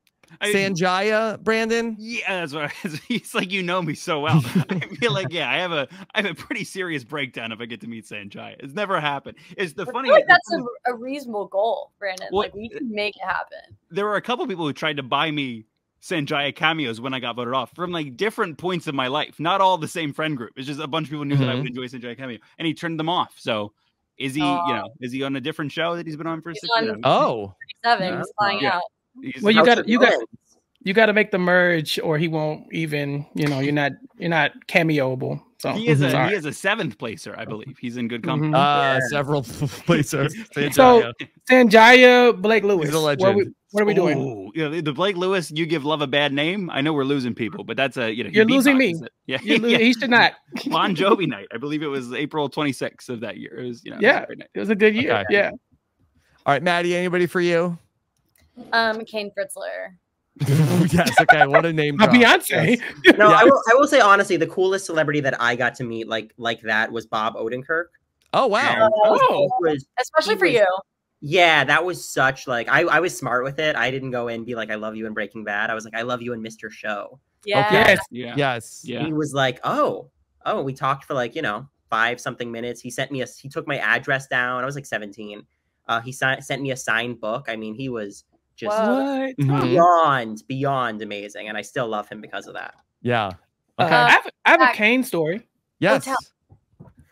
I- Sanjaya, Brandon. Yeah, that's what I, he's like. You know me so well. I feel like yeah, I have a I have a pretty serious breakdown if I get to meet Sanjay. It's never happened. It's the I funny. feel like that's a, a reasonable goal, Brandon. Well, like we can make it happen. there were a couple people who tried to buy me Sanjaya cameos when I got voted off from like different points of my life. Not all the same friend group. It's just a bunch of people knew that I would enjoy Sanjaya cameo, and he turned them off. So. Is he, you know, is he on a different show that he's been on for He's six on- years? Oh, Seven, Yeah. he's flying Yeah. out. He's- Well, you got you got you got to make the merge, or he won't even. You know, you're not you're not cameoable. So he is a sorry. he is a seventh placer, I believe. He's in good company. Mhm. uh, several placers. So Sanjaya Blake Lewis. He's a Where legend. Would, What are we doing? Ooh, you know, the Blake Lewis, you give love a bad name. I know we're losing people, but that's a you know You're losing me. it. Yeah, You're lo- yeah. He should not. Bon Jovi night. I believe it was April 26th of that year. It was you know. it was a Yeah, it was a good year. Okay. Yeah. All right, Maddy. Anybody for you? Um, Kane Fritzler. yes. Okay. What a name. My drop. Beyonce. Yes. No, I will. I will say honestly, the coolest celebrity that I got to meet like like that was Bob Odenkirk. Oh wow. And Oh. was- Especially for was- you. Yeah, that was such like I, I was smart with it. I didn't go in and be like I love you in Breaking Bad. I was like I love you in Mr. Show. Yeah. Okay. Yes. Yeah. Yes. Yeah. He was like, oh, oh, we talked for like you know five something minutes. He sent me a he took my address down. I was like seventeen. Uh, he si- sent me a signed book. I mean, he was just Whoa. What? Mhm. beyond beyond amazing, and I still love him because of that. Yeah. Uh, Okay. I have, I have a Zach. Kane story. yes. tell-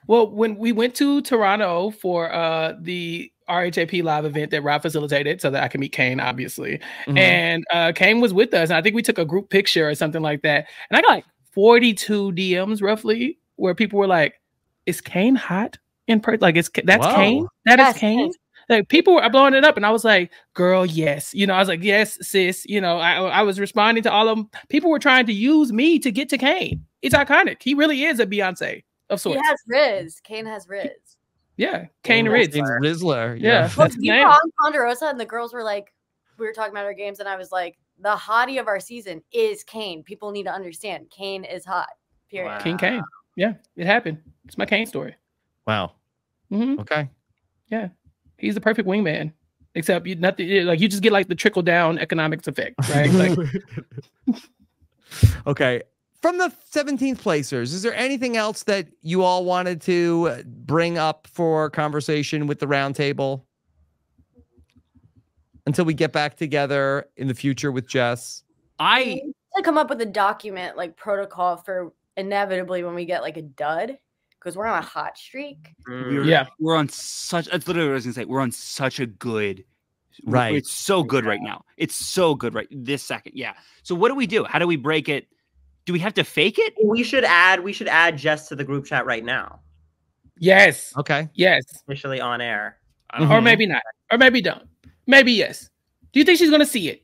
Well, when we went to Toronto for uh, the RHAP live event that Rob facilitated, so that I can meet Kane, obviously, Mhm. and uh, Kane was with us, and I think we took a group picture or something like that, and I got like 42 DMs roughly where people were like, "Is Kane hot in person? Like, it's that's Whoa. Kane? That is Yes, Kane." yes. Like people were blowing it up, and I was like, "Girl, yes." You know, I was like, "Yes, sis." You know, I I was responding to all of them. People were trying to use me to get to Kane. It's iconic. He really is a Beyonce of sorts. He sorts. has Riz. Kane has Riz. Yeah, Kane Oh, Ridge. Kane Rizzler. Yeah. Well, That's we were on Ponderosa and the girls were like, we were talking about our games, and I was like, the hottie of our season is Kane. People need to understand Kane is hot. Period. Wow. King Kane. Yeah, it happened. It's my Kane story. Wow. hmm Okay. Yeah, he's the perfect wingman. Except you nothing like you just get like the trickle down economics effect, right? Like okay. From the 17th placers, is there anything else that you all wanted to uh, bring up for conversation with the roundtable until we get back together in the future with Jess? I to come up with a document like protocol for inevitably when we get like a dud because we're on a hot streak. we're, Yeah. we're on such. That's literally what I was gonna say. We're on such a good. Right. It's so good right now. It's so good right this second. Yeah. So what do we do? How do we break it? Do we have to fake it? We should add we should add Jess to the group chat right now, yes, Okay. yes, officially on air. I don't or maybe not, or maybe don't. Maybe yes. Do you think she's gonna see it?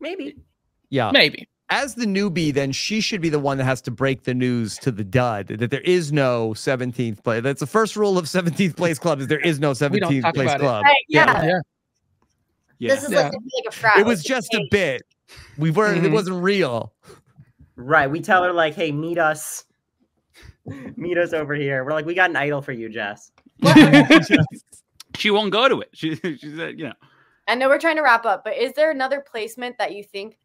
Maybe. Yeah. Maybe. As the newbie, then she should be the one that has to break the news to the dud that there is no 17th place. That's the first rule of 17th place club is there is no 17th place club. Right, yeah. Yeah. Yeah. This is Yeah. like, like a frat. It was just a bit. We weren't. It Mhm. wasn't real. Right. We tell her like, hey, meet us. meet us over here. We're like, we got an idol for you, Jess. she won't go to it. She, she said, you know. I know we're trying to wrap up, but is there another placement that you think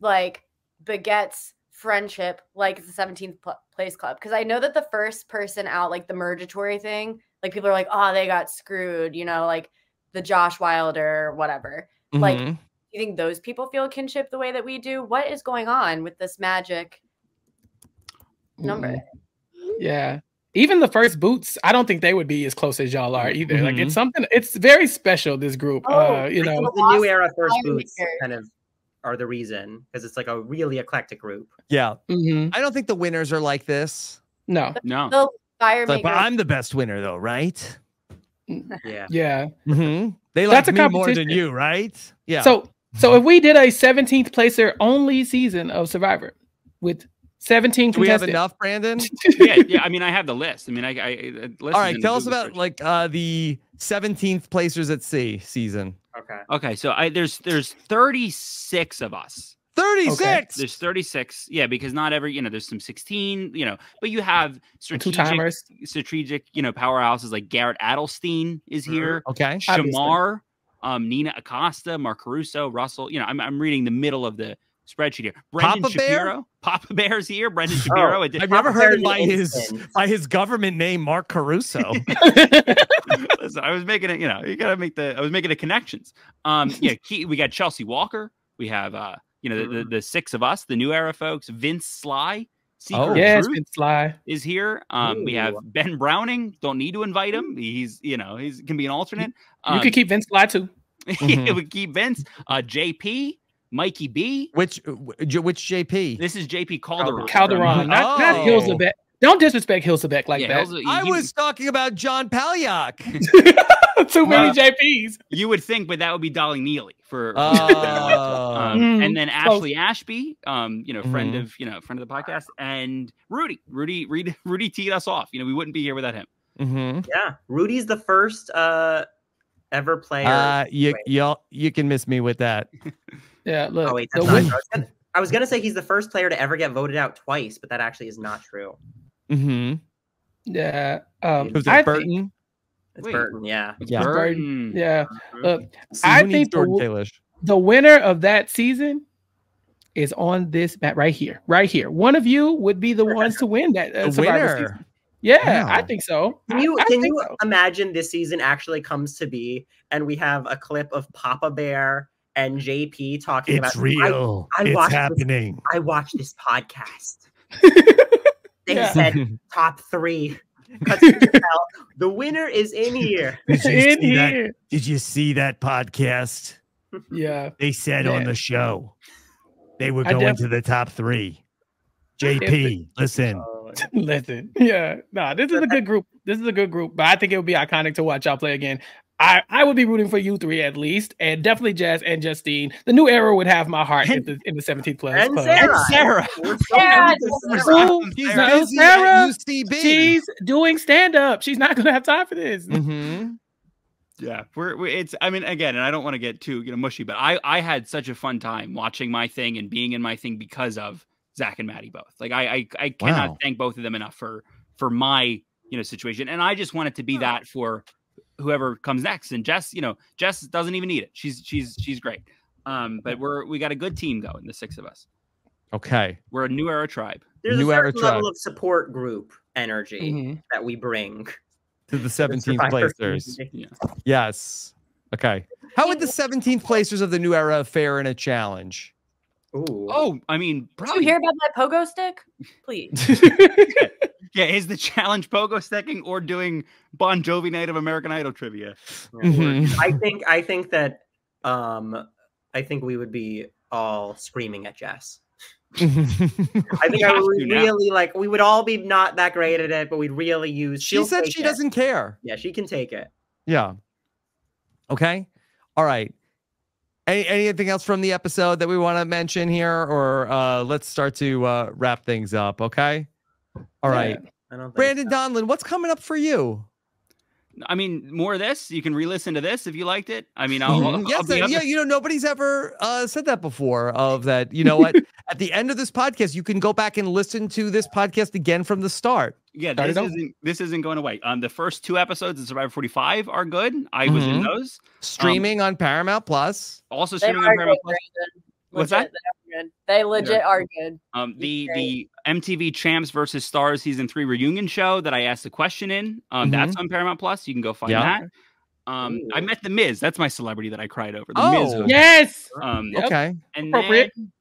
like begets friendship like the 17th pl- place club? Because I know that the first person out, like the mergatory thing, like people are like, oh, they got screwed, you know, like the Josh Wilder, whatever. Like, Mhm. You think those people feel kinship the way that we do? What is going on with this magic number? Mhm. Yeah. Even the first boots, I don't think they would be as close as y'all are either. Like Mhm. it's something. It's very special. This group, Oh, uh, you know. the new era first boots kind of are the reason because it's like a really eclectic group. Yeah. Mhm. I don't think the winners are like this. No. No. The fire It's like, but. I'm the best winner, though, right? Yeah. Yeah. Mm-hmm. They like That's a me more than you, right? Yeah. So so if we did a 17th placer only season of Survivor with 17 do we have enough, Brandon? yeah, yeah. I mean, I have the list. I mean, I. I, I All right. Tell us about like uh the 17th placers at sea season. Okay. Okay, so I there's there's 36 of us. 36. There's 36. Yeah, because not every, you know, there's some 16, you know, but you have strategic strategic, you know, powerhouses like Garrett Adelstein is Mhm. here. Okay. Obviously. Shamar, um, Nina Acosta, Mark Caruso, Russell. You know, I'm, I'm reading the middle of the spreadsheet here. Brendan Papa Bear? Shapiro, Papa Bear's here. Brendan Shapiro. it did- I've never Papa heard him by and his Instant. by his government name, Mark Caruso. Listen, I was making it. You know, you gotta make the. I was making the connections. Um, yeah, Key, we got Chelsea Walker. We have, uh, you know, the, the, the six of us, the new era folks. Vince Sly, Secret Oh. yeah, it's Truth been sly. is here. Um, we have Ben Browning. Don't need to invite him. He's, you know, he's can be an alternate. You Um, could keep Vince Sly too. Mhm. we keep Vince. Uh, JP, Mikey B. which which JP? This is JP Calderon. Calderon, not, not Oh. Hills of Bad, Don't disrespect Hilsabeck like Yeah, that. Hilsa- I you- was talking about John Palyak. Too many Uh, JPs. You would think, but that would be Dolly Neely for. for- Oh. um, Mm, and then close. Ashley Ashby, um, you know, friend Mhm. of you know, friend of the podcast, and Rudy, Rudy, Rudy, Rudy teed us off. You know, we wouldn't be here without him. hmm Yeah, Rudy's the first uh ever player. Uh, you y'all you can miss me with that. Yeah, look. oh wait, the that's not. true. I was, gonna, I was gonna say he's the first player to ever get voted out twice, but that actually is not true. Mm-hmm. yeah. Um, Was I it think- Burton? It's Wait. Burton, yeah. Yeah. Burton. Yeah. Look, See, I think the Jordan w- Kalish? the winner of that season is on this mat right here, right here. One of you would be the ones to win that uh, The Survivor winner. season. Yeah, I think so. Can you I can you so. imagine this season actually comes to be and we have a clip of Papa Bear and JP talking about I, I watched This, I watched this podcast. They Yeah. said top three. Cuts to tell, the winner is in here. in here? Did you see that podcast? Yeah. They said Man. on the show they were I going def- to the top three. JP, listen. Oh, listen, yeah, nah, this is a good group. This is a good group, but I think it would be iconic to watch y'all play again. I, I would be rooting for you three at least, and definitely Jazz and Justine. The new era would have my heart in the in the 17th place. And club. Sarah. Sarah. We're Yeah, Sarah. Sarah. Ooh, She's no, busy Sarah, at She's doing stand up. She's not gonna have time for this. hmm Yeah, we're, we it's. I mean, again, and I don't want to get too you know mushy, but I I had such a fun time watching my thing and being in my thing because of Zach and Maddy both. Like I I, I cannot Wow. thank both of them enough for for my you know situation, and I just want it to be that for whoever comes next. And Jess, you know, Jess doesn't even need it. She's she's she's great. Um, but we're we got a good team going, the six of us. Okay. We're a new era tribe. There's New a era certain level tribe. of support group energy Mhm. that we bring. To the 17th placers. community. Yes. Okay. How would the 17th placers of the new era fare in a challenge? Ooh. Oh, I mean, Did you hear about that pogo stick? Please. yeah. Is the challenge pogo stacking or doing Bon Jovi Night of American Idol trivia? Mhm. I think I think that um I think we would be all screaming at Jess. I think We I would to now. really like we would all be not that great at it, but we'd really use she said she it. doesn't care. Yeah, she can take it. Yeah. Okay. All right. Any, anything else from the episode that we want to mention here, or uh, let's start to uh, wrap things up? Okay. All right. I don't think Brandon Donlon, what's coming up for you? I mean, more of this. You can re-listen to this if you liked it. I mean, I'll, I'll, Mhm. I'll be uh, yeah, you know, nobody's ever uh, said that before. Of that, you know what? At the end of this podcast, you can go back and listen to this podcast again from the start. yeah. This it isn't this isn't going away. Um, the first two episodes of Survivor 45 are good. I was in Mhm. those. Streaming on Paramount Plus. Also streaming on Paramount Plus. Brandon. What's Legit, They good. They legit are good. Um, the the MTV Champs versus Stars season three reunion show that I asked the question in. Um, that's on Paramount Plus. You can go find Yeah. that. Um, I met the Miz. That's my celebrity that I cried over. The Oh, Miz. was- yes. Um, Yep. Okay. and Appropriate. then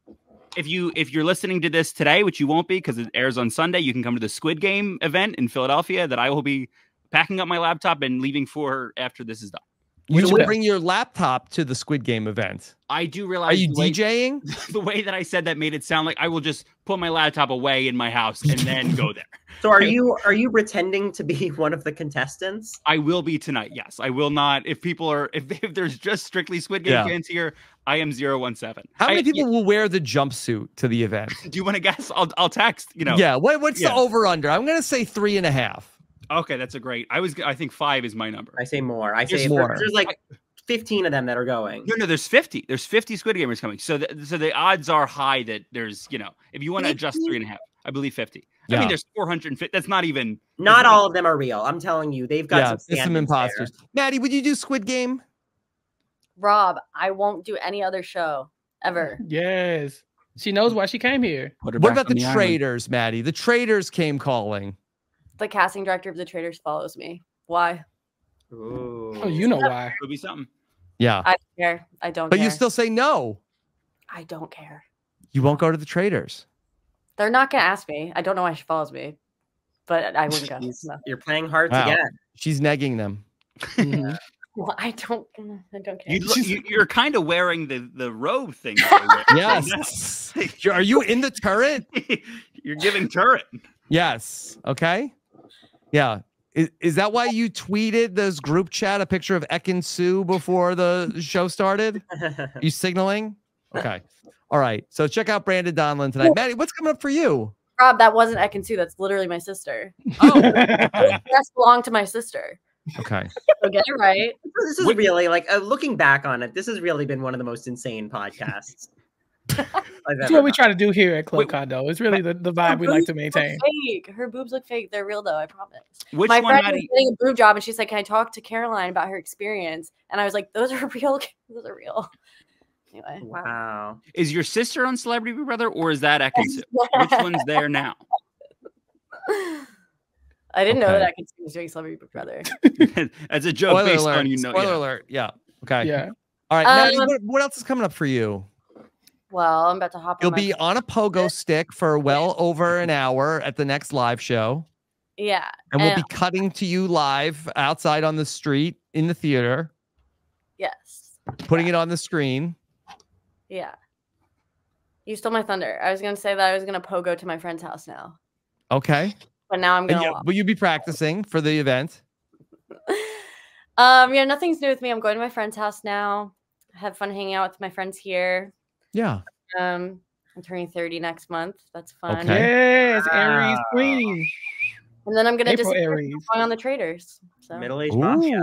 if you if you're listening to this today, which you won't be because it airs on Sunday, you can come to the Squid Game event in Philadelphia that I will be packing up my laptop and leaving for after this is done. You Which would will. bring your laptop to the Squid Game event. I do realize. Are you the way- DJing? the way that I said that made it sound like I will just put my laptop away in my house and then go there. So are you are you pretending to be one of the contestants? I will be tonight. Yes, I will not. If people are, if, if there's just strictly Squid Game Yeah. fans here, I am 017. How many I- people will wear the jumpsuit to the event? Do you want to guess? I'll, I'll text. You know. Yeah. What, what's Yeah. the over under? I'm gonna say three and a half. Okay, that's a great. I was. I think five is my number. I say more. I There's say more. There's like 15 of them that are going. No, no, there's 50. There's 50 Squid Gamers coming. So, the, so the odds are high that there's, you know, if you want to adjust three and a half, I believe 50. I mean, there's 450. That's not even. Not all of them are real. I'm telling you, they've got yeah, some, there's some stand-ins there. imposters. Maddy, would you do Squid Game? Rob, I won't do any other show ever. Yes. She knows why she came here. Her What about the on island. traitors, Maddy? The traitors came calling. The casting director of the Traitors follows me. Why? Ooh. Oh, you know why. Could be something. Yeah. I don't care. I don't But care. you still say no. I don't care. You won't go to the traitors. They're not gonna ask me. I don't know why she follows me, but I wouldn't go. No. You're playing hard Wow. to get. She's negging them. Mhm. Well, I don't. mm, I don't care. You, look- you, you're kind of wearing the, the robe thing. that they wear. Yes. Are you in the turret? you're giving turret. Yes. Okay. Yeah. Is, is that why you tweeted this group chat a picture of Ekin Su before the show started? you signaling? Okay. All right. So check out Brandon Donlon tonight. Maddy, what's coming up for you? Rob, that wasn't Ekin Su. That's literally my sister. Oh. That's belonged to my sister. Okay. So get it right. This is really like uh, looking back on it. This has really been one of the most insane podcasts. I've That's what we try to do here at Club Condo. It's really the, the vibe we like to maintain. Fake. Her boobs look fake. They're real though. I promise. Which my one, friend was Maddy? getting a boob job, and she's like, "Can I talk to Caroline about her experience?" And I was like, "Those are real. Those are real." Anyway, Wow. Is your sister on Celebrity Big Brother or is that Ekin? Which one's there now? I didn't know Okay. that Ekin Sue was doing Celebrity Big Brother. That's a joke Spoiler based alert. on you know. Spoiler yeah. alert. Yeah. Okay. Yeah. All right. Maddy, Um, what, what else is coming up for you? Well, I'm about to hop. You'll on be on a pogo stick for well over an hour at the next live show. yeah, And we'll be cutting to you live outside on the street in the theater, yes, putting it on the screen. yeah. You stole my thunder. I was gonna say that I was gonna pogo to my friend's house now, Okay. but now I'm gonna. yeah, will you be practicing for the event? Um, yeah, nothing's new with me. I'm going to my friend's house now. Have fun hanging out with my friends here. Yeah. Um, I'm turning 30 next month. That's fun. Okay. Yes, Aries Queen. And then I'm gonna April disappear Aries. on the traitors. So Middle aged mafia.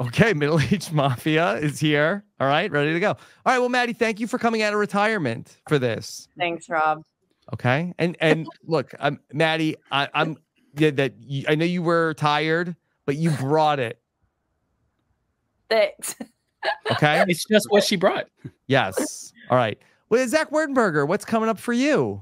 Okay. Middle aged mafia is here. All right. Ready to go. All right. Well, Maddy, thank you for coming out of retirement for this. thanks, Rob. Okay. And and look, I'm Maddy. I, I'm yeah, that you, I know you were tired, but you brought it. Thanks. Okay. It's just what she brought. yes. All right. Well, Zach Wurtenberger, what's coming up for you?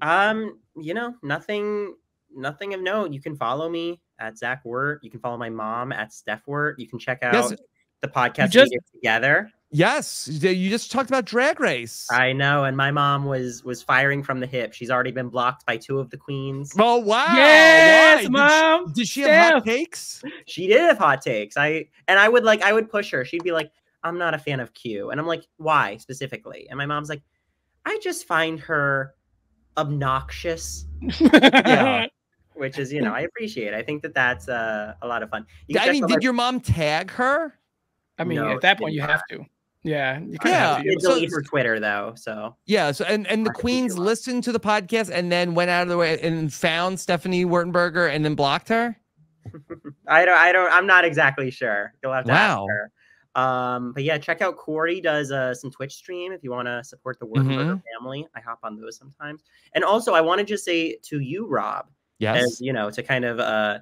Um, you know, nothing, nothing of note. You can follow me at Zach Wirt. You can follow my mom at Steph Wirt. You can check out Yes. the podcast just- we did together. Yes, you just talked about Drag Race. I know, and my mom was was firing from the hip. She's already been blocked by two of the queens. Oh wow! Yes, Why? Did she- mom. Did she, have hot Steph. takes? She did have hot takes. I and I would like I would push her. She'd be like, "I'm not a fan of Q," and I'm like, "Why specifically?" And my mom's like, "I just find her obnoxious." Yeah. Which is, you know, I appreciate. I think that that's uh, a lot of fun. You I mean, did my- your mom tag her? I mean, No, at that point, you not. have to. Yeah. You kinda Yeah, have to. did so- delete her Twitter though, so Yeah. So and and the I queens listened to the podcast and then went out of the way and found Stephanie Wurtenberger and then blocked her. I don't, I don't, I'm not exactly sure. You'll have to Wow. ask her. Um, but yeah, check out Cory does uh, some Twitch stream if you want to support the Wurtenberger Mhm. family. I hop on those sometimes. And also, I want to just say to you, Rob, Yes. as you know, to kind of uh,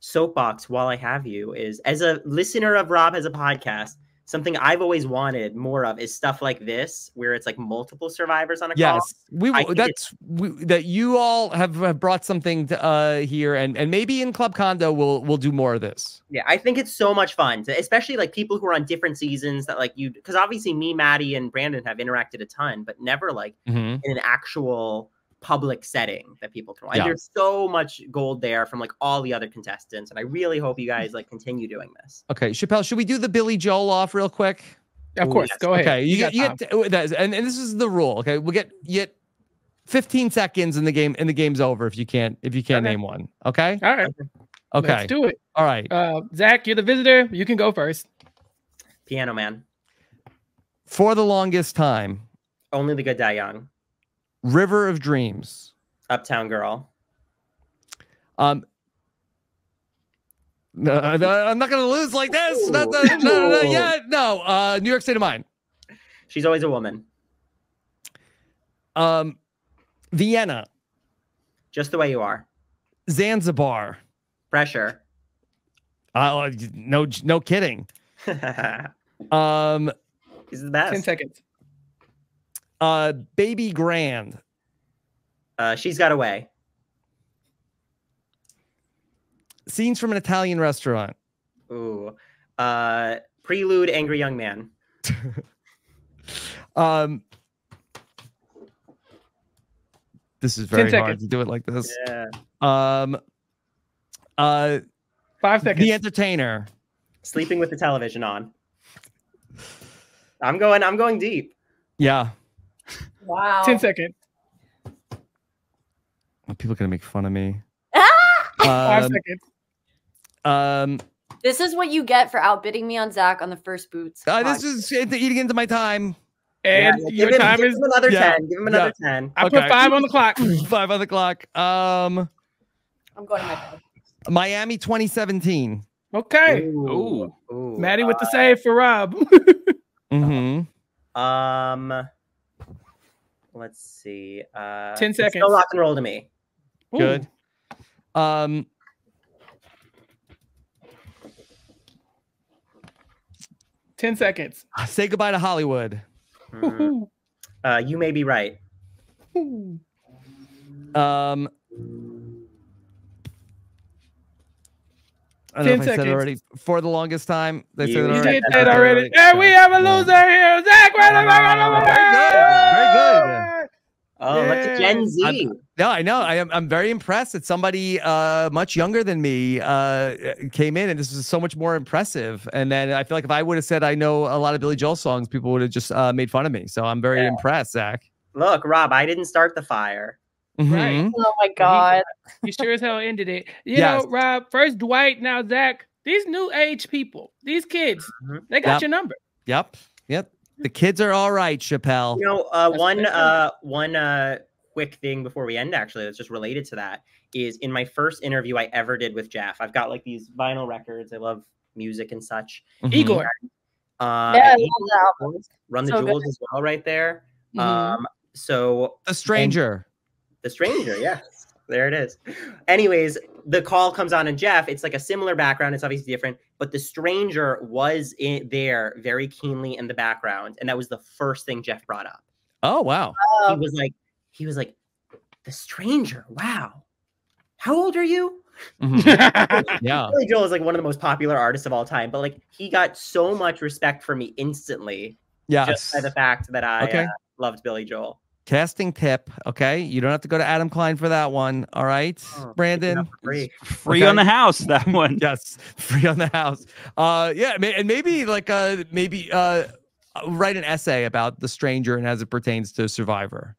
soapbox while I have you is as a listener of Rob Has a Podcast. Something I've always wanted more of is stuff like this, where it's like multiple survivors on a call. Yes, we that's we, that you all have, have brought something to, uh, here, and and maybe in Club Condo we'll we'll do more of this. Yeah, I think it's so much fun, to, especially like people who are on different seasons that like you, because obviously me, Maddy, and Brandon have interacted a ton, but never like Mhm. in an actual public setting that people can. And Yeah. there's so much gold there from like all the other contestants, and I really hope you guys like continue doing this. Okay, Chappell, should we do the Billy Joel off real quick? Of course. yes. Go ahead. Okay, you, got get, you get that is- and, and this is the rule. Okay, we'll get you get 15 seconds in the game, and the game's over if you can't if you can't Okay. name one. Okay, All right. okay, Let's do it. all right. Uh, Zach, you're the visitor. You can go first. Piano Man, For the longest time, only the good die young. River of Dreams. Uptown Girl, Um, no, no, I'm not gonna lose like this. Not the, no, no, no, yeah, no. Uh, New York State of Mind. she's always a woman, Um, Vienna, just the way you are. Zanzibar. Pressure. Uh, no, no kidding. um, He's the best. Ten seconds. Uh, Baby Grand. Uh, she's got a way. Scenes from an Italian restaurant. Ooh. Uh, Prelude, Angry Young Man. Um, this is very hard to do it like this. Yeah. Um, uh, Five seconds. The Entertainer. Sleeping with the television on. I'm going. I'm going deep. Yeah, Wow. Ten seconds. people gonna make fun of me. Five Um, seconds. um, This is what you get for outbidding me on Zach on the first boots. uh, this is eating into my time. And Yeah, your give him- time give is. him another Yeah. 10. Give him another 10. I Okay. put five on the clock. Five on the clock. Um, I'm going to my bed. Miami 2017. Okay. Ooh. Ooh, Maddy with the uh, save for Rob. Mm-hmm. Um, let's see. Uh, 10 seconds. Still rock and roll to me. Ooh. Good. Um, Ten seconds. say goodbye to Hollywood. Mhm. Uh, you may be right. Ooh. Um, I don't know 10 if I said already. For the longest time, they You said You already. did Okay. that already. And we have a loser here. Zach Rutherford. Very good. Very good. Oh, look at Gen Yes. Z. No, I know. I am. I'm very impressed that somebody uh, much younger than me uh, came in, and this is so much more impressive. And then I feel like if I would have said I know a lot of Billy Joel songs, people would have just uh, made fun of me. So I'm very Yeah. impressed, Zach. Look, Rob, I didn't start the fire. Right. Mhm. Oh my god. You sure as hell ended it. You Yes. know, Rob, first Dwight, now Zach. These new age people, these kids, Mhm. they got Yep. your number. Yep. Yep. The kids are all right, Chappell. You know, uh, one uh, one uh, quick thing before we end, actually, that's just related to that is in my first interview I ever did with Jeff. I've got like these vinyl records. I love music and such. Mhm. Igor. Uh, Yeah, I love that album. Run the So good. Jewels as well, right there. Mhm. Um, so The stranger. The Stranger, yes. There it is. Anyways, the call comes on and Jeff, it's like a similar background. It's obviously different, but The Stranger was in there very keenly in the background. And that was the first thing Jeff brought up. Oh wow. He was like, he was like, The Stranger, wow. How old are you? Mhm. Yeah. Billy Joel is like one of the most popular artists of all time, but like he got so much respect for me instantly Yes. just by the fact that I Okay. uh, loved Billy Joel. Casting tip. Okay. You don't have to go to Adam Klein for that one. All right, Oh, Brandon. Enough for free. Free on the house, that one. Yes, free on the house. Uh, yeah, ma- and maybe like uh, maybe uh, write an essay about the stranger and as it pertains to Survivor,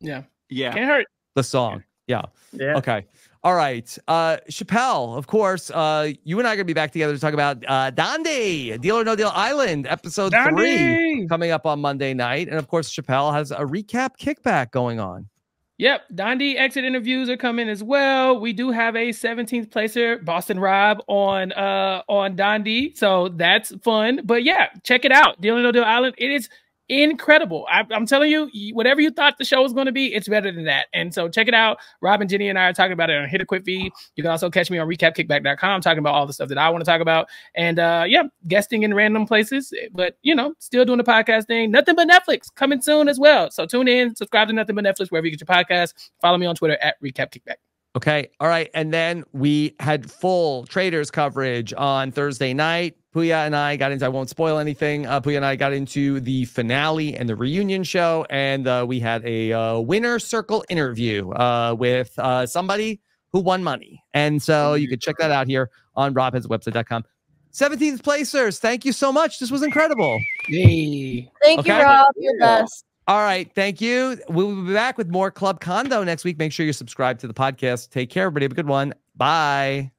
Yeah. Yeah. Can't hurt. the song. Yeah. Yeah. Okay. All right. Uh, Chappell, of course. Uh, you and I are gonna be back together to talk about uh, Donde Deal or No Deal Island episode three coming up on Monday night, and of course, Chappell has a recap kickback going on. Yep, Dondi exit interviews are coming as well. We do have a 17th placer, Boston Rob, on uh on Dondi, so that's fun. But yeah, check it out. Deal or No Deal Island. It is incredible. I, I'm telling you, whatever you thought the show was going to be, it's better than that. And so check it out. Rob and Jenny and I are talking about it on Hit a Quick Feed. You can also catch me on recapkickback.com talking about all the stuff that I want to talk about. And uh yeah, guesting in random places, but you know, still doing the podcast thing. Nothing but Netflix coming soon as well. So tune in, subscribe to Nothing but Netflix wherever you get your podcast. Follow me on Twitter at Recap Kickback. Okay. All right. And then we had full Traitors coverage on Thursday night. Puya and I got into, I won't spoil anything. Uh, Puya and I got into the finale and the reunion show. And uh, we had a uh, winner circle interview uh, with uh, somebody who won money. And so you could check that out here on robhasawebsite.com. 17th placers, thank you so much. This was incredible. Hey. Thank Okay. you, Rob. You're Yeah. best. All right. Thank you. We will be back with more Club Condo next week. Make sure you subscribe to the podcast. Take care, everybody. Have a good one. Bye.